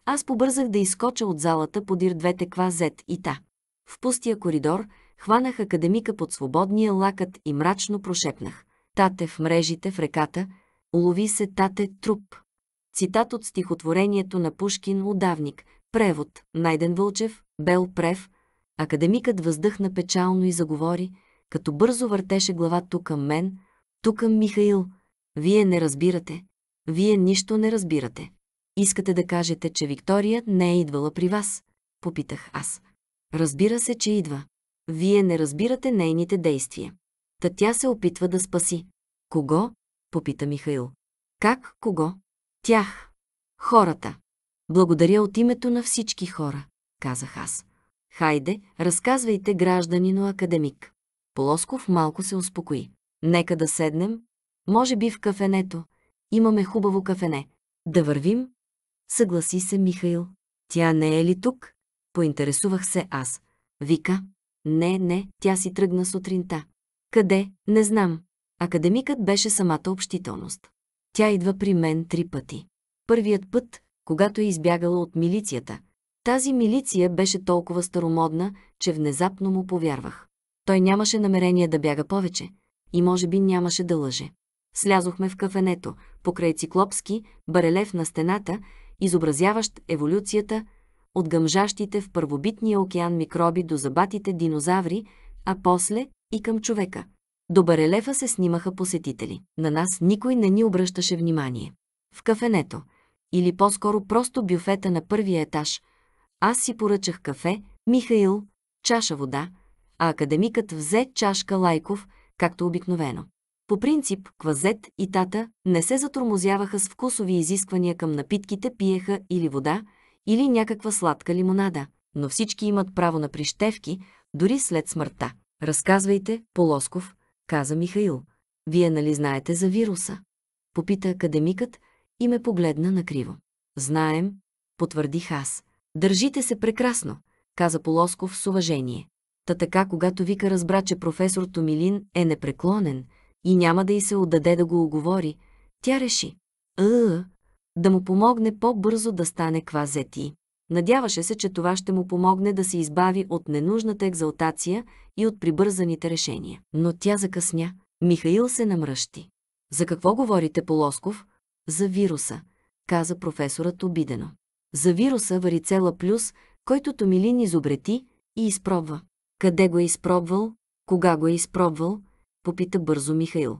Speaker 1: Аз побързах да изкоча от залата подир двете квазет и та. В пустия коридор хванах академика под свободния лакът и мрачно прошепнах. Тате в мрежите в реката, улови се тате труп. Цитат от стихотворението на Пушкин «Удавник», превод Найден Вълчев, Бел Прев. Академикът въздъхна печално и заговори, като бързо въртеше глава тук към мен, тук към Михаил. Вие не разбирате. Вие нищо не разбирате. Искате да кажете, че Виктория не е идвала при вас? Попитах аз. Разбира се, че идва. Вие не разбирате нейните действия. Та тя се опитва да спаси. Кого? Попита Михаил. Как кого? Тях. Хората. Благодаря от името на всички хора, казах аз. Хайде, разказвайте, гражданино академик. Полосков малко се успокои. Нека да седнем. Може би в кафенето. Имаме хубаво кафене. Да вървим? Съгласи се Михаил. Тя не е ли тук? Поинтересувах се аз. Вика. Не, не, тя си тръгна сутринта. Къде? Не знам. Академикът беше самата общителност. Тя идва при мен три пъти. Първият път, когато е избягала от милицията. Тази милиция беше толкова старомодна, че внезапно му повярвах. Той нямаше намерение да бяга повече и може би нямаше да лъже. Слязохме в кафенето, покрай циклопски, барелев на стената, изобразяващ еволюцията от гъмжащите в първобитния океан микроби до забатите динозаври, а после и към човека. До барелефа се снимаха посетители. На нас никой не ни обръщаше внимание. В кафенето, или по-скоро просто бюфета на първия етаж, аз си поръчах кафе, Михаил, чаша вода, а академикът взе чашка Лайков, както обикновено. По принцип, Квазет и Тата не се затормозяваха с вкусови изисквания към напитките, пиеха или вода, или някаква сладка лимонада, но всички имат право на прищевки, дори след смъртта. Разказвайте, Полосков, каза Михаил. Вие нали знаете за вируса? Попита академикът и ме погледна накриво. Знаем, потвърдих аз. Държите се прекрасно, каза Полосков с уважение. Та така, когато Вика разбра, че професор Томилин е непреклонен и няма да й се отдаде да го оговори, тя реши. Ъ, да му помогне по-бързо да стане квазети. Надяваше се, че това ще му помогне да се избави от ненужната екзалтация и от прибързаните решения. Но тя закъсня. Михаил се намръщи. За какво говорите, Полосков? За вируса, каза професорът обидено. За вируса варицела плюс, който Томилин изобрети и изпробва. Къде го е изпробвал? Кога го е изпробвал? Попита бързо Михаил.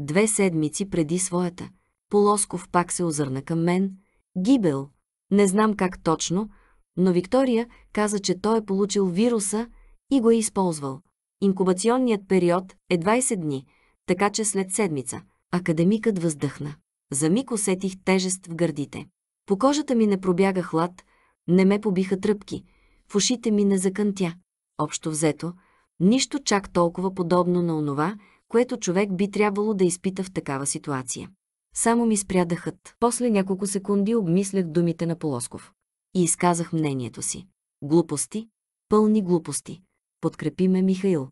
Speaker 1: Две седмици преди своята. Полосков пак се озърна към мен. Гибел. Не знам как точно, но Виктория каза, че той е получил вируса и го е използвал. Инкубационният период е 20 дни, така че след седмица. Академикът въздъхна. За миг усетих тежест в гърдите. По кожата ми не пробяга хлад, не ме побиха тръпки, в ушите ми не закънтя. Общо взето, нищо чак толкова подобно на онова, което човек би трябвало да изпита в такава ситуация. Само ми спря дъхът. После няколко секунди обмислях думите на Полосков. И изказах мнението си. Глупости, пълни глупости. подкрепи ме Михаил.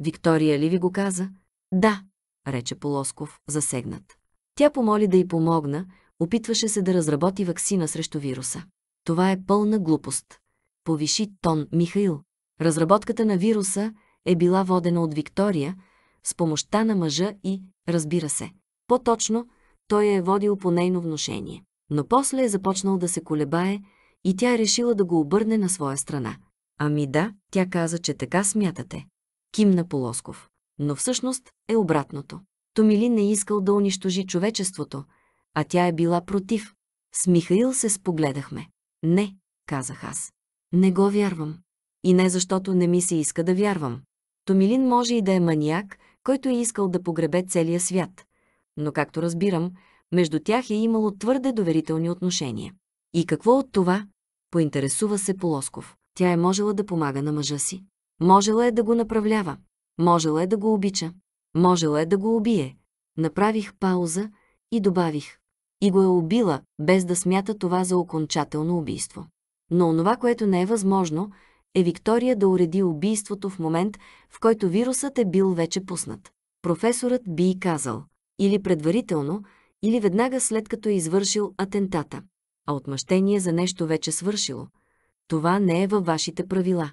Speaker 1: Виктория ли ви го каза? Да, рече Полосков, засегнат. Тя помоли да й помогна, опитваше се да разработи ваксина срещу вируса. Това е пълна глупост. Повиши тон Михаил. Разработката на вируса е била водена от Виктория с помощта на мъжа и, разбира се, по-точно, той е водил по нейно внушение. Но после е започнал да се колебае и тя е решила да го обърне на своя страна. Ами да, тя каза, че така смятате. Кимна Полосков. Но всъщност е обратното. Томилин не искал да унищожи човечеството, а тя е била против. С Михаил се спогледахме. Не, казах аз. Не го вярвам. И не защото не ми се иска да вярвам. Томилин може и да е маниак, който е искал да погребе целия свят. Но както разбирам, между тях е имало твърде доверителни отношения. И какво от това? Поинтересува се Полосков. Тя е можела да помага на мъжа си. Можела е да го направлява. Можела е да го обича. Можела е да го убие. Направих пауза и добавих. И го е убила, без да смята това за окончателно убийство. Но онова, което не е възможно, е Виктория да уреди убийството в момент, в който вирусът е бил вече пуснат. Професорът би казал, или предварително, или веднага след като е извършил атентата. А отмъщение за нещо вече свършило. Това не е във вашите правила.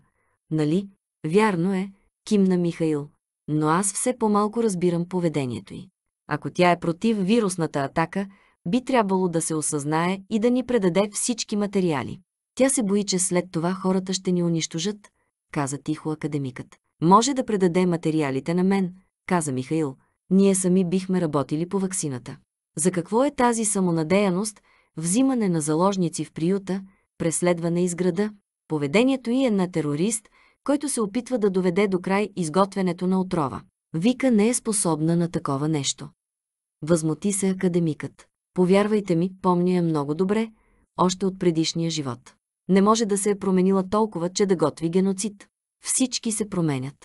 Speaker 1: Нали? Вярно е, кимна Михаил. Но аз все по-малко разбирам поведението й. Ако тя е против вирусната атака, би трябвало да се осъзнае и да ни предаде всички материали. Тя се бои, че след това хората ще ни унищожат, каза тихо академикът. Може да предаде материалите на мен, каза Михаил. Ние сами бихме работили по ваксината. За какво е тази самонадеяност, взимане на заложници в приюта, преследване из града? Поведението й е на терорист, който се опитва да доведе до край изготвянето на отрова. Вика не е способна на такова нещо. Възмути се академикът. Повярвайте ми, помня я много добре, още от предишния живот. Не може да се е променила толкова, че да готви геноцид. Всички се променят.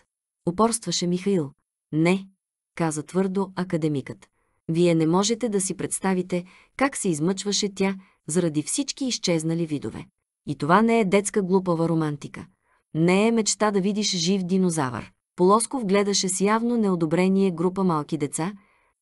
Speaker 1: Упорстваше Михаил. Не, каза твърдо академикът. Вие не можете да си представите как се измъчваше тя заради всички изчезнали видове. И това не е детска глупава романтика. Не е мечта да видиш жив динозавър. Полосков гледаше с явно неодобрение група малки деца,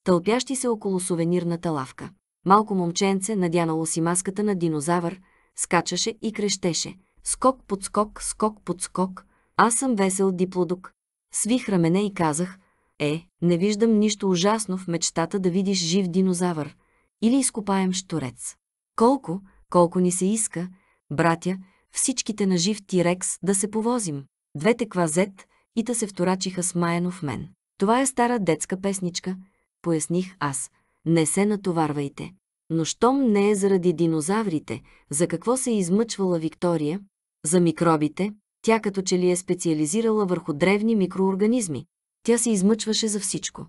Speaker 1: тълпящи се около сувенирната лавка. Малко момченце, надянало си маската на динозавър, скачаше и крещеше. Скок под скок, скок под скок. Аз съм весел диплодок. Свих рамене и казах, е, не виждам нищо ужасно в мечтата да видиш жив динозавър или изкопаем шторец. Колко, колко ни се иска, братя, всичките на жив тирекс да се повозим. Двете квазет и да се вторачиха смаяно в мен. Това е стара детска песничка, поясних аз. Не се натоварвайте. Но щом не е заради динозаврите, за какво се е измъчвала Виктория? За микробите, тя като че ли е специализирала върху древни микроорганизми. Тя се измъчваше за всичко.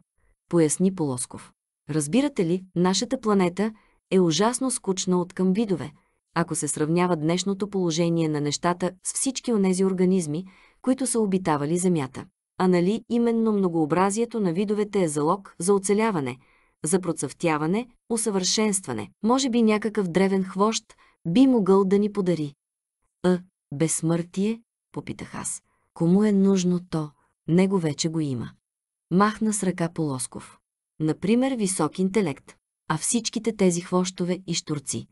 Speaker 1: Поясни Полосков. Разбирате ли, нашата планета е ужасно скучна от към видове, ако се сравнява днешното положение на нещата с всички онези организми, които са обитавали Земята. А нали именно многообразието на видовете е залог за оцеляване, за процъфтяване, усъвършенстване. Може би някакъв древен хвощ би могъл да ни подари. А, безсмъртие? Попитах аз. Кому е нужно то? Него вече го има. Махна с ръка Полосков. Например, висок интелект. А всичките тези хвощове и штурци.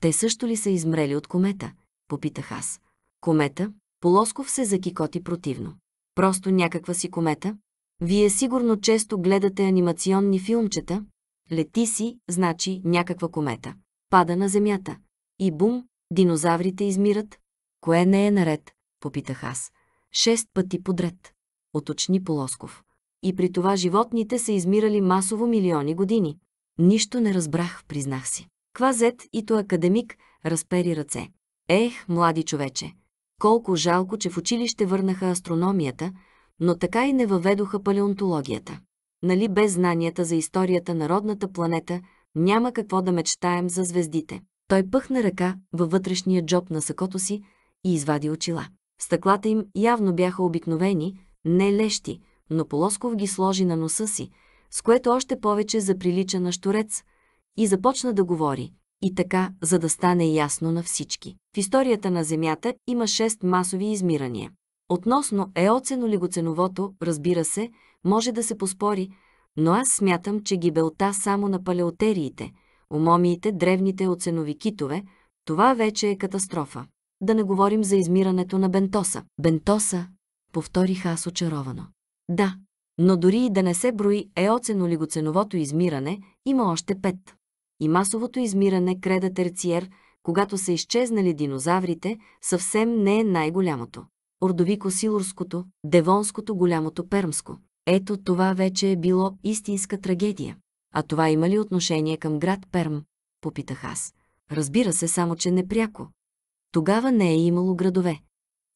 Speaker 1: Те също ли са измрели от комета? Попитах аз. Комета? Полосков се закикоти противно. Просто някаква си комета? Вие сигурно често гледате анимационни филмчета. Лети си, значи някаква комета. Пада на земята. И бум, динозаврите измират. Кое не е наред? Попитах аз. Шест пъти подред. Оточни Полосков. И при това животните са измирали масово милиони години. Нищо не разбрах, признах си. Квазет и то академик разпери ръце. Ех, млади човече, колко жалко, че в училище върнаха астрономията, но така и не въведоха палеонтологията. Нали без знанията за историята на родната планета няма какво да мечтаем за звездите. Той пъхна ръка във вътрешния джоб на сакото си и извади очила. Стъклата им явно бяха обикновени, не лещи, но Полосков ги сложи на носа си, с което още повече заприлича на шторец, и започна да говори. И така, за да стане ясно на всички. В историята на Земята има шест масови измирания. Относно еоцено-лигоценовото, разбира се, може да се поспори, но аз смятам, че гибелта само на палеотериите, умомиите, древните оценови китове, това вече е катастрофа. Да не говорим за измирането на Бентоса. Бентоса, повторих аз очаровано. Да, но дори и да не се брои еоцено-лигоценовото измиране, има още пет. И масовото измиране креда терциер, когато са изчезнали динозаврите, съвсем не е най-голямото. Ордовико-силурското, Девонското, голямото пермско. Ето това вече е било истинска трагедия. А това има ли отношение към град Перм? Попитах аз. Разбира се, само че непряко. Тогава не е имало градове.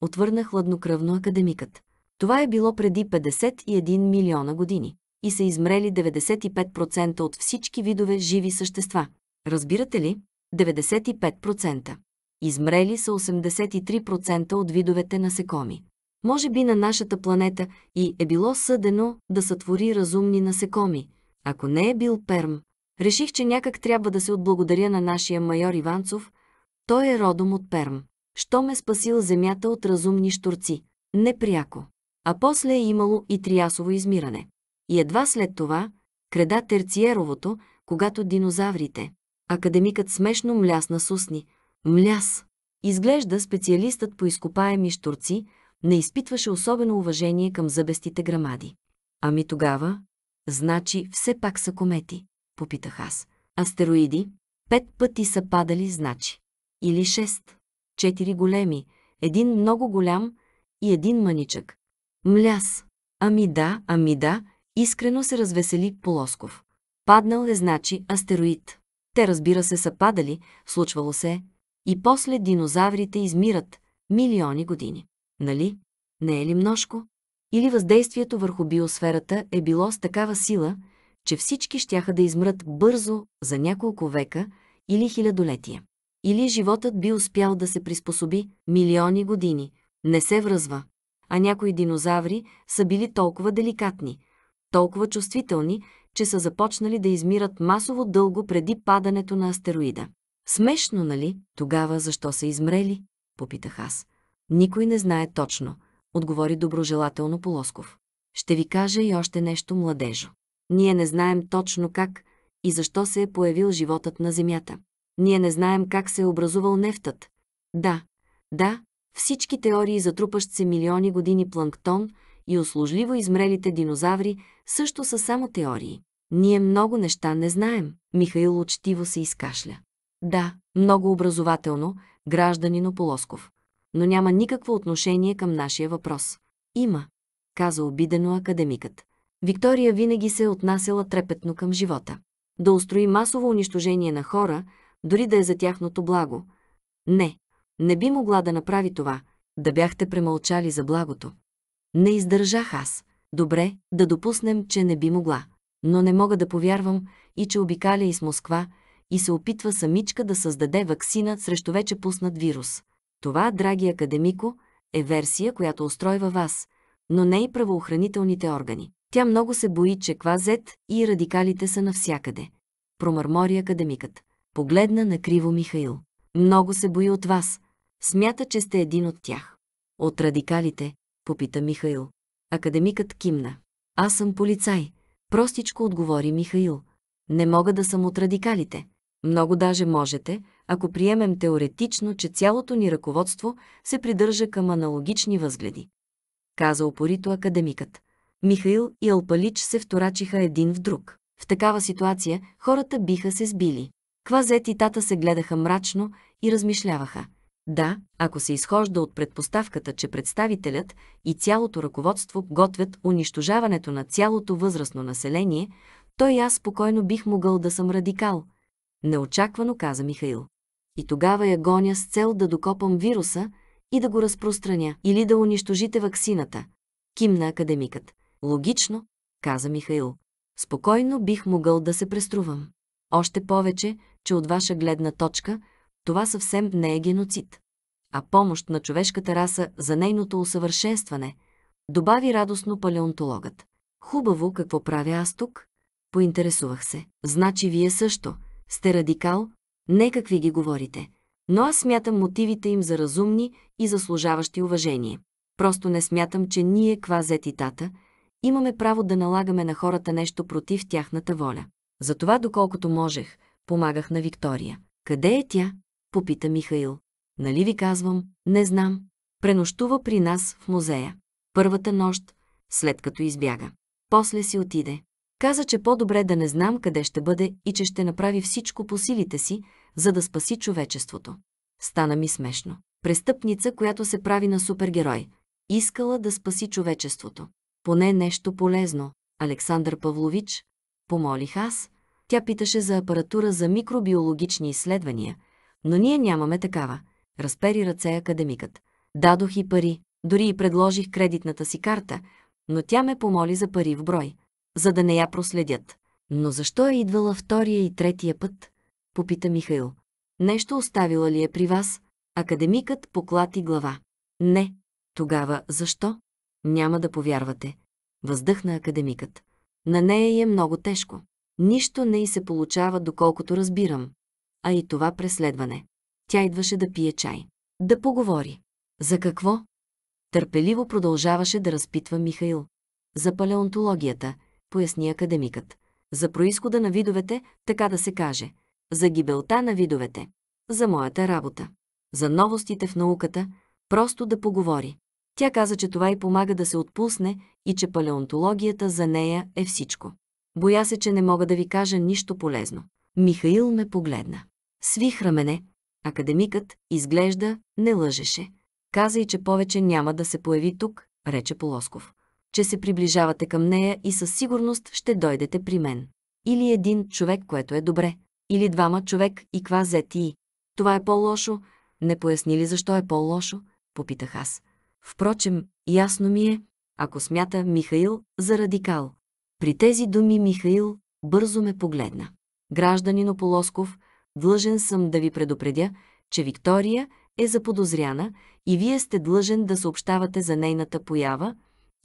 Speaker 1: Отвърна хладнокръвно академикът. Това е било преди 51 милиона години и са измрели 95% от всички видове живи същества. Разбирате ли? 95%. Измрели са 83% от видовете насекоми. Може би на нашата планета и е било съдено да сътвори разумни насекоми. Ако не е бил Перм, реших, че някак трябва да се отблагодаря на нашия майор Иванцов. Той е родом от Перм. Що ме спасил земята от разумни штурци? Непряко. А после е имало и триасово измиране. И едва след това, креда Терциеровото, когато динозаврите. Академикът смешно млясна с устни. Мляс. Изглежда специалистът по изкопаеми штурци не изпитваше особено уважение към зъбестите грамади. Ами тогава, значи все пак са комети, попитах аз. Астероиди, пет пъти са падали, значи. Или шест. Четири големи, един много голям и един маничък. Мляс. Ами да, ами да, искрено се развесели Полосков. Паднал е значи астероид. Те разбира се са падали, случвало се, и после динозаврите измират милиони години. Нали? Не е ли множко? Или въздействието върху биосферата е било с такава сила, че всички щяха да измрат бързо за няколко века или хилядолетия. Или животът би успял да се приспособи милиони години, не се връзва, а някои динозаври са били толкова деликатни, толкова чувствителни, че са започнали да измират масово дълго преди падането на астероида. Смешно, нали? Тогава защо са измрели? Попитах аз. Никой не знае точно, отговори доброжелателно Полосков. Ще ви кажа и още нещо, младежо. Ние не знаем точно как и защо се е появил животът на Земята. Ние не знаем как се е образувал нефтът. Да, да, всички теории за трупащ се милиони години планктон и услужливо измрелите динозаври също са само теории. Ние много неща не знаем. Михаил учтиво се изкашля. Да, много образователно, гражданино Полосков. Но няма никакво отношение към нашия въпрос. Има, каза обидено академикът. Виктория винаги се е отнасяла трепетно към живота. Да устрои масово унищожение на хора, дори да е за тяхното благо. Не, не би могла да направи това, да бяхте премълчали за благото. Не издържах аз. Добре, да допуснем, че не би могла. Но не мога да повярвам и че обикаля из Москва и се опитва самичка да създаде ваксина срещу вече пуснат вирус. Това, драги академико, е версия, която устройва вас, но не и правоохранителните органи. Тя много се бои, че квазет и радикалите са навсякъде. Промърмори академикът. Погледна на криво Михаил. Много се бои от вас. Смята, че сте един от тях. От радикалите, попита Михаил. Академикът кимна. Аз съм полицай. Простичко отговори Михаил. Не мога да съм от радикалите. Много даже можете, ако приемем теоретично, че цялото ни ръководство се придържа към аналогични възгледи. Каза опорито академикът. Михаил и Алпалич се вторачиха един в друг. В такава ситуация хората биха се сбили. Квазет и тата се гледаха мрачно и размишляваха. Да, ако се изхожда от предпоставката, че представителят и цялото ръководство готвят унищожаването на цялото възрастно население, то и аз спокойно бих могъл да съм радикал. Неочаквано каза Михаил. И тогава я гоня с цел да докопам вируса и да го разпространя, или да унищожите ваксината. Кимна академикът. Логично, каза Михаил. Спокойно бих могъл да се преструвам. Още повече, че от ваша гледна точка това съвсем не е геноцид, а помощ на човешката раса за нейното усъвършенстване, добави радостно палеонтологът. Хубаво, какво правя аз тук? Поинтересувах се. Значи вие също. Сте радикал? Не какви ги говорите. Но аз смятам мотивите им за разумни и заслужаващи уважение. Просто не смятам, че ние, квазет и тата, имаме право да налагаме на хората нещо против тяхната воля. Затова, доколкото можех, помагах на Виктория. Къде е тя? Попита Михаил. Нали ви казвам, не знам. Пренощува при нас в музея. Първата нощ, след като избяга. После си отиде. Каза, че по-добре да не знам къде ще бъде и че ще направи всичко по силите си, за да спаси човечеството. Стана ми смешно. Престъпница, която се прави на супергерой. Искала да спаси човечеството. Поне нещо полезно. Александър Павлович, помолих аз. Тя питаше за апаратура за микробиологични изследвания, но ние нямаме такава. Разпери ръце академикът. Дадох и пари, дори и предложих кредитната си карта, но тя ме помоли за пари в брой, за да не я проследят. Но защо е идвала втория и третия път? Попита Михаил. Нещо оставила ли е при вас? Академикът поклати глава. Не. Тогава защо? Няма да повярвате. Въздъхна академикът. На нея е много тежко. Нищо не й се получава, доколкото разбирам. А и това преследване. Тя идваше да пие чай. Да поговори. За какво? Търпеливо продължаваше да разпитва Михаил. За палеонтологията, поясни академикът. За происхода на видовете, така да се каже. За гибелта на видовете. За моята работа. За новостите в науката, просто да поговори. Тя каза, че това й помага да се отпусне и че палеонтологията за нея е всичко. Боя се, че не мога да ви кажа нищо полезно. Михаил ме погледна. Свих рамене. Академикът, изглежда, не лъжеше. Каза и, че повече няма да се появи тук, рече Полосков. Че се приближавате към нея и със сигурност ще дойдете при мен. Или един човек, което е добре. Или двама човек и ква зети. Това е по-лошо. Не поясни ли защо е по-лошо? Попитах аз. Впрочем, ясно ми е, ако смята Михаил за радикал. При тези думи Михаил бързо ме погледна. Гражданино Полосков, длъжен съм да ви предупредя, че Виктория е заподозряна и вие сте длъжен да съобщавате за нейната поява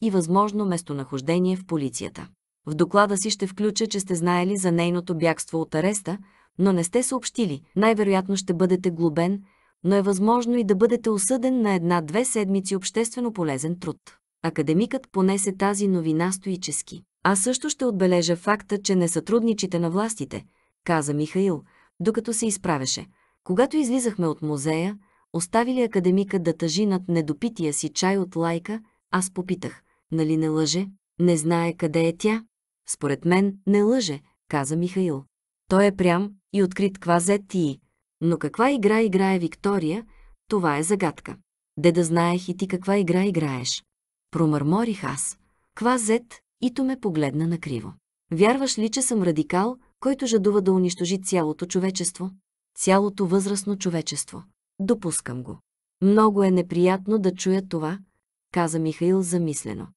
Speaker 1: и възможно местонахождение в полицията. В доклада си ще включа, че сте знаели за нейното бягство от ареста, но не сте съобщили. Най-вероятно ще бъдете глобен, но е възможно и да бъдете осъден на една-две седмици обществено полезен труд. Академикът понесе тази новина стоически. Аз също ще отбележа факта, че не сътрудничите на властите, каза Михаил, докато се изправеше. Когато излизахме от музея, оставили академика да тъжи над недопития си чай от лайка, аз попитах, нали не лъже? Не знае къде е тя? Според мен не лъже, каза Михаил. Той е прям и открит квазет ти. Но каква игра играе Виктория, това е загадка. Де да знаех и ти каква игра играеш. Промърморих аз. Квазет, и то ме погледна накриво. Вярваш ли, че съм радикал, който жадува да унищожи цялото човечество? Цялото възрастно човечество. Допускам го. Много е неприятно да чуя това, каза Михаил замислено.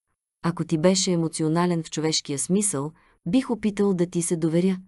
Speaker 1: Ако ти беше емоционален в човешкия смисъл, бих опитал да ти се доверя,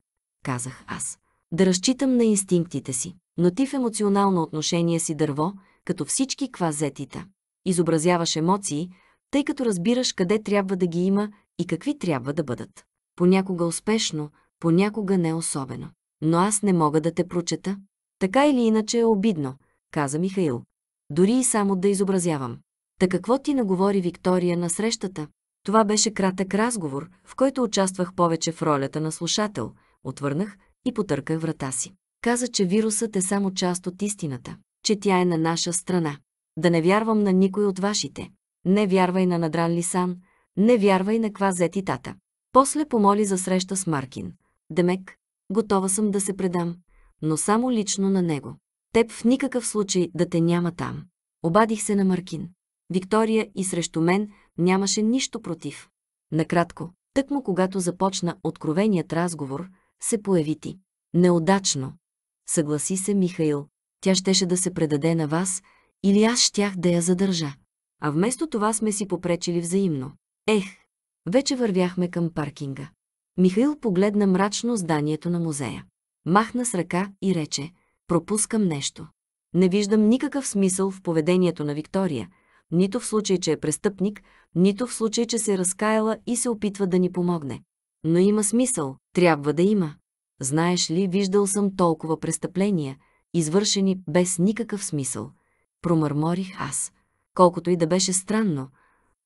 Speaker 1: казах аз. Да разчитам на инстинктите си, но ти в емоционално отношение си дърво, като всички квазетита. Изобразяваш емоции, тъй като разбираш къде трябва да ги има и какви трябва да бъдат. Понякога успешно, понякога не особено. Но аз не мога да те прочета. Така или иначе е обидно, каза Михаил. Дори и само да изобразявам. Та какво ти наговори Виктория на срещата? Това беше кратък разговор, в който участвах повече в ролята на слушател. Отвърнах и потърках врата си. Каза, че вирусът е само част от истината, че тя е на наша страна. Да не вярвам на никой от вашите. Не вярвай на Надран Лисан, не вярвай на квазет и тата. После помоли за среща с Маркин. Демек, готова съм да се предам, но само лично на него. Теб в никакъв случай да те няма там. Обадих се на Маркин. Виктория и срещу мен нямаше нищо против. Накратко, тъкмо когато започна откровеният разговор, се появи ти. Неудачно. Съгласи се Михаил. Тя щеше да се предаде на вас или аз щях да я задържа. А вместо това сме си попречили взаимно. Ех, вече вървяхме към паркинга. Михаил погледна мрачно зданието на музея. Махна с ръка и рече, пропускам нещо. Не виждам никакъв смисъл в поведението на Виктория, нито в случай, че е престъпник, нито в случай, че се е разкаяла и се опитва да ни помогне. Но има смисъл, трябва да има. Знаеш ли, виждал съм толкова престъпления, извършени без никакъв смисъл. Промърморих аз. колкото и да беше странно.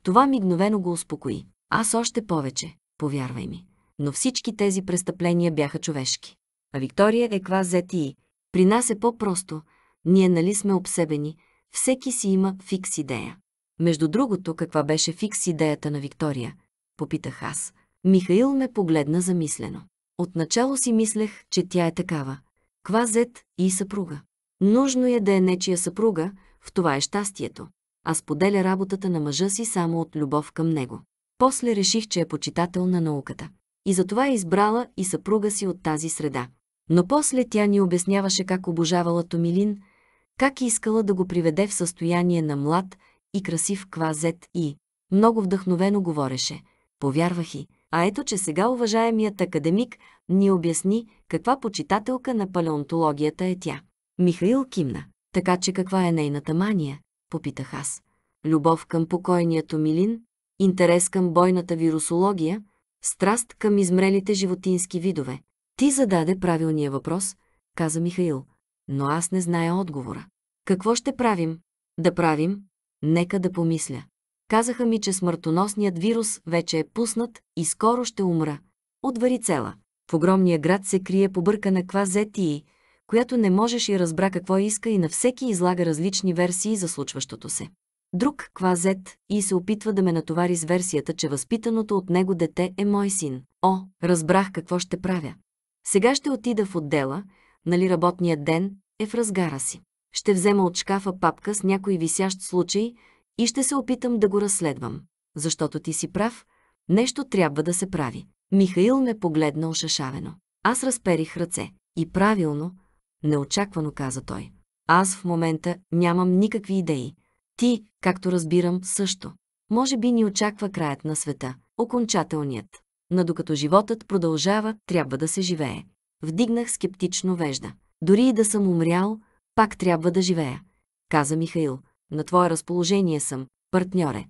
Speaker 1: Това мигновено го успокои. Аз още повече, повярвай ми. Но всички тези престъпления бяха човешки. А Виктория е ква зети. При нас е по-просто. Ние нали сме обсебени. Всеки си има фикс идея. Между другото, каква беше фикс идеята на Виктория? Попитах аз. Михаил ме погледна замислено. Отначало си мислех, че тя е такава. Квазет и съпруга. Нужно е да е нечия съпруга, в това е щастието. А споделя работата на мъжа си само от любов към него. После реших, че е почитател на науката. И затова е избрала и съпруга си от тази среда. Но после тя ни обясняваше как обожавала Томилин, как искала да го приведе в състояние на млад и красив квазет и много вдъхновено говореше. Повярвах и, а ето, че сега уважаемият академик ни обясни каква почитателка на палеонтологията е тя. Михаил кимна. Така че каква е нейната мания? Попитах аз. Любов към покойния Томилин, интерес към бойната вирусология, страст към измрелите животински видове. Ти зададе правилния въпрос, каза Михаил, но аз не зная отговора. Какво ще правим? Да правим? Нека да помисля. Казаха ми, че смъртоносният вирус вече е пуснат и скоро ще умра. От варицела. В огромния град се крие побъркана квазетии, която не можеш и разбра какво иска и на всеки излага различни версии за случващото се. Друг квазет и се опитва да ме натовари с версията, че възпитаното от него дете е мой син. О, разбрах какво ще правя. Сега ще отида в отдела, нали работният ден е в разгара си. Ще взема от шкафа папка с някой висящ случай и ще се опитам да го разследвам. Защото ти си прав, нещо трябва да се прави. Михаил ме погледна ошашавено. Аз разперих ръце. И правилно, неочаквано каза той. Аз в момента нямам никакви идеи. Ти, както разбирам, също. Може би ни очаква краят на света, окончателният. Но докато животът продължава, трябва да се живее. Вдигнах скептично вежда. Дори и да съм умрял, пак трябва да живея. Каза Михаил. На твое разположение съм, партньоре.